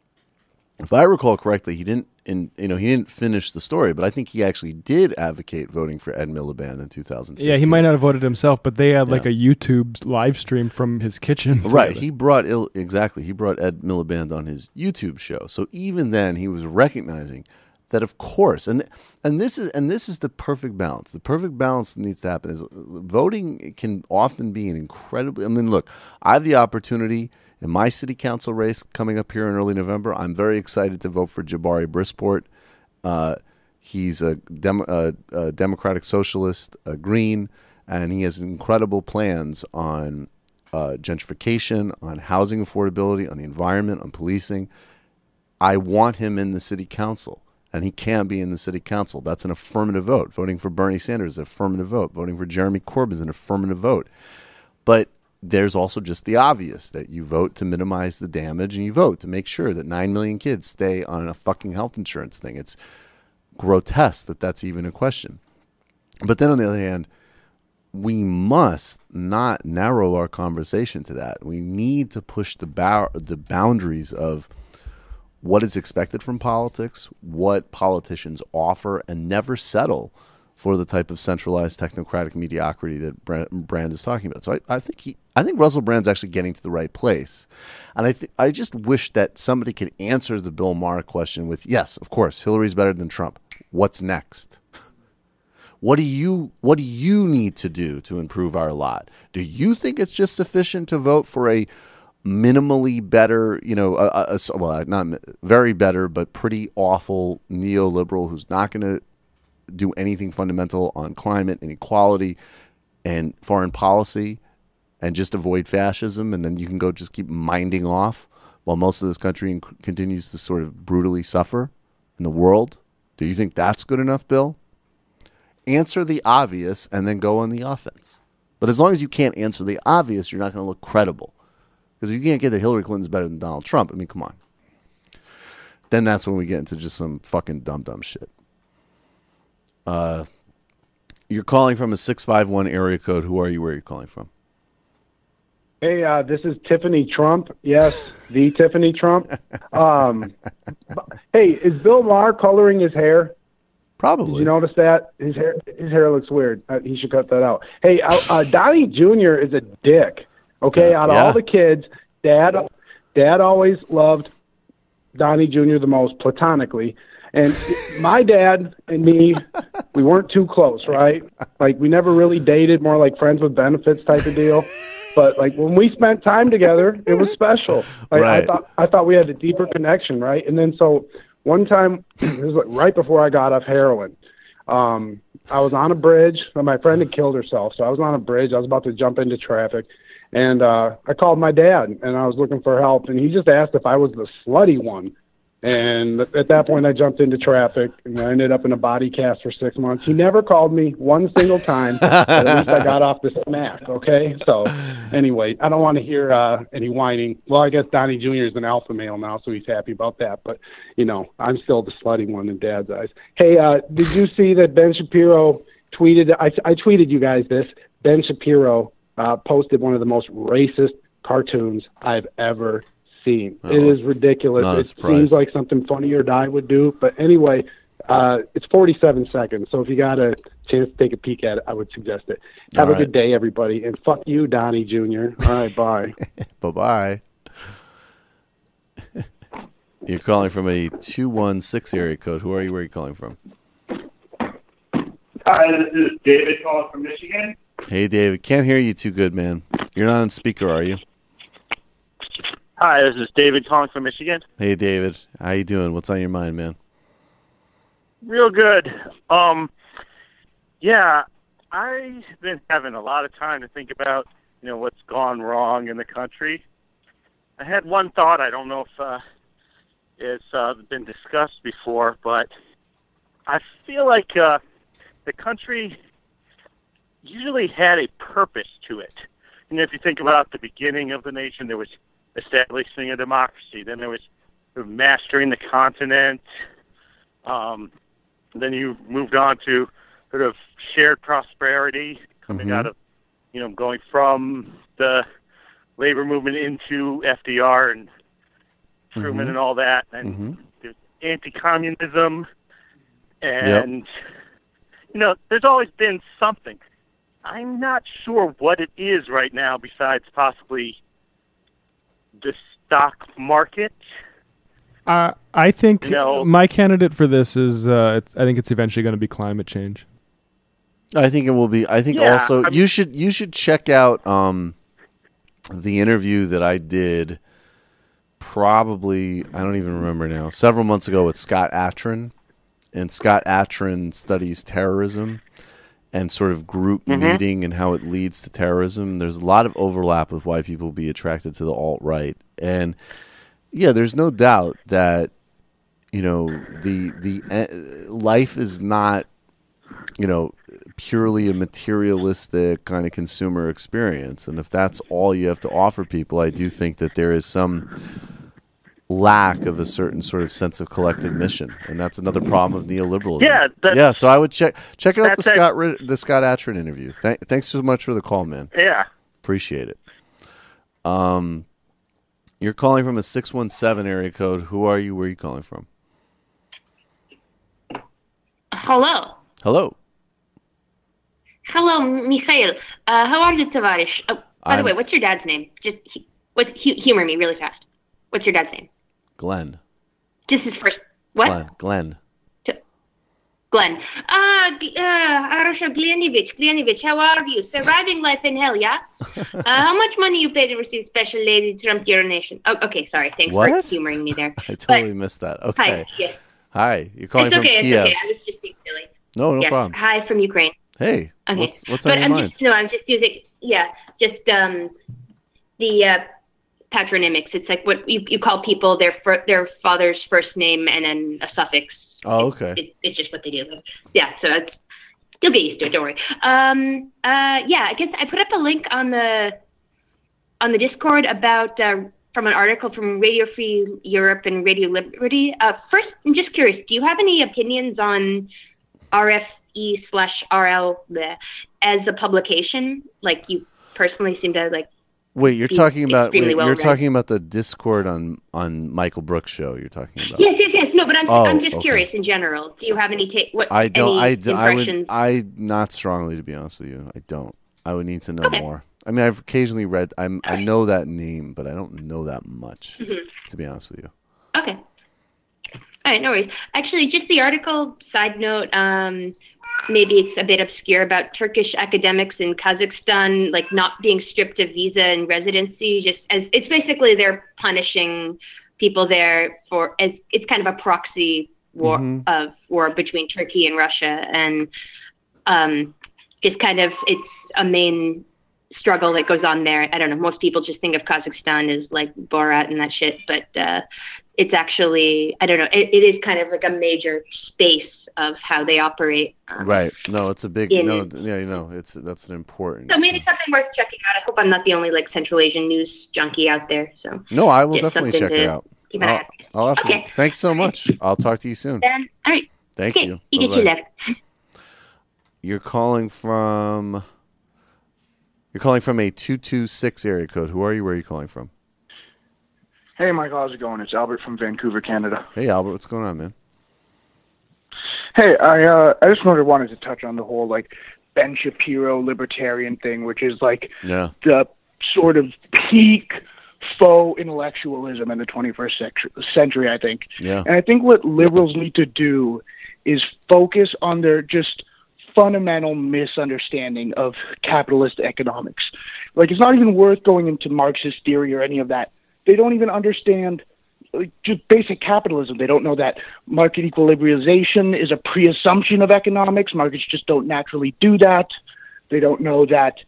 if I recall correctly, he didn't in you know, he didn't finish the story, but I think he actually did advocate voting for Ed Miliband in 2015. Yeah, he might not have voted himself, but they had like Yeah. a YouTube live stream from his kitchen. Right. together. He brought il- exactly. He brought Ed Miliband on his YouTube show. So even then, he was recognizing that, of course, and and this is and this is the perfect balance. The perfect balance that needs to happen is uh, voting can often be an incredibly. I mean, look, I have the opportunity in my city council race coming up here in early November. I'm very excited to vote for Jabari Brisport. Uh, he's a, dem- uh, a democratic socialist, a green, and he has incredible plans on uh, gentrification, on housing affordability, on the environment, on policing. I want him in the city council, and he can be in the city council. That's an affirmative vote. Voting for Bernie Sanders is an affirmative vote. Voting for Jeremy Corbyn is an affirmative vote. But there's also just the obvious that you vote to minimize the damage and you vote to make sure that 9 million kids stay on a fucking health insurance thing. It's grotesque that that's even a question. But then on the other hand, we must not narrow our conversation to that. We need to push the the boundaries of what is expected from politics, what politicians offer, and never settle for the type of centralized technocratic mediocrity that Brand, Brand is talking about. So I, I think he, I think Russell Brand's actually getting to the right place, and I th- I just wish that somebody could answer the Bill Maher question with yes, of course, Hillary's better than Trump. What's next? What do you what do you need to do to improve our lot? Do you think it's just sufficient to vote for a minimally better, you know, a, a- well, not very better, but pretty awful neoliberal who's not going to do anything fundamental on climate and equality and foreign policy and just avoid fascism and then you can go just keep minding off while most of this country continues to sort of brutally suffer in the world? Do you think that's good enough, Bill? answer the obvious and then go on the offense. But as long as you can't answer the obvious, you're not going to look credible. Because if you can't get that Hillary Clinton's better than Donald Trump, I mean, come on. Then that's when we get into just some fucking dumb, dumb shit. Uh, you're calling from a 651 area code. Who are you? Where are you calling from? Hey, uh, this is Tiffany Trump. Yes, the Tiffany Trump. Um, hey, is Bill Maher coloring his hair? Probably. Did you notice that his hair his hair looks weird? Uh, he should cut that out. Hey, uh, uh, Donnie Jr. is a dick. Okay, out of Yeah. all the kids, Dad, Dad always loved Donnie Jr. the most platonically. And my dad and me, we weren't too close, right? Like we never really dated, more like friends with benefits type of deal. But like when we spent time together, it was special. Like Right. I thought I thought we had a deeper connection, right? And then so one time, it was like right before I got off heroin. Um, I was on a bridge. My friend had killed herself, so I was on a bridge. I was about to jump into traffic, and uh, I called my dad, and I was looking for help, and he just asked if I was the slutty one. And at that point, I jumped into traffic, and I ended up in a body cast for six months. He never called me one single time. at least I got off the smack. Okay, so anyway, I don't want to hear uh, any whining. Well, I guess Donnie Jr. is an alpha male now, so he's happy about that. But you know, I'm still the slutty one in Dad's eyes. Hey, uh, did you see that Ben Shapiro tweeted? I, I tweeted you guys this. Ben Shapiro uh, posted one of the most racist cartoons I've ever seen. Oh, it is ridiculous. It seems like something Funny or Die would do. But anyway, uh, it's 47 seconds. So if you got a chance to take a peek at it, I would suggest it. Have All a right. good day, everybody. And fuck you, Donnie Jr. All right, bye. bye bye. You're calling from a 216 area code. Who are you? Where are you calling from? Hi, this is David calling from Michigan. Hey, David. Can't hear you too good, man. You're not on speaker, are you? Hi, this is David calling from Michigan. Hey, David. How you doing? What's on your mind, man? Real good. Um, yeah, I've been having a lot of time to think about, you know, what's gone wrong in the country. I had one thought. I don't know if uh, it's uh, been discussed before, but I feel like uh, the country usually had a purpose to it. And if you think about the beginning of the nation, there was establishing a democracy. Then there was mastering the continent. Um, then you moved on to sort of shared prosperity coming Mhm. out of, you know, going from the labor movement into FDR and Truman Mhm. and all that, and Mhm. there's anti-communism, and you know, there's always been something. I'm not sure what it is right now, besides possibly the stock market. Uh, I think No. my candidate for this is. Uh, it's, I think it's eventually going to be climate change. I think it will be. I think Yeah, also I you should you should check out um, the interview that I did. Probably I don't even remember now. Several months ago with Scott Atran, and Scott Atran studies terrorism and sort of group Mhm. meeting and how it leads to terrorism. There's a lot of overlap with why people be attracted to the alt right, and yeah, there's no doubt that you know the the uh, life is not you know purely a materialistic kind of consumer experience and if that's all you have to offer people i do think that there is some lack of a certain sort of sense of collective mission and that's another problem of neoliberalism Yeah, that's- yeah so i would check check out the scott Rid- the scott atran interview Th- thanks so much for the call man Yeah. appreciate it um you're calling from a 617 area code who are you where are you calling from Hello. hello Hello, Mikhail. Uh, how are you, Tavarish? Oh, by the I'm- way, what's your dad's name? Just hu- what, hu- humor me really fast. What's your dad's name? Glenn Just his first. What? glenn glenn Glenn. Ah, uh, uh, Arasha Glenovich. Glenovich, how are you? Surviving life in hell, yeah? uh, how much money you pay to receive special lady Trump urination? Oh, okay, sorry. Thanks What? for humoring me there. i totally missed that okay Hi. Yes. Hi, you're calling it's from okay. Kiev. It's okay. I was just being silly. No, no Yes. problem. Hi from Ukraine. Hey, Okay. what's what's but on your I'm mind? just no, I'm just using yeah, just um the uh patronymics. It's like what you you call people their fir- their father's first name and then a suffix. Oh, okay. It, it's just what they do. Yeah, so it's, you'll get used to it. Don't worry. Um, uh, yeah, I guess I put up a link on the on the Discord about uh, from an article from Radio Free Europe and Radio Liberty. Uh, first, I'm just curious. Do you have any opinions on RFE slash RL as a publication? Like you personally seem to like. Wait, you're talking about wait, you're well-read. talking about the Discord on on Michael Brooks show. You're talking about. Yes, yes, yes. No, but I'm Oh, I'm just okay. curious in general. Do you have any take? What I don't. I, d- I would. I not strongly to be honest with you. I don't. I would need to know Okay. more. I mean, I've occasionally read. I'm. I know that name, but I don't know that much. Mhm. To be honest with you. Okay. All right, no worries. Actually, just the article side note, um, maybe it's a bit obscure about Turkish academics in Kazakhstan, like not being stripped of visa and residency. Just as it's basically they're punishing people there for as it's kind of a proxy war Mhm. of war between Turkey and Russia, and um, it's kind of it's a main struggle that goes on there. I don't know. Most people just think of Kazakhstan as like Borat and that shit, but uh, it's actually I don't know. It, it is kind of like a major space of how they operate. Um, Right. No, it's a big. in- no. Yeah. You know, it's that's an important. So maybe something worth checking out. I hope I'm not the only like Central Asian news junkie out there. So No, I will definitely check it out. keep an eye I'll, out. I'll Okay. Thanks so much. I'll talk to you soon. Then all right. Thank okay. you. You get you left. You're calling from. You're calling from a two two six area code. Who are you? Where are you calling from? Hey, Michael, how's it going? It's Albert from Vancouver, Canada. Hey, Albert. What's going on, man? Hey, I uh, I just wanted wanted to touch on the whole like Ben Shapiro libertarian thing, which is like Yeah. the sort of peak faux intellectualism in the 21st century, century I think. Yeah. And I think what liberals need to do is focus on their just fundamental misunderstanding of capitalist economics. Like, it's not even worth going into Marxist theory or any of that they don't even understand just basic capitalism. They don't know that market equilibrization is a pre-assumption of economics. Markets just don't naturally do that. They don't know that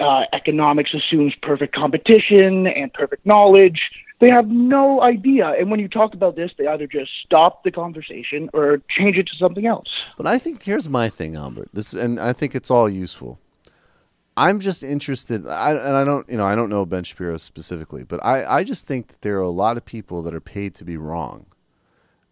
uh, economics assumes perfect competition and perfect knowledge. They have no idea. And when you talk about this, they either just stop the conversation or change it to something else. But I think here's my thing, Albert. This and I think it's all useful. I'm just interested, I, and I don't, you know, I don't know Ben Shapiro specifically, but I, I just think that there are a lot of people that are paid to be wrong.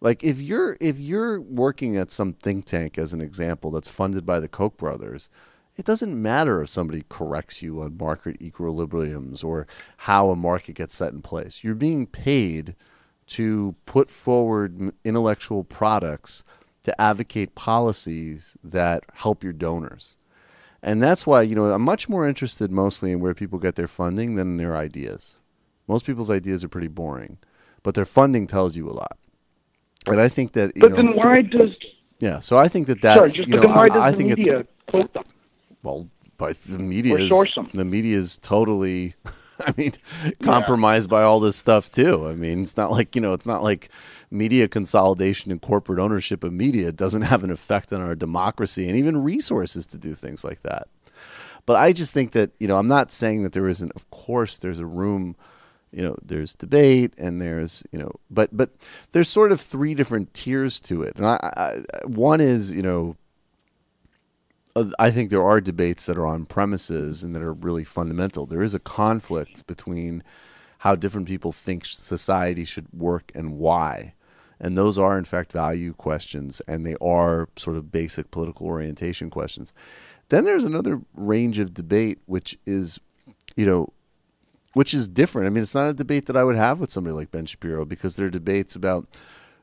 Like if you're if you're working at some think tank, as an example, that's funded by the Koch brothers, it doesn't matter if somebody corrects you on market equilibriums or how a market gets set in place. You're being paid to put forward intellectual products to advocate policies that help your donors. And that's why, you know, I'm much more interested mostly in where people get their funding than their ideas. Most people's ideas are pretty boring, but their funding tells you a lot. And I think that, you But know, then why does yeah, so I think that sorry, that's, just you know, I, does I think media it's, quote them? well, but the media Or is source the media is totally, I mean, compromised by all this stuff too. I mean, it's not like you know, it's not like media consolidation and corporate ownership of media doesn't have an effect on our democracy and even resources to do things like that. But I just think that you know, I'm not saying that there isn't. Of course, there's a room. You know, there's debate and there's you know, but but there's sort of three different tiers to it. And I, I one is you know Uh, I think there are debates that are on premises and that are really fundamental. There is a conflict between how different people think society should work and why. And those are, in fact, value questions and they are sort of basic political orientation questions. Then there's another range of debate, which is, you know, which is different. I mean, it's not a debate that I would have with somebody like Ben Shapiro because there are debates about,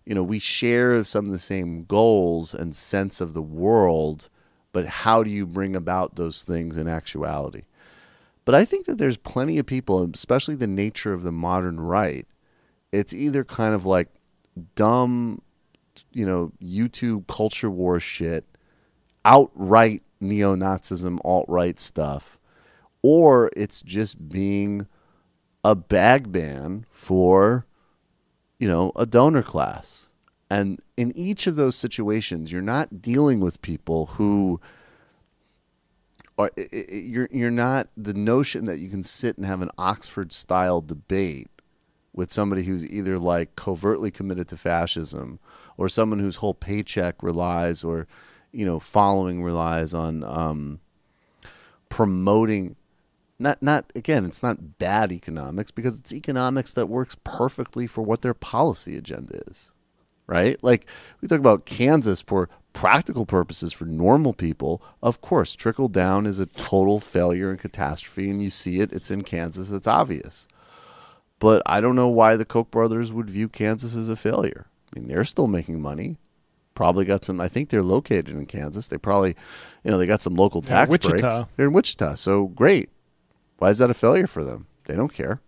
you know, we share some of the same goals and sense of the world, but how do you bring about those things in actuality? But I think that there's plenty of people, especially the nature of the modern right. It's either kind of like dumb, you know, YouTube culture war shit, outright neo Nazism, alt right stuff, or it's just being a bag ban for, you know, a donor class. And in each of those situations, you're not dealing with people who are you're you're not the notion that you can sit and have an Oxford style debate with somebody who's either like covertly committed to fascism or someone whose whole paycheck relies or you know following relies on um, promoting not not again it's not bad economics because it's economics that works perfectly for what their policy agenda is right? Like we talk about kansas for practical purposes for normal people. Of course trickle down is a total failure and catastrophe and you see it. It's in kansas. It's obvious. But i don't know why the koch brothers would view kansas as a failure. I mean they're still making money. Probably got some i think they're located in kansas. They probably you know they got some local Yeah, tax Wichita. breaks they're in wichita. So great. Why is that a failure for them? They don't care.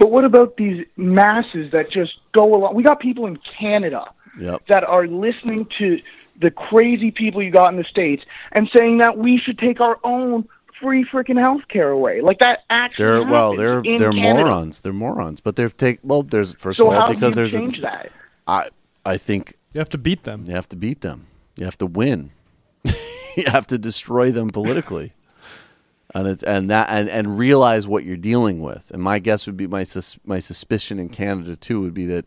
But what about these masses that just go along? We got people in Canada Yep. that are listening to the crazy people you got in the states and saying that we should take our own free freaking health care away. Like that actually. They're well, they're in they're Canada. morons. They're morons. But they're take well. There's first So of all how do because you there's change a, that? I I think you have to beat them. You have to beat them. You have to win. you have to destroy them politically. And it, and that and, and realize what you're dealing with. And my guess would be my sus, my suspicion in Canada too would be that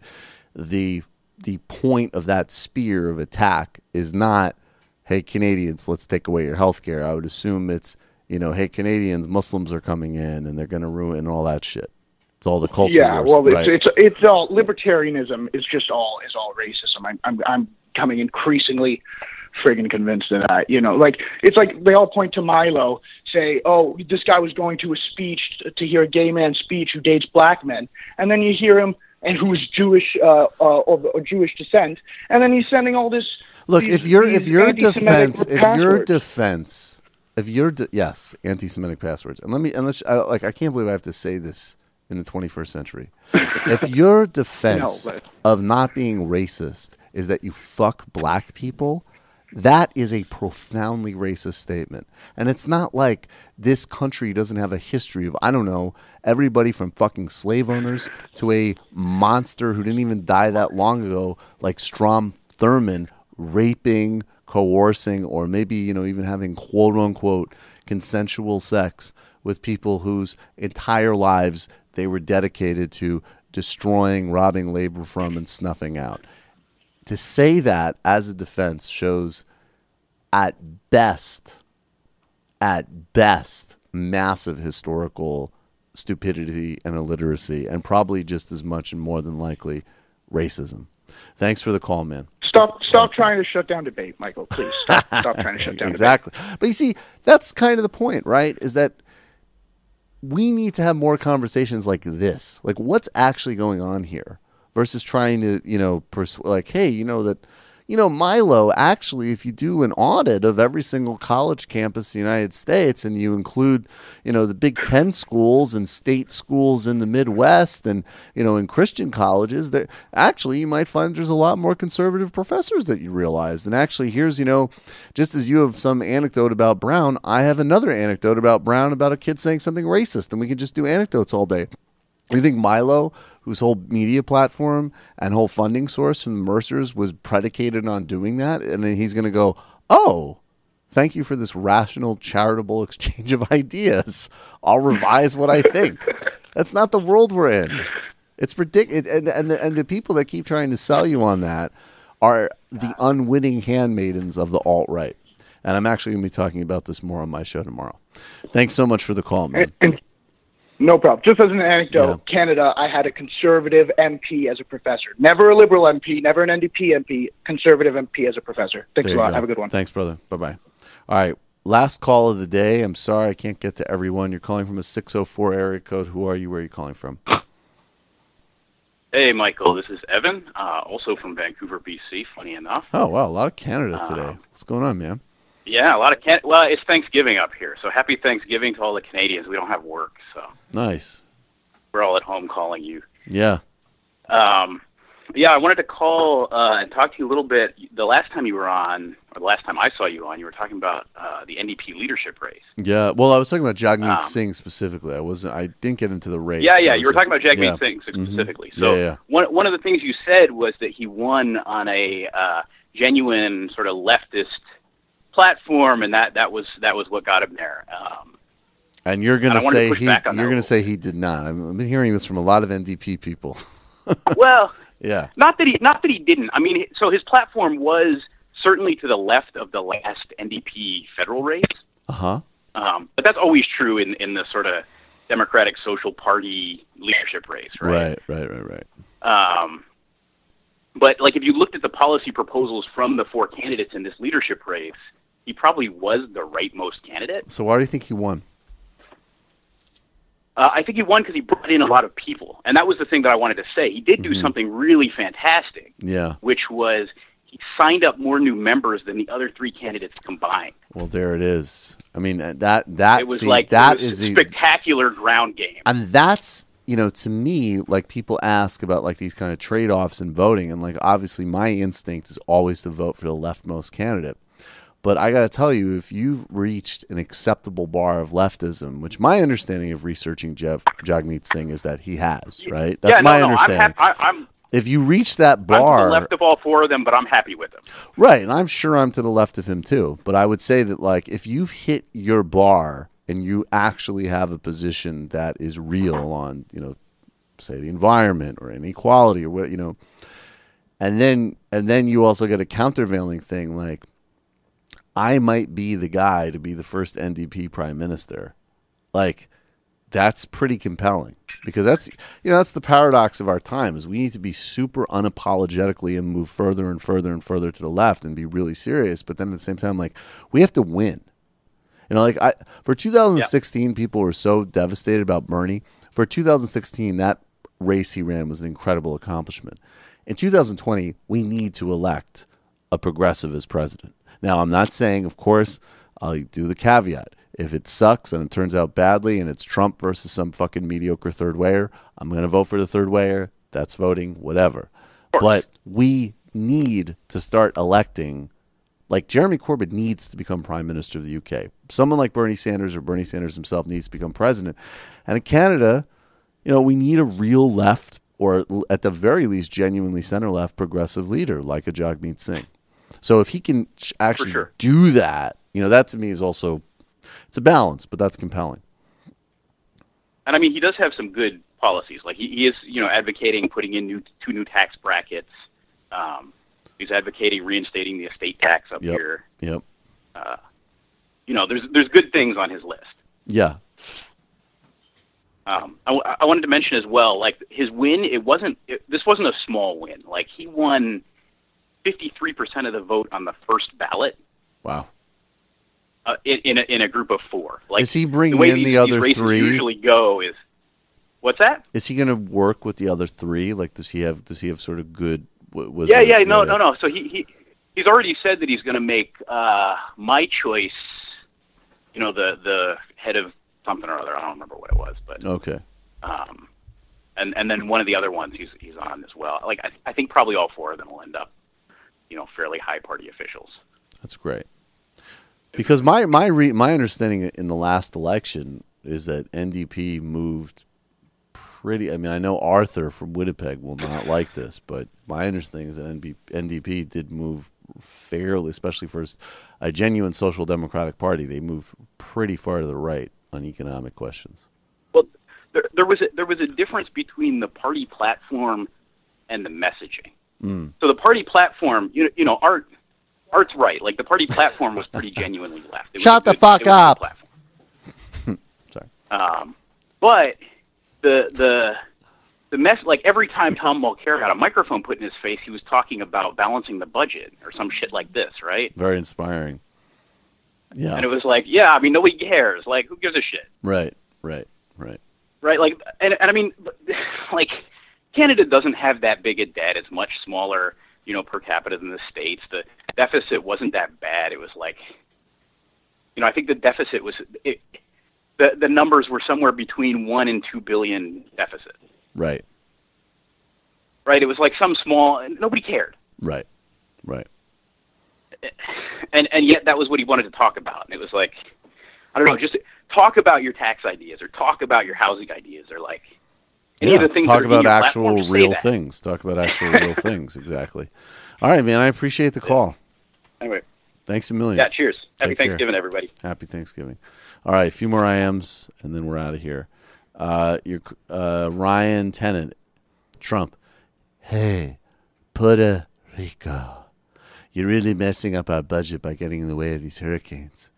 the the point of that spear of attack is not, hey Canadians, let's take away your health care. I would assume it's you know, hey Canadians, Muslims are coming in and they're going to ruin all that shit. It's all the culture yeah, wars, well, it's, right? it's it's all libertarianism is just all is all racism. I'm I'm I'm coming increasingly friggin' convinced of that. You know, like it's like they all point to Milo, say, "Oh, this guy was going to a speech to hear a gay man speech who dates black men," and then you hear him and who's Jewish uh, uh, of, of Jewish descent, and then he's sending all this. Look, these- if your if your defense, if your defense, if your de- yes, anti-Semitic passwords, and let me and let's I, like I can't believe I have to say this in the 21st century. if your defense No, but- of not being racist is that you fuck black people, That is a profoundly racist statement. And it's not like this country doesn't have a history of, I don't know, everybody from fucking slave owners to a monster who didn't even die that long ago, like Strom Thurmond, raping, coercing, or maybe, you know, even having quote unquote consensual sex with people whose entire lives they were dedicated to destroying, robbing labor from, and snuffing out to say that as a defense shows at best at best massive historical stupidity and illiteracy and probably just as much and more than likely racism. Thanks for the call man. Stop stop trying to shut down debate, Michael. Please stop, stop trying to shut down exactly. But you see that's kind of the point right? Is that we need to have more conversations like this. Like what's actually going on here versus trying to you know like hey you know that you know milo actually if you do an audit of every single college campus in the united states and you include you know the big 10 schools and state schools in the midwest and you know in christian colleges that actually you might find there's a lot more conservative professors that you realize. And actually here's you know just as you have some anecdote about brown i have another anecdote about brown about a kid saying something racist and we can just do anecdotes all day. You think Milo, whose whole media platform and whole funding source from Mercer's was predicated on doing that, and then he's going to go, "Oh, thank you for this rational, charitable exchange of ideas. I'll revise what I think." That's not the world we're in. It's ridiculous, and and the, and the people that keep trying to sell you on that are the unwitting handmaidens of the alt right. And I'm actually going to be talking about this more on my show tomorrow. Thanks so much for the call, man. No problem. Just as an anecdote, Canada, I had a conservative MP as a professor. Never a liberal MP, never an NDP MP, conservative MP as a professor. Thanks There a lot. go. Have a good one. Thanks, brother. Bye bye. All right. Last call of the day. I'm sorry I can't get to everyone. You're calling from a 604 area code. Who are you? Where are you calling from? Hey, Michael. This is Evan, uh, also from Vancouver, BC. Funny enough. Oh, wow. A lot of Canada today. Uh, What's going on, man? Yeah, a lot of can. Well, it's Thanksgiving up here, so happy Thanksgiving to all the Canadians. We don't have work, so Nice. we're all at home calling you. Yeah. Um, yeah, I wanted to call uh, and talk to you a little bit. The last time you were on, or the last time I saw you on, you were talking about uh, the NDP leadership race. Yeah. Well, I was talking about Jagmeet Um, Singh specifically. I wasn't. I didn't get into the race. Yeah, yeah, you were talking about Jagmeet yeah. Singh Mhm. specifically. So yeah, yeah. one one of the things you said was that he won on a uh, genuine sort of leftist platform, and that that was that was what got him there. Um, And you're gonna say he. back on that You're gonna say he did not. I've I've been hearing this from a lot of NDP people. well, Yeah. not that he not that he didn't. I mean, so his platform was certainly to the left of the last NDP federal race. Uh huh. Um, but that's always true in, in the sort of Democratic Social Party leadership race, right? Right. Right. Right. Right. Um, but like if you looked at the policy proposals from the four candidates in this leadership race, he probably was the rightmost candidate. So why do you think he won? Uh, I think he won because he brought in a lot of people, and that was the thing that I wanted to say. He did do Mm-hmm. something really fantastic, Yeah. which was he signed up more new members than the other three candidates combined. Well, there it is. I mean, uh, that that it was see, like that was is a a- spectacular ground game. and that's you know to me like people ask about like these kind of trade-offs in voting and like obviously my instinct is always to vote for the leftmost candidate but i got to tell you if you've reached an acceptable bar of leftism which my understanding of researching jeff jagmeet singh is that he has right that's yeah, my no, no, I'm, understanding I, I'm, if you reach that I'm to bar the left of all four of them, but I'm happy with them. Right, and I'm sure I'm to the left of him too. But I would say that like if you've hit your bar and you actually have a position that is real on, you know, say the environment or inequality or what, you know, and then and then you also get a countervailing thing like I might be the guy to be the first NDP prime minister. Like that's pretty compelling because that's you know that's the paradox of our time is we need to be super unapologetically and move further and further and further to the left and be really serious but then at the same time like we have to win. You know like i for 2016 people were so devastated about bernie. For 2016 that race he ran was an incredible accomplishment. In 2020 we need to elect a progressive as president now i'm not saying of course i'll do the caveat if it sucks and it turns out badly and it's Trump versus some fucking mediocre third wayer, I'm going to vote for the third wayer. That's voting, whatever. But we need to start electing Like Jeremy Corbyn needs to become prime minister of the UK. Someone like Bernie Sanders or Bernie Sanders himself needs to become president. And in Canada, you know, we need a real left or at the very least genuinely center left progressive leader like a Jagmeet Singh. So if he can actually do that, you know, that to me is also it's a balance, but that's compelling. And I mean, he does have some good policies. Like he, he is, you know, advocating putting in new two new tax brackets. Um, he's advocating reinstating the estate tax up Yep. here. Yep. Uh, you know, there's there's good things on his list. Yeah. Um, I, I wanted to mention as well, like his win, it wasn't. It, this wasn't a small win. Like he won 53% of the vote on the first ballot Wow. uh, in in a, in a group of four. Like Is he bringing the in these, the other three? Usually go is what's that? Is he going to work with the other three? Like, does he have does he have sort of good? Was yeah, yeah, no, no, no. So he he he's already said that he's going to make uh, my choice. You know, the the head of something or other. I don't remember what it was, but Okay. um, and and then one of the other ones he's he's on as well. Like I, I think probably all four of them will end up, you know, fairly high party officials. That's great. Because my my re, my understanding in the last election is that NDP moved pretty. I mean, I know Arthur from Winnipeg will not like this, but my understanding is that NB, NDP did move fairly, especially for a genuine social democratic party. They moved pretty far to the right on economic questions. There there was a, there was a difference between the party platform and the messaging. Mm. So the party platform, you know, you know, Art Art's right. Like the party platform was pretty genuinely left. It Shut a the good- fuck it was a good up. Sorry. Um, but the the the mess like every time Tom Mulcair got a microphone put in his face, he was talking about balancing the budget or some shit like this, right? Very inspiring. Yeah. And it was like, yeah, I mean, nobody cares. Like, who gives a shit, Right. Right. Right. right? Like, and and I mean, like, Canada doesn't have that big a debt. It's much smaller, you know, per capita than the states. The deficit wasn't that bad. It was like, you know, I think the deficit was it, the the numbers were somewhere between one and two billion deficit. Right. right? It was like some small, nobody cared, Right. Right. and and yet that was what he wanted to talk about. And it was like, I don't know, just talk about your tax ideas or talk about your housing ideas or like any of the things. talk that are in about actual platform, just say real things. Talk about actual real things. Exactly. All right, man. I appreciate the call. Anyway, Thanks a million. yeah. Cheers. Happy Take care. Thanksgiving, everybody. Happy Thanksgiving. All right, a few more IMs, and then we're out of here. Uh, your uh, Ryan Tennant, Trump. Hey, Puerto Rico, you're really messing up our budget by getting in the way of these hurricanes.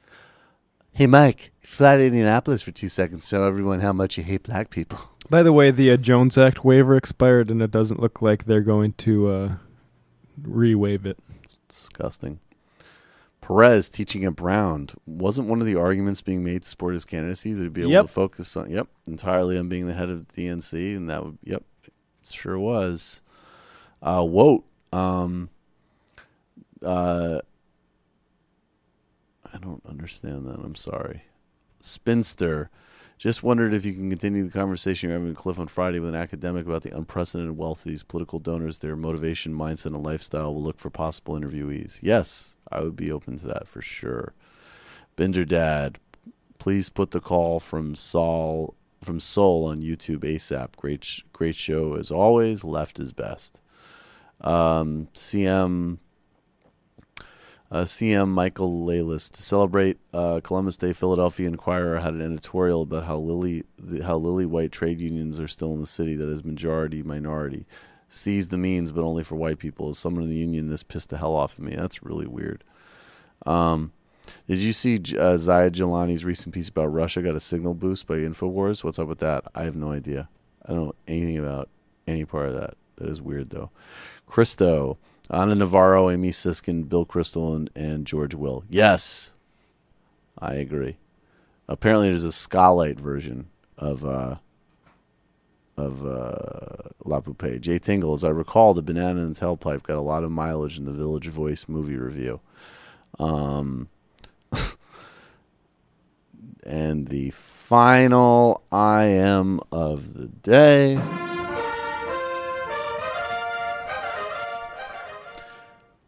Hey, Mike, fly to Indianapolis for two seconds. Tell everyone how much you hate black people. By the way, the uh, Jones Act waiver expired, and it doesn't look like they're going to uh, re-waive it. Disgusting. Perez teaching at Brown wasn't one of the arguments being made to support his candidacy to be able Yep. to focus on yep entirely on being the head of the DNC, and that would yep it sure was. Uh, Wote, um, uh, I don't understand that. I'm sorry. Spinster. Just wondered if you can continue the conversation you're having with Cliff on Friday with an academic about the unprecedented wealth of these political donors, their motivation, mindset, and lifestyle. Will look for possible interviewees. Yes, I would be open to that for sure. Denver Dave, please put the call from Saul from Soul on YouTube ASAP. Great, great show as always. Left is best. Um, CM uh, CM Michael Laylis to celebrate uh, Columbus Day. Philadelphia Inquirer had an editorial about how lily how lily white trade unions are still in the city that is majority minority. Seize the means, but only for white people. As someone in the union, this pissed the hell off of me. That's really weird. Um, did you see uh, Zaid Jilani's recent piece about Russia got a signal boost by Infowars? What's up with that? I have no idea. I don't know anything about any part of that. That is weird, though. Christo, Ana Navarro, Amy Siskind, Bill Kristol, and, and George Will. Yes, I agree. Apparently, there's a Skylight version of uh, of uh, La Poupée. Jay Tingle, as I recall, the Banana and Tailpipe got a lot of mileage in the Village Voice movie review. Um, and the final I am of the day.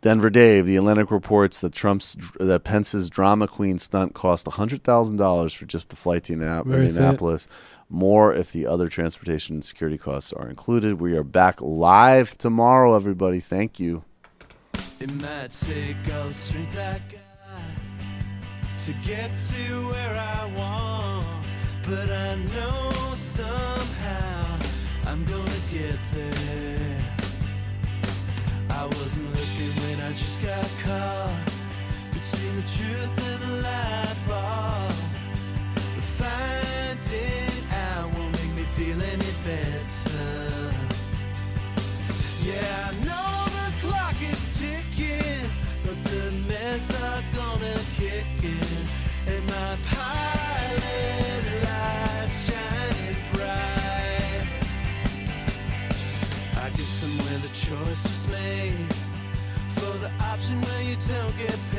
Denver Dave, the Atlantic reports that Trump's that Pence's drama queen stunt cost hundred thousand dollars for just the flight to Indiana- Very Indianapolis. More if the other transportation and security costs are included. We are back live tomorrow, everybody. Thank you. It might take all the strength I got to get to where I want, but I know somehow I'm gonna get there. I wasn't looking when I just got caught between the truth and the lie bar. But finding out won't make me feel any better. Yeah, I know the clock is ticking, but the meds are gonna kick in, get